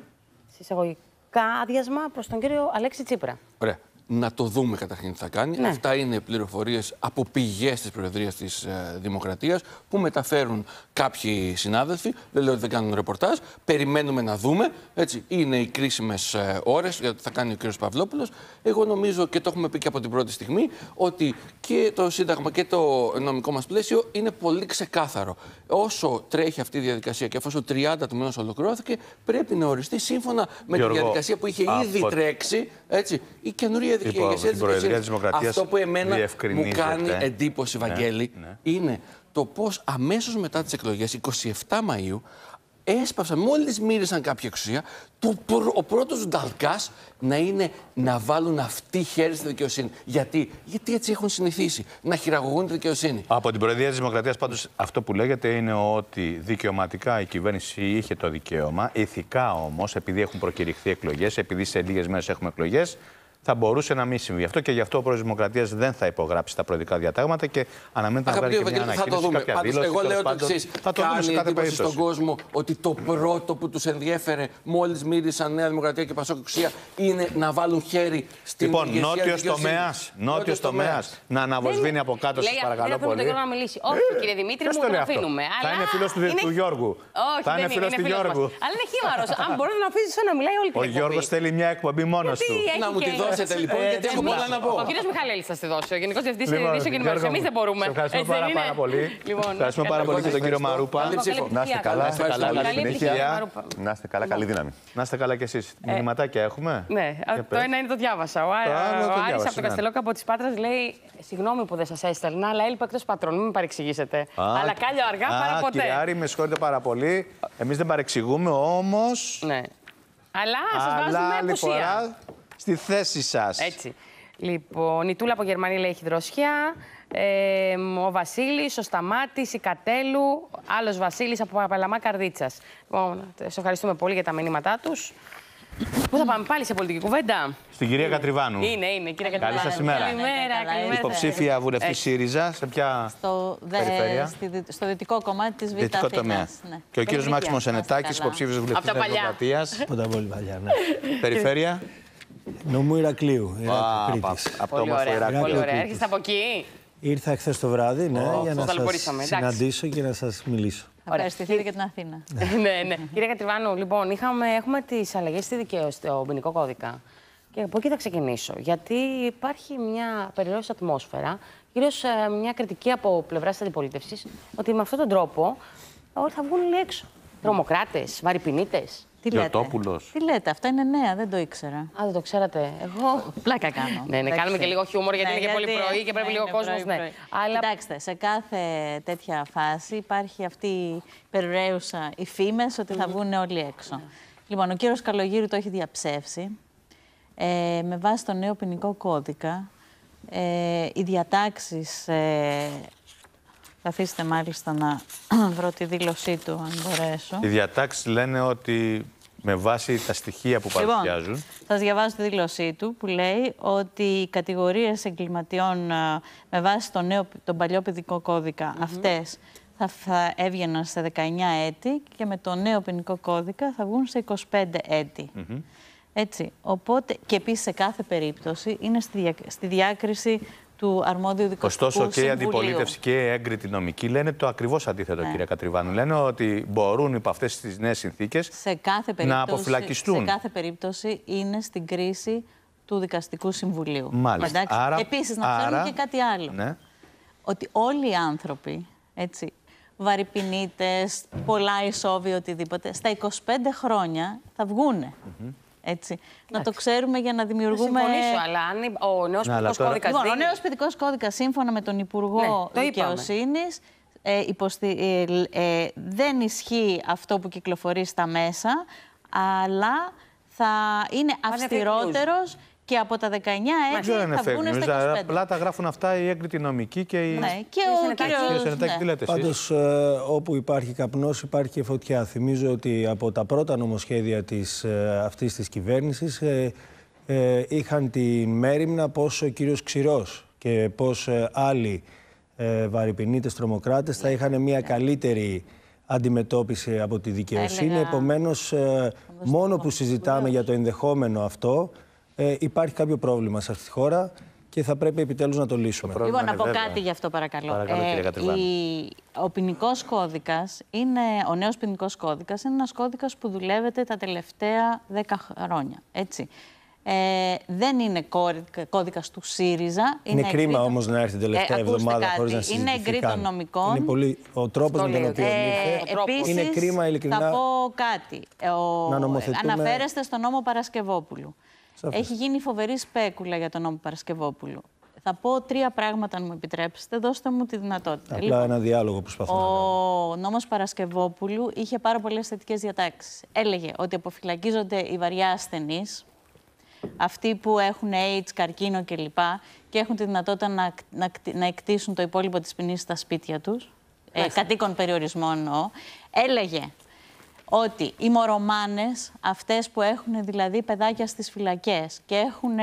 συσσαγωγικά άδειασμα προς τον κύριο Αλέξη Τσίπρα. Ωραία. Να το δούμε καταρχήν τι θα κάνει. Ναι. Αυτά είναι πληροφορίες από πηγές της Προεδρίας της ε, Δημοκρατίας που μεταφέρουν κάποιοι συνάδελφοι. Δεν λέω ότι δεν κάνουν ρεπορτάζ. Περιμένουμε να δούμε. Έτσι, είναι οι κρίσιμες ε, ώρες γιατί θα κάνει ο κ. Παυλόπουλος. Εγώ νομίζω και το έχουμε πει και από την πρώτη στιγμή ότι και το Σύνταγμα και το νομικό μας πλαίσιο είναι πολύ ξεκάθαρο. Όσο τρέχει αυτή η διαδικασία και εφόσον 30 του μηνός ολοκληρώθηκε, πρέπει να οριστεί σύμφωνα με Γιώργο, τη διαδικασία που είχε ήδη από- τρέξει έτσι, η καινούρια Υπό διαδικασία την Προεδρία δικαιοσύνης. της Δημοκρατίας Αυτό που εμένα μου διευκρινίζεται. κάνει εντύπωση, Ναι, Βαγγέλη, ναι. είναι το πώς αμέσως μετά τις εκλογές, 27 Μαου, έσπαυσαν, μόλις μύρισαν κάποια εξουσία, το, πρω- ο πρώτος νταλκάς να είναι να βάλουν αυτή χέρι στη δικαιοσύνη. Γιατί; Γιατί έτσι έχουν συνηθίσει, να χειραγωγούν τη δικαιοσύνη. Από την Προεδρία της Δημοκρατίας, πάντως, αυτό που λέγεται είναι ότι δικαιωματικά η κυβέρνηση είχε το δικαίωμα. Ηθικά όμως, επειδή έχουν προκηρυχθεί εκλογές, επειδή σε λίγες μέρες έχουμε εκλογές, θα μπορούσε να μην συμβεί αυτό και γι' αυτό ο πρόεδρος της Δημοκρατίας δεν θα υπογράψει τα προεδρικά διατάγματα και αναμένεται να βγάλει Αγαπητοί και μια Ευαγγέλη, θα το ανακοίνωση. δούμε. κάποια Πάντως, δήλωση, εγώ τέλος λέω το πάντων. εξής. Θα το δούμε σε Κάνει κάθε εντύπωση περίπτωση. στον κόσμο ότι το πρώτο που τους ενδιέφερε μόλις μύρισαν Νέα Δημοκρατία και Πασόκ Εξουσία είναι να βάλουν χέρι στην Λοιπόν, ηγεσία νότιος της δικαιοσύνης. τομέας. Νότιος τομέας. Να αναβοσβήνει από κάτω, σας Λέει, παρακαλώ δεν αφήνουμε πολύ. τον Γιώργο να μιλήσει. Όχι, κύριε Δημήτρη, ποιος μου το τον λέει αυτό; αφήνουμε. Θα αλλά είναι φίλος του, είναι- του Γιώργου. Όχι, Θα δεν είναι φίλος του φίλος Γιώργου. μας. Αλλά είναι χήμαρος. Αν μπορεί να αφήσει να μιλάει όλη την Ο εκπομπή. Γιώργος θέλει μια εκπομπή μόνος Γιατί του. έχει Να μου τη και- δώσετε, λοιπόν, Ε, γιατί έχω εμείς- πολλά να πω. Ο κύριος Μιχαλέλης θα τη δώσει. Ο Γενικός Διευθυντής Λοιπόν, Ειδήσεων και Ενημέρωση. Γιώργο Εμεί μου, δεν μπορούμε. σε ευχαριστούμε Έτσι δεν πάρα, είναι; πάρα πολύ. Λοιπόν, Ευχαριστούμε να πάρα πολύ και τον κύριο Ευχαριστώ. Μαρούπα. Καλή ψήφο. Να είστε καλά, είστε καλά, καλή καλή συνέχεια. επιτυχία. Να είστε καλά, καλή δύναμη. Να είστε καλά κι εσείς. Μηνυματάκια έχουμε; Ναι, Για το πες. ένα είναι το διάβασα. Ο, Άρη- Το άλλο το ο Άρης διάβασα, από το ναι. Καστελόκα από τη Πάτρα λέει: Συγγνώμη που δεν σας έστελνα, αλλά έλειπα εκτός πατρών. Μην με παρεξηγήσετε. Α, αλλά κάλιο αργά α, παρά Κύριε ποτέ. Άρη, με συγχωρείτε πάρα πολύ. Εμείς δεν παρεξηγούμε, όμω. Ναι. Αλλά σας Αλλά βάζουμε άλλη απουσία. Φορά στη θέση σας. Έτσι. Λοιπόν, η Τούλα από Γερμανία λέει έχει δροσιά. Ε, ο Βασίλης, ο Σταμάτης, η Κατέλου, άλλος Βασίλης από Παπαλαμά Καρδίτσας. Λοιπόν, σε ευχαριστούμε πολύ για τα μηνύματά τους. Πού θα πάμε πάλι σε πολιτική κουβέντα; Στην κυρία Κατριβάνου. Είναι, είναι, κυρία Καλή Κατριβάνου. σας ημέρα. Καλημέρα, καλημέρα. Υποψήφια βουλευτή Έτσι. ΣΥΡΙΖΑ. Σε ποια Στο, δε- περιφέρεια; στη δι- στο δυτικό κομμάτι της Β' Δυτικό τομέα. Αθήνας, ναι. Και ο κύριος Μάξιμος Ενετάκης, καλά. υποψήφιος βουλευτής Απ' τα παλιά. Δημοκρατία. Από τα πολύ παλιά, ναι. Περιφέρεια; Νομού Ηρακλείου. Α, Ηράκλειο, πα- Κρήτης. Από το Πολύ όμορφο ωραία, Ηράκλειο. πολύ ωραία. Κρήτης. Έρχεστε από εκεί. Ήρθα χθες το βράδυ ναι, Ω, για σας να ταλαιπωρήσαμε, σα εντάξει. συναντήσω και να σας μιλήσω. Θα ευχαριστηθείτε και την Αθήνα. ναι, ναι. Κυρία Κατριβάνου, λοιπόν, είχαμε, έχουμε τις αλλαγές στη δικαίωση, στο ποινικό κώδικα. Και από εκεί θα ξεκινήσω. Γιατί υπάρχει μια περιόριστη ατμόσφαιρα, κυρίως μια κριτική από πλευράς της αντιπολίτευσης, ότι με αυτόν τον τρόπο όλοι θα βγουν όλοι έξω. Τρομοκράτες, βαρυπινίτες. Τι λέτε; Γιωτόπουλος. Τι λέτε, αυτά είναι νέα, δεν το ήξερα. Α, δεν το ξέρατε. Εγώ. Πλάκα κάνω. Ναι, ναι, Εντάξει. κάνουμε και λίγο χιούμορ, γιατί Ναι, είναι και πολύ πρωί και πρέπει λίγο είναι κόσμος, πρωί, ναι. πρωί. Αλλά- Κοιτάξτε, σε κάθε τέτοια φάση υπάρχει αυτή η περιραίουσα οι φήμες ότι θα βγουν όλοι έξω. Λοιπόν, ο κύριος Καλογύρου το έχει διαψεύσει. Ε, με βάση το νέο ποινικό κώδικα, ε, οι διατάξεις... Ε, καθίστε μάλιστα να βρω τη δήλωσή του, αν μπορέσω. Οι διατάξεις λένε ότι με βάση τα στοιχεία που Λοιπόν, παρουσιάζουν. Θα σας διαβάσω τη δήλωσή του που λέει ότι οι κατηγορίες εγκληματιών α, με βάση το νέο, τον παλιό παιδικό κώδικα αυτές θα, θα έβγαιναν σε 19 έτη και με το νέο ποινικό κώδικα θα βγουν σε 25 έτη. Έτσι. Οπότε, και επίσης σε κάθε περίπτωση είναι στη, δια- στη διάκριση του αρμόδιου δικαστικού Ωστόσο και η συμβουλίου. αντιπολίτευση και η έγκριτη νομική λένε το ακριβώς αντίθετο, Ναι. κυρία Κατριβάνου. Λένε ότι μπορούν υπό αυτές τις νέες συνθήκες σε κάθε περίπτωση, να αποφυλακιστούν. Σε κάθε περίπτωση είναι στην κρίση του Δικαστικού Συμβουλίου. Μάλιστα. Εντάξει. Άρα- Επίσης, να ξέρουμε άρα- και κάτι άλλο. Ναι. Ότι όλοι οι άνθρωποι, έτσι, βαρυπινίτες, πολλά ισόβοι, οτιδήποτε, στα 25 χρόνια θα βγούνε. Έτσι. Να το ξέρουμε για να Θα δημιουργούμε... συμφωνήσω, αλλά αν η- ο νέος Ναι, αλλά ποινικό τώρα- κώδικας. Λοιπόν, ο νέος ποινικός κώδικας, σύμφωνα με τον Υπουργό Ναι, το είπαμε. Δικαιοσύνης, ε, υποστη- ε, ε, δεν ισχύει αυτό που κυκλοφορεί στα μέσα, αλλά θα είναι fake news. αυστηρότερος και από τα 19 έτη Δεν είναι θα fake βγουν news, στα 25. απλά τα γράφουν αυτά οι έγκριτοι νομικοί και οι. Ναι, και ο Κύριε κύριος... Σενετάκη, ναι. τι λέτε εσείς; Πάντως, ε, όπου υπάρχει καπνός υπάρχει και φωτιά. Θυμίζω ότι από τα πρώτα νομοσχέδια της, ε, αυτής της κυβέρνησης ε, ε, είχαν τη μέρημνα πως ο κύριος Ξηρός και πως ε, άλλοι ε, βαρυπινίτες τρομοκράτες θα είχαν μια καλύτερη αντιμετώπιση από τη δικαιοσύνη. έλεγα- Επομένως, ε, μόνο που συζητάμε για το ενδεχόμενο αυτό, ε, υπάρχει κάποιο πρόβλημα σε αυτή τη χώρα και θα πρέπει επιτέλους να το λύσουμε. Λοιπόν, να πω κάτι γι' αυτό, παρακαλώ. Παρακαλώ, κυρία Κατριβάνου. η- Ο ποινικός κώδικας είναι, ο νέος ποινικός κώδικας είναι ένας κώδικας που δουλεύεται τα τελευταία 10 χρόνια. Έτσι. Ε, δεν είναι κώδικας του ΣΥΡΙΖΑ. Είναι, κρίμα εγκρίτων- όμως να έρθει την τελευταία Ε, ακούστε εβδομάδα κάτι, χωρίς να Είναι συζητηθεί εγκρίτων καν. νομικών. Είναι πολύ ο τρόπος με τον λέει, οποίο Ε, ήρθε. επίσης, Είναι κρίμα ειλικρινά. Θα πω κάτι. Ε, Ο... Να νομοθετούμε- Αναφέρεστε στον νόμο Παρασκευόπουλου. Σαφώς. Έχει γίνει φοβερή σπέκουλα για τον νόμο Παρασκευόπουλου. Θα πω τρία πράγματα, αν μου επιτρέψετε. Δώστε μου τη δυνατότητα. Απλά ένα διάλογο προσπαθώ να κάνω. Ο νόμος Παρασκευόπουλου είχε πάρα πολλές θετικές διατάξεις. Έλεγε ότι αποφυλακίζονται οι βαριά ασθενείς, αυτοί που έχουν AIDS, καρκίνο κλπ. και έχουν τη δυνατότητα να, να, να εκτίσουν το υπόλοιπο της ποινής στα σπίτια τους. Ε, Μάλιστα. κατοίκων περιορισμών εννοώ. Έλεγε ότι οι μορομάνες, αυτές που έχουν δηλαδή παιδάκια στις φυλακές και έχουν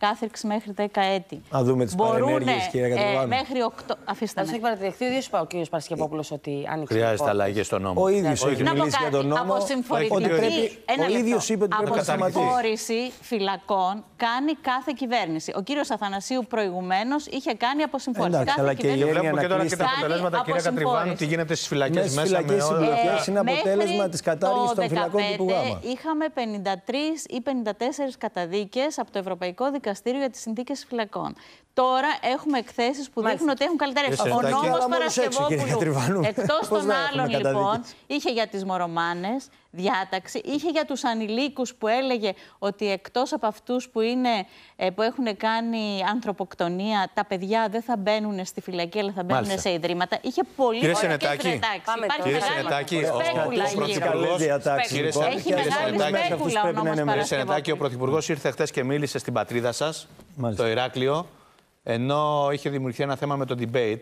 κάθριξη μέχρι 10 έτη, Να δούμε τις μπορούνε, παρενέργειες, κυρία Κατρουβάνου. μέχρι 8... Αφήστε Πάντω με. έχει παρατηρηθεί ο ίδιος ο κ. Παρασκευόπουλος ότι άνοιξε. Χρειάζεται την πόρτα. αλλαγή στον νόμο. Ο ίδιος Ο έχει ίδιος. Να πω μιλήσει για κάτι. τον νόμο. Από ότι συμφορητική. πρέπει, Ένα ο λεπτό. ίδιο είπε ότι πρέπει Από να σταματήσει. συμφόρηση φυλακών κάνει κάθε κυβέρνηση. Ο κύριος Αθανασίου προηγουμένως είχε κάνει από συμφόρηση. Εντάξει, κάθε αλλά και η κυβέρνηση. έννοια Βλέπουμε και τώρα και τα Κάνει αποτελέσματα, από κυρία Κατριβάνου, συμφόρηση. τι γίνεται στις φυλακές Μέσα στις μέσα με φυλακές όλα. συμπλοκές είναι αποτέλεσμα μέχρι της κατάργησης το των φυλακών 15 τύπου Γ. Είχαμε 53 ή 54 καταδίκες από το Ευρωπαϊκό Δικαστήριο για τις συνθήκες φυλακών. Τώρα έχουμε εκθέσεις που δείχνουν ότι έχουν καλυτερεύσει. Κύριε Ο Σερτάκη, νόμος αλλά μόλις έξι, κύριε Παρασκευόπουλου, Κατριβάνου. εκτός Πώς των να έχουμε άλλων λοιπόν, καταδίκες. είχε για τις μορομάνες διάταξη, είχε για τους ανηλίκους που έλεγε ότι εκτός από αυτούς που, είναι, ε, που έχουν κάνει ανθρωποκτονία, τα παιδιά δεν θα μπαίνουν στη φυλακή, αλλά θα μπαίνουν Μάλιστα. σε ιδρύματα. Είχε πολύ Κύριε ωραίες Σενετάκη, διατάξεις. Πάμε Υπάρχει Κύριε μεγάλη Σενετάκη, ο- σπέκουλα ο γύρω. Πρωθυπουργός- διατάξεις, Κύριε λοιπόν, Έχει και μεγάλη μέσα σε αυτούς σπέκουλα ο πρέπει να νόμος είναι μέσα. Κύριε Σενετάκη, ο Παρασκευόπουλου. Πρωθυπουργός ήρθε χθες και μίλησε στην πατρίδα σας, Μάλιστα. το Ηράκλειο, ενώ είχε δημιουργηθεί ένα θέμα με το debate.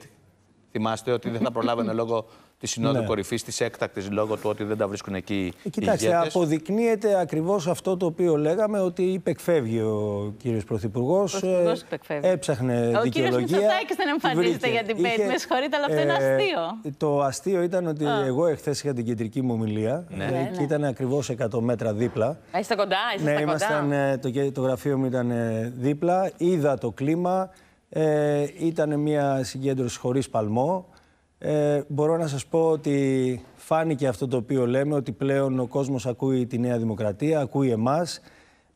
Θυμάστε ότι δεν θα προλάβαινε λόγω της Συνόδου Ναι. Κορυφής, της έκτακτης, λόγω του ότι δεν τα βρίσκουν εκεί οι Κοιτάξτε, ηγέτες. αποδεικνύεται ακριβώς αυτό το οποίο λέγαμε ότι υπεκφεύγει ο κύριος Πρωθυπουργός. Πρωθυπουργός υπεκφεύγει. Έψαχνε Ο κύριος δικαιολογία. Μητσοτάκης δεν εμφανίζεται βρήκε. για debate. Με συγχωρείτε, αλλά αυτό είναι αστείο. Το αστείο ήταν ότι Α. εγώ εχθές είχα την κεντρική μου ομιλία Ναι. ε, Ναι, και ναι. ήταν ακριβώς 100 μέτρα δίπλα. Α, Είστε κοντά, είστε Ναι, κοντά. ήμασταν, ε, το, γε- το γραφείο μου ήταν ε, δίπλα. Είδα το κλίμα. Ε, ήταν μια συγκέντρωση χωρίς παλμό. Ε, μπορώ να σας πω ότι φάνηκε αυτό το οποίο λέμε, ότι πλέον ο κόσμος ακούει τη Νέα Δημοκρατία, ακούει εμάς.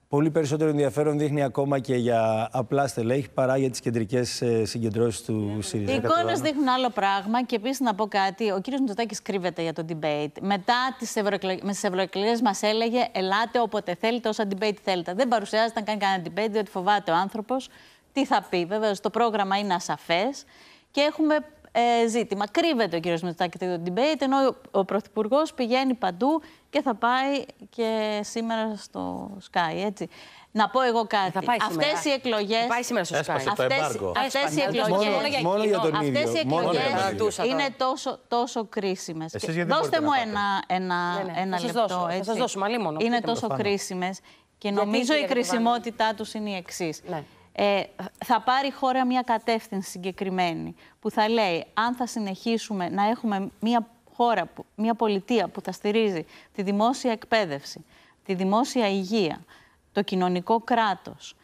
Πολύ περισσότερο ενδιαφέρον δείχνει ακόμα και για απλά στελέχη παρά για τις κεντρικές ε, συγκεντρώσεις του ΣΥΡΙΖΑ. Οι εικόνες δείχνουν άλλο πράγμα και επίσης να πω κάτι. Ο κύριος Μητσοτάκης κρύβεται για το debate. Μετά τις ευρωεκλογές μας έλεγε: Ελάτε όποτε θέλετε, όσα debate θέλετε. Δεν παρουσιάζεται να κάνει κανένα debate, διότι φοβάται ο άνθρωπος τι θα πει. Βέβαια, το πρόγραμμα είναι ασαφές και έχουμε ε, ζήτημα. Κρύβεται ο κύριος Μητσοτάκη για το debate, ενώ ο, ο Πρωθυπουργός πηγαίνει παντού και θα πάει και σήμερα στο Sky. Έτσι. Να πω εγώ κάτι. Θα πάει σήμερα. Αυτές οι εκλογές... Θα πάει σήμερα στο Sky. Έσπασε το Αυτές, εμπάργκο. αυτές οι Έσπασε. εκλογές... Μόνο για μόνο για τον Αυτές ίδιο. οι Μόνο για τον εκλογές ίδιο. είναι τόσο, τόσο κρίσιμες. Εσείς Και γιατί δεν δώστε μπορείτε μου να πάτε; ένα, ένα, Ναι, ναι. ένα Θα σας λεπτό. δώσω, θα έτσι. σας δώσουμε, αλλήμον, Είναι πείτε μου. τόσο Προφανώς. κρίσιμες και Γιατί, νομίζω η κύριε κρισιμότητά τους είναι η εξής. Ναι. Ε, θα πάρει η χώρα μια κατεύθυνση συγκεκριμένη που θα λέει αν θα συνεχίσουμε να έχουμε μια χώρα, που- μια πολιτεία που θα στηρίζει τη δημόσια εκπαίδευση, τη δημόσια υγεία, το κοινωνικό κράτος,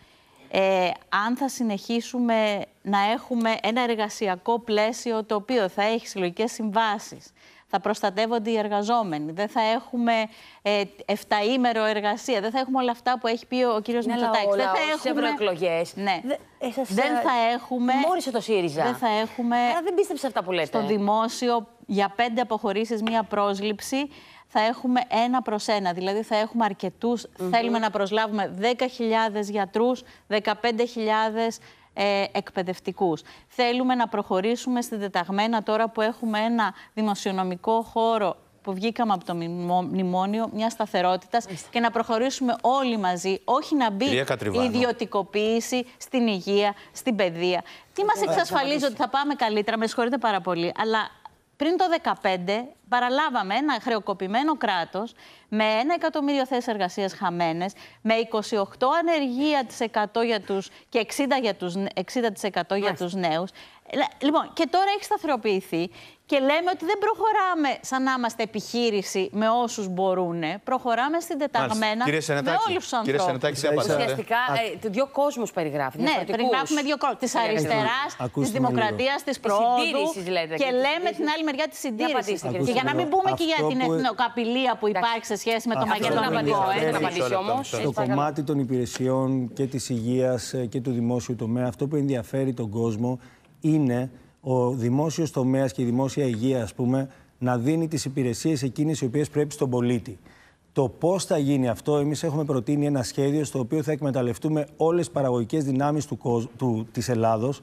ε, αν θα συνεχίσουμε να έχουμε ένα εργασιακό πλαίσιο το οποίο θα έχει συλλογικές συμβάσεις, θα προστατεύονται οι εργαζόμενοι, δεν θα έχουμε ε, εφταήμερο εργασία, δεν θα έχουμε όλα αυτά που έχει πει ο κύριος Ναι, αλλά Μητσοτάκης. ο Δεν θα λαός στις έχουμε... ευρωεκλογές Ναι. δεν- ε, σας, δεν ε, θα έχουμε... τιμώρησε το ΣΥΡΙΖΑ. Δεν θα έχουμε... Άρα δεν πίστεψε αυτά που λέτε. Στο δημόσιο, για πέντε αποχωρήσεις, μία πρόσληψη, θα έχουμε ένα προς ένα. Δηλαδή θα έχουμε αρκετούς, θέλουμε να προσλάβουμε 10.000 γιατρούς, 15.000 ε, εκπαιδευτικούς. Θέλουμε να προχωρήσουμε στην τεταγμένα τώρα που έχουμε ένα δημοσιονομικό χώρο που βγήκαμε από το μνημο- μνημόνιο, μιας σταθερότητας και να προχωρήσουμε όλοι μαζί, όχι να μπει Κυρία η Κατριβάνου. ιδιωτικοποίηση στην υγεία, στην παιδεία. Τι μας εξασφαλίζει ότι θα πάμε καλύτερα, με συγχωρείτε πάρα πολύ, αλλά πριν το 2015 παραλάβαμε ένα χρεοκοπημένο κράτος με ένα εκατομμύριο θέσεις εργασίας χαμένες, με 28 ανεργία της 100 για τους, και 60%, για τους, 60 για τους νέους. Ε, Λοιπόν, και τώρα έχει σταθεροποιηθεί και λέμε ότι δεν προχωράμε σαν να είμαστε επιχείρηση με όσους μπορούν. Προχωράμε στην τεταγμένα Κύριε με Σενετάκη, όλους τους κύριε ανθρώπους. Σενετάκη, τι απαντάτε. Ουσιαστικά ε, δύο κόσμους περιγράφει. Ναι, διαφορετικούς. περιγράφουμε δύο κόσμου. Της αριστεράς, της Ακούστε με δημοκρατίας, της Της προόδου. συντήρησης, λέτε, Και και της λέμε την συντήρησης. άλλη μεριά της συντήρησης. απαντήστε, κύριε Και για να μην Σιδηρό. πούμε και για Αυτό την που- εθνοκαπηλεία που υπάρχει σε σχέση με το Αυτό Μακεδονικό, που μακεδονικό. ε, ενδιαφέρει δεν απαντήσει όμως. Στο Έτσι, παρακαλώ. κομμάτι των υπηρεσιών και της υγείας ε, και του δημόσιου τομέα, αυτό που ενδιαφέρει τον κόσμο είναι ο δημόσιος τομέας και η δημόσια υγεία, ας πούμε, να δίνει τις υπηρεσίες εκείνες οι οποίες πρέπει στον πολίτη. Το πώς θα γίνει αυτό, εμείς έχουμε προτείνει ένα σχέδιο στο οποίο θα εκμεταλλευτούμε όλες τις παραγωγικές δυνάμεις του, κόσμ- του, της Ελλάδος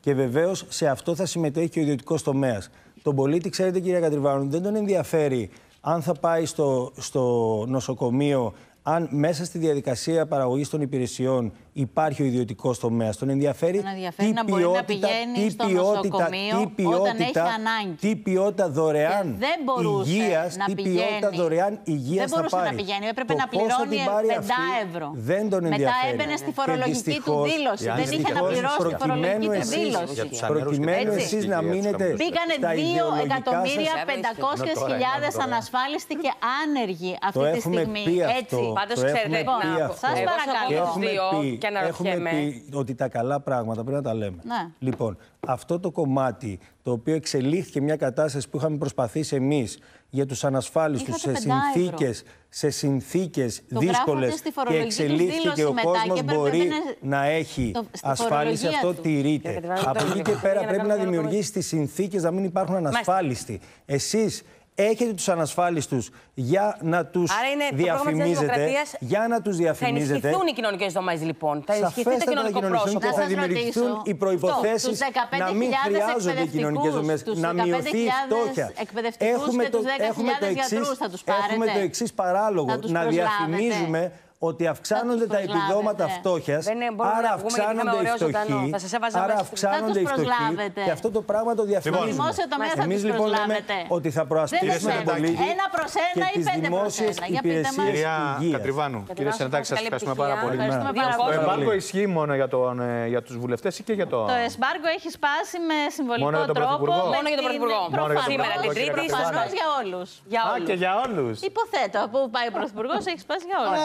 και βεβαίως σε αυτό θα συμμετέχει και ο ιδιωτικός τομέας. Τον πολίτη, ξέρετε κυρία Κατριβάνου, δεν τον ενδιαφέρει αν θα πάει στο, στο νοσοκομείο αν μέσα στη διαδικασία παραγωγής των υπηρεσιών υπάρχει ο ιδιωτικός τομέας. Τον ενδιαφέρει, Τον ενδιαφέρει να μπορεί να πηγαίνει στο νοσοκομείο όταν έχει ανάγκη. τι ποιότητα δωρεάν Και δεν μπορούσε υγείας, να τι πηγαίνει. ποιότητα δωρεάν υγείας Δεν θα μπορούσε να πάρει. πηγαίνει, έπρεπε Το να πώς θα πληρώνει την πάρει 5 αυτή, ευρώ. Δεν τον Μετά ενδιαφέρει. έμπαινε στη Και φορολογική του δυστυχώς- δήλωση. και Δεν είχε να δυστυχώς, πληρώσει τη φορολογική προκειμένου του εσείς- δήλωση. Για τους ανέργους και Προκειμένου Έτσι. εσεί να μείνετε. Μπήκανε στα 2 ιδεολογικά εκατομμύρια σας- 500 Είναι τώρα, χιλιάδες είναι τώρα. ανασφάλιστοι και άνεργοι αυτή Το τη έχουμε στιγμή. πει Έτσι. αυτό. Πάντως, το ξέρετε, έχουμε πει να- αυτό. Σας Εγώ παρακαλώ. Και τους έχουμε δύο πει, και έχουμε αναρωτιέμαι. πει ότι τα καλά πράγματα πρέπει να τα λέμε. Ναι. Λοιπόν, αυτό το κομμάτι το οποίο εξελίχθηκε μια κατάσταση που είχαμε προσπαθήσει εμείς για τους ανασφάλιστους σε Είχατε πεντά ευρώ. συνθήκες, σε συνθήκες Το δύσκολες γράφατε στη και φορολογική τους εξελίχθηκε και δήλωση ο μετά κόσμος και έπρεπε μπορεί να είναι να έχει το- στη ασφάλιση. φορολογία Αυτό του. τηρείται. Κύριε Κατριδάνη, Από το εκεί και έλεγα. πέρα Για να πρέπει να κάνουμε ένα δημιουργήσει τις συνθήκες να μην υπάρχουν ανασφάλιστοι. Εσείς έχετε τους ανασφάλιστους για να τους Άρα είναι το πρόγραμμα της Νέας διαφημίζετε. Δημοκρατίας Για να τους Θα διαφημίζετε. ενισχυθούν οι κοινωνικές δομές, λοιπόν. Θα ενισχυθεί το Σαφέστατα θα κοινωνικό κοινωνιστούν πρόσωπο. και θα σας δημιουργηθούν ρωτήσω, οι προποθέσει τους 15.000 να μην χρειάζονται οι κοινωνικές δομές, τους να μειωθεί η 15.000 φτώχεια. εκπαιδευτικούς και τους 10.000 έχουμε το εξής- γιατρούς θα τους έχουμε πάρετε. το εξής παράλογο. Θα τους Να προσλάβετε. διαφημίζουμε ότι αυξάνονται τα προσλάβετε. επιδόματα φτώχειας. Δεν είναι- μπορούμε Άρα να βγούμε γιατί αυξάνονται είχαμε οι ωραίος ζωντανό. φτωχοί. Θα σας έβαζα Άρα μέσα. αυξάνονται Θα οι τους φτωχοί. προσλάβετε. Και αυτό το πράγμα το διαφημίζουμε. Στο δημόσιο τομέα θα Εμείς τους λοιπόν λέμε προσλάβετε. ότι θα προασπίσουμε Δεν τον είναι πολίτη ένα προς ένα και ή τις πέντε προς δημόσιες ένα. Για πείτε μας. υπηρεσίες Κυρία υγείας. Κατριβάνου, κύριε Σενετάκη, σας ευχαριστούμε πάρα πολύ. Ευχαριστούμε Δύο πάρα Το πολύ. εμπάργκο ισχύει μόνο για, τον, ε, για τους βουλευτές ή και για το... Το εμπάργκο έχει σπάσει με συμβολικό Μόνο για τον τρόπο. Πρωθυπουργό; με Μόνο για τον την- Πρωθυπουργό. Μόνο για τον Προφανώς. Σήμερα, την Πρωθυπουργό, Τρίτη, κύριε Προφανώς Κατριβάνου. για όλους. Για Α, όλους. και για όλους. Υποθέτω, από που πάει ο Πρωθυπουργός έχει σπάσει για όλους.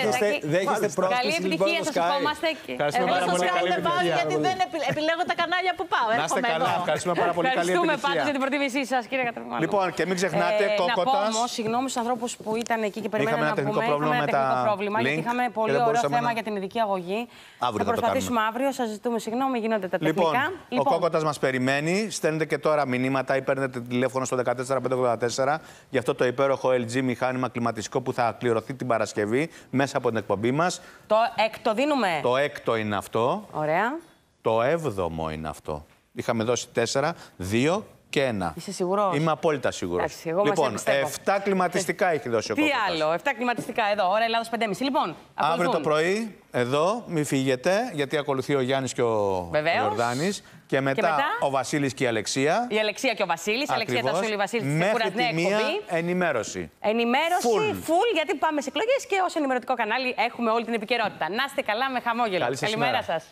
Α, Υποθέτω. μάλιστα. Δέχεστε- Δέχεστε Καλή πρόσκληση λοιπόν επιτυχία, το σας Sky. ευχόμαστε και... Ευχαριστούμε Εγώ πάρα στο πολύ. Sky Καλή δεν πάω επιτυχία. γιατί δεν επι- επιλέγω τα κανάλια που πάω. Να είστε Έρχομαι καλά. εδώ. Ευχαριστούμε πάρα πολύ. Καλή Ευχαριστούμε πάντως για επιτυχία. την προτίμησή σας, κύριε Κατριμάνου. Λοιπόν, και μην ξεχνάτε, Να πω Κόκοτας. όμως, συγγνώμη στους ανθρώπους που ήταν εκεί και περιμέναν ένα να τεχνικό πούμε. πρόβλημα είχαμε με ένα τεχνικό τα πρόβλημα, γιατί link είχαμε και πολύ δεν ωραίο μπορούσαμε θέμα να- για την ειδική αγωγή. Αύριο θα θα το προσπαθήσουμε αύριο, σας ζητούμε συγγνώμη, γίνονται τα Λοιπόν, τεχνικά. ο Κόκοτας μας περιμένει. Στέλνετε και τώρα μηνύματα ή παίρνετε τηλέφωνο στο 14584 για αυτό το υπέροχο LG μηχάνημα κλιματιστικό που θα κληρωθεί την Παρασκευή μέσα από την εκπομπή μας. Το έκτο δίνουμε. Το έκτο είναι αυτό. Ωραία. Το έβδομο είναι αυτό. Είχαμε δώσει 4, 2 και 1. Είσαι σίγουρος; Είμαι απόλυτα σίγουρος. Εντάξει, εγώ μας Λοιπόν, εμπιστεύω. 7 κλιματιστικά έχει δώσει ο Τι Κόκοτας. άλλο, 7 κλιματιστικά εδώ, ώρα Ελλάδος 5,5. Λοιπόν, Αύριο το ακολουθούν. πρωί, εδώ, μην φύγετε, γιατί ακολουθεί ο Γιάννης και ο Βεβαίως. Και μετά, ο Βασίλης και η Αλεξία. Η Αλεξία και ο Βασίλης. Αλεξία Τασούλη, Βασίλη τη Κουραντινέ εκπομπή. Ενημέρωση. Ενημέρωση, φουλ, γιατί πάμε σε εκλογές και ως ενημερωτικό κανάλι έχουμε όλη την επικαιρότητα. Να είστε καλά με χαμόγελο. Καλή σας Καλημέρα σας.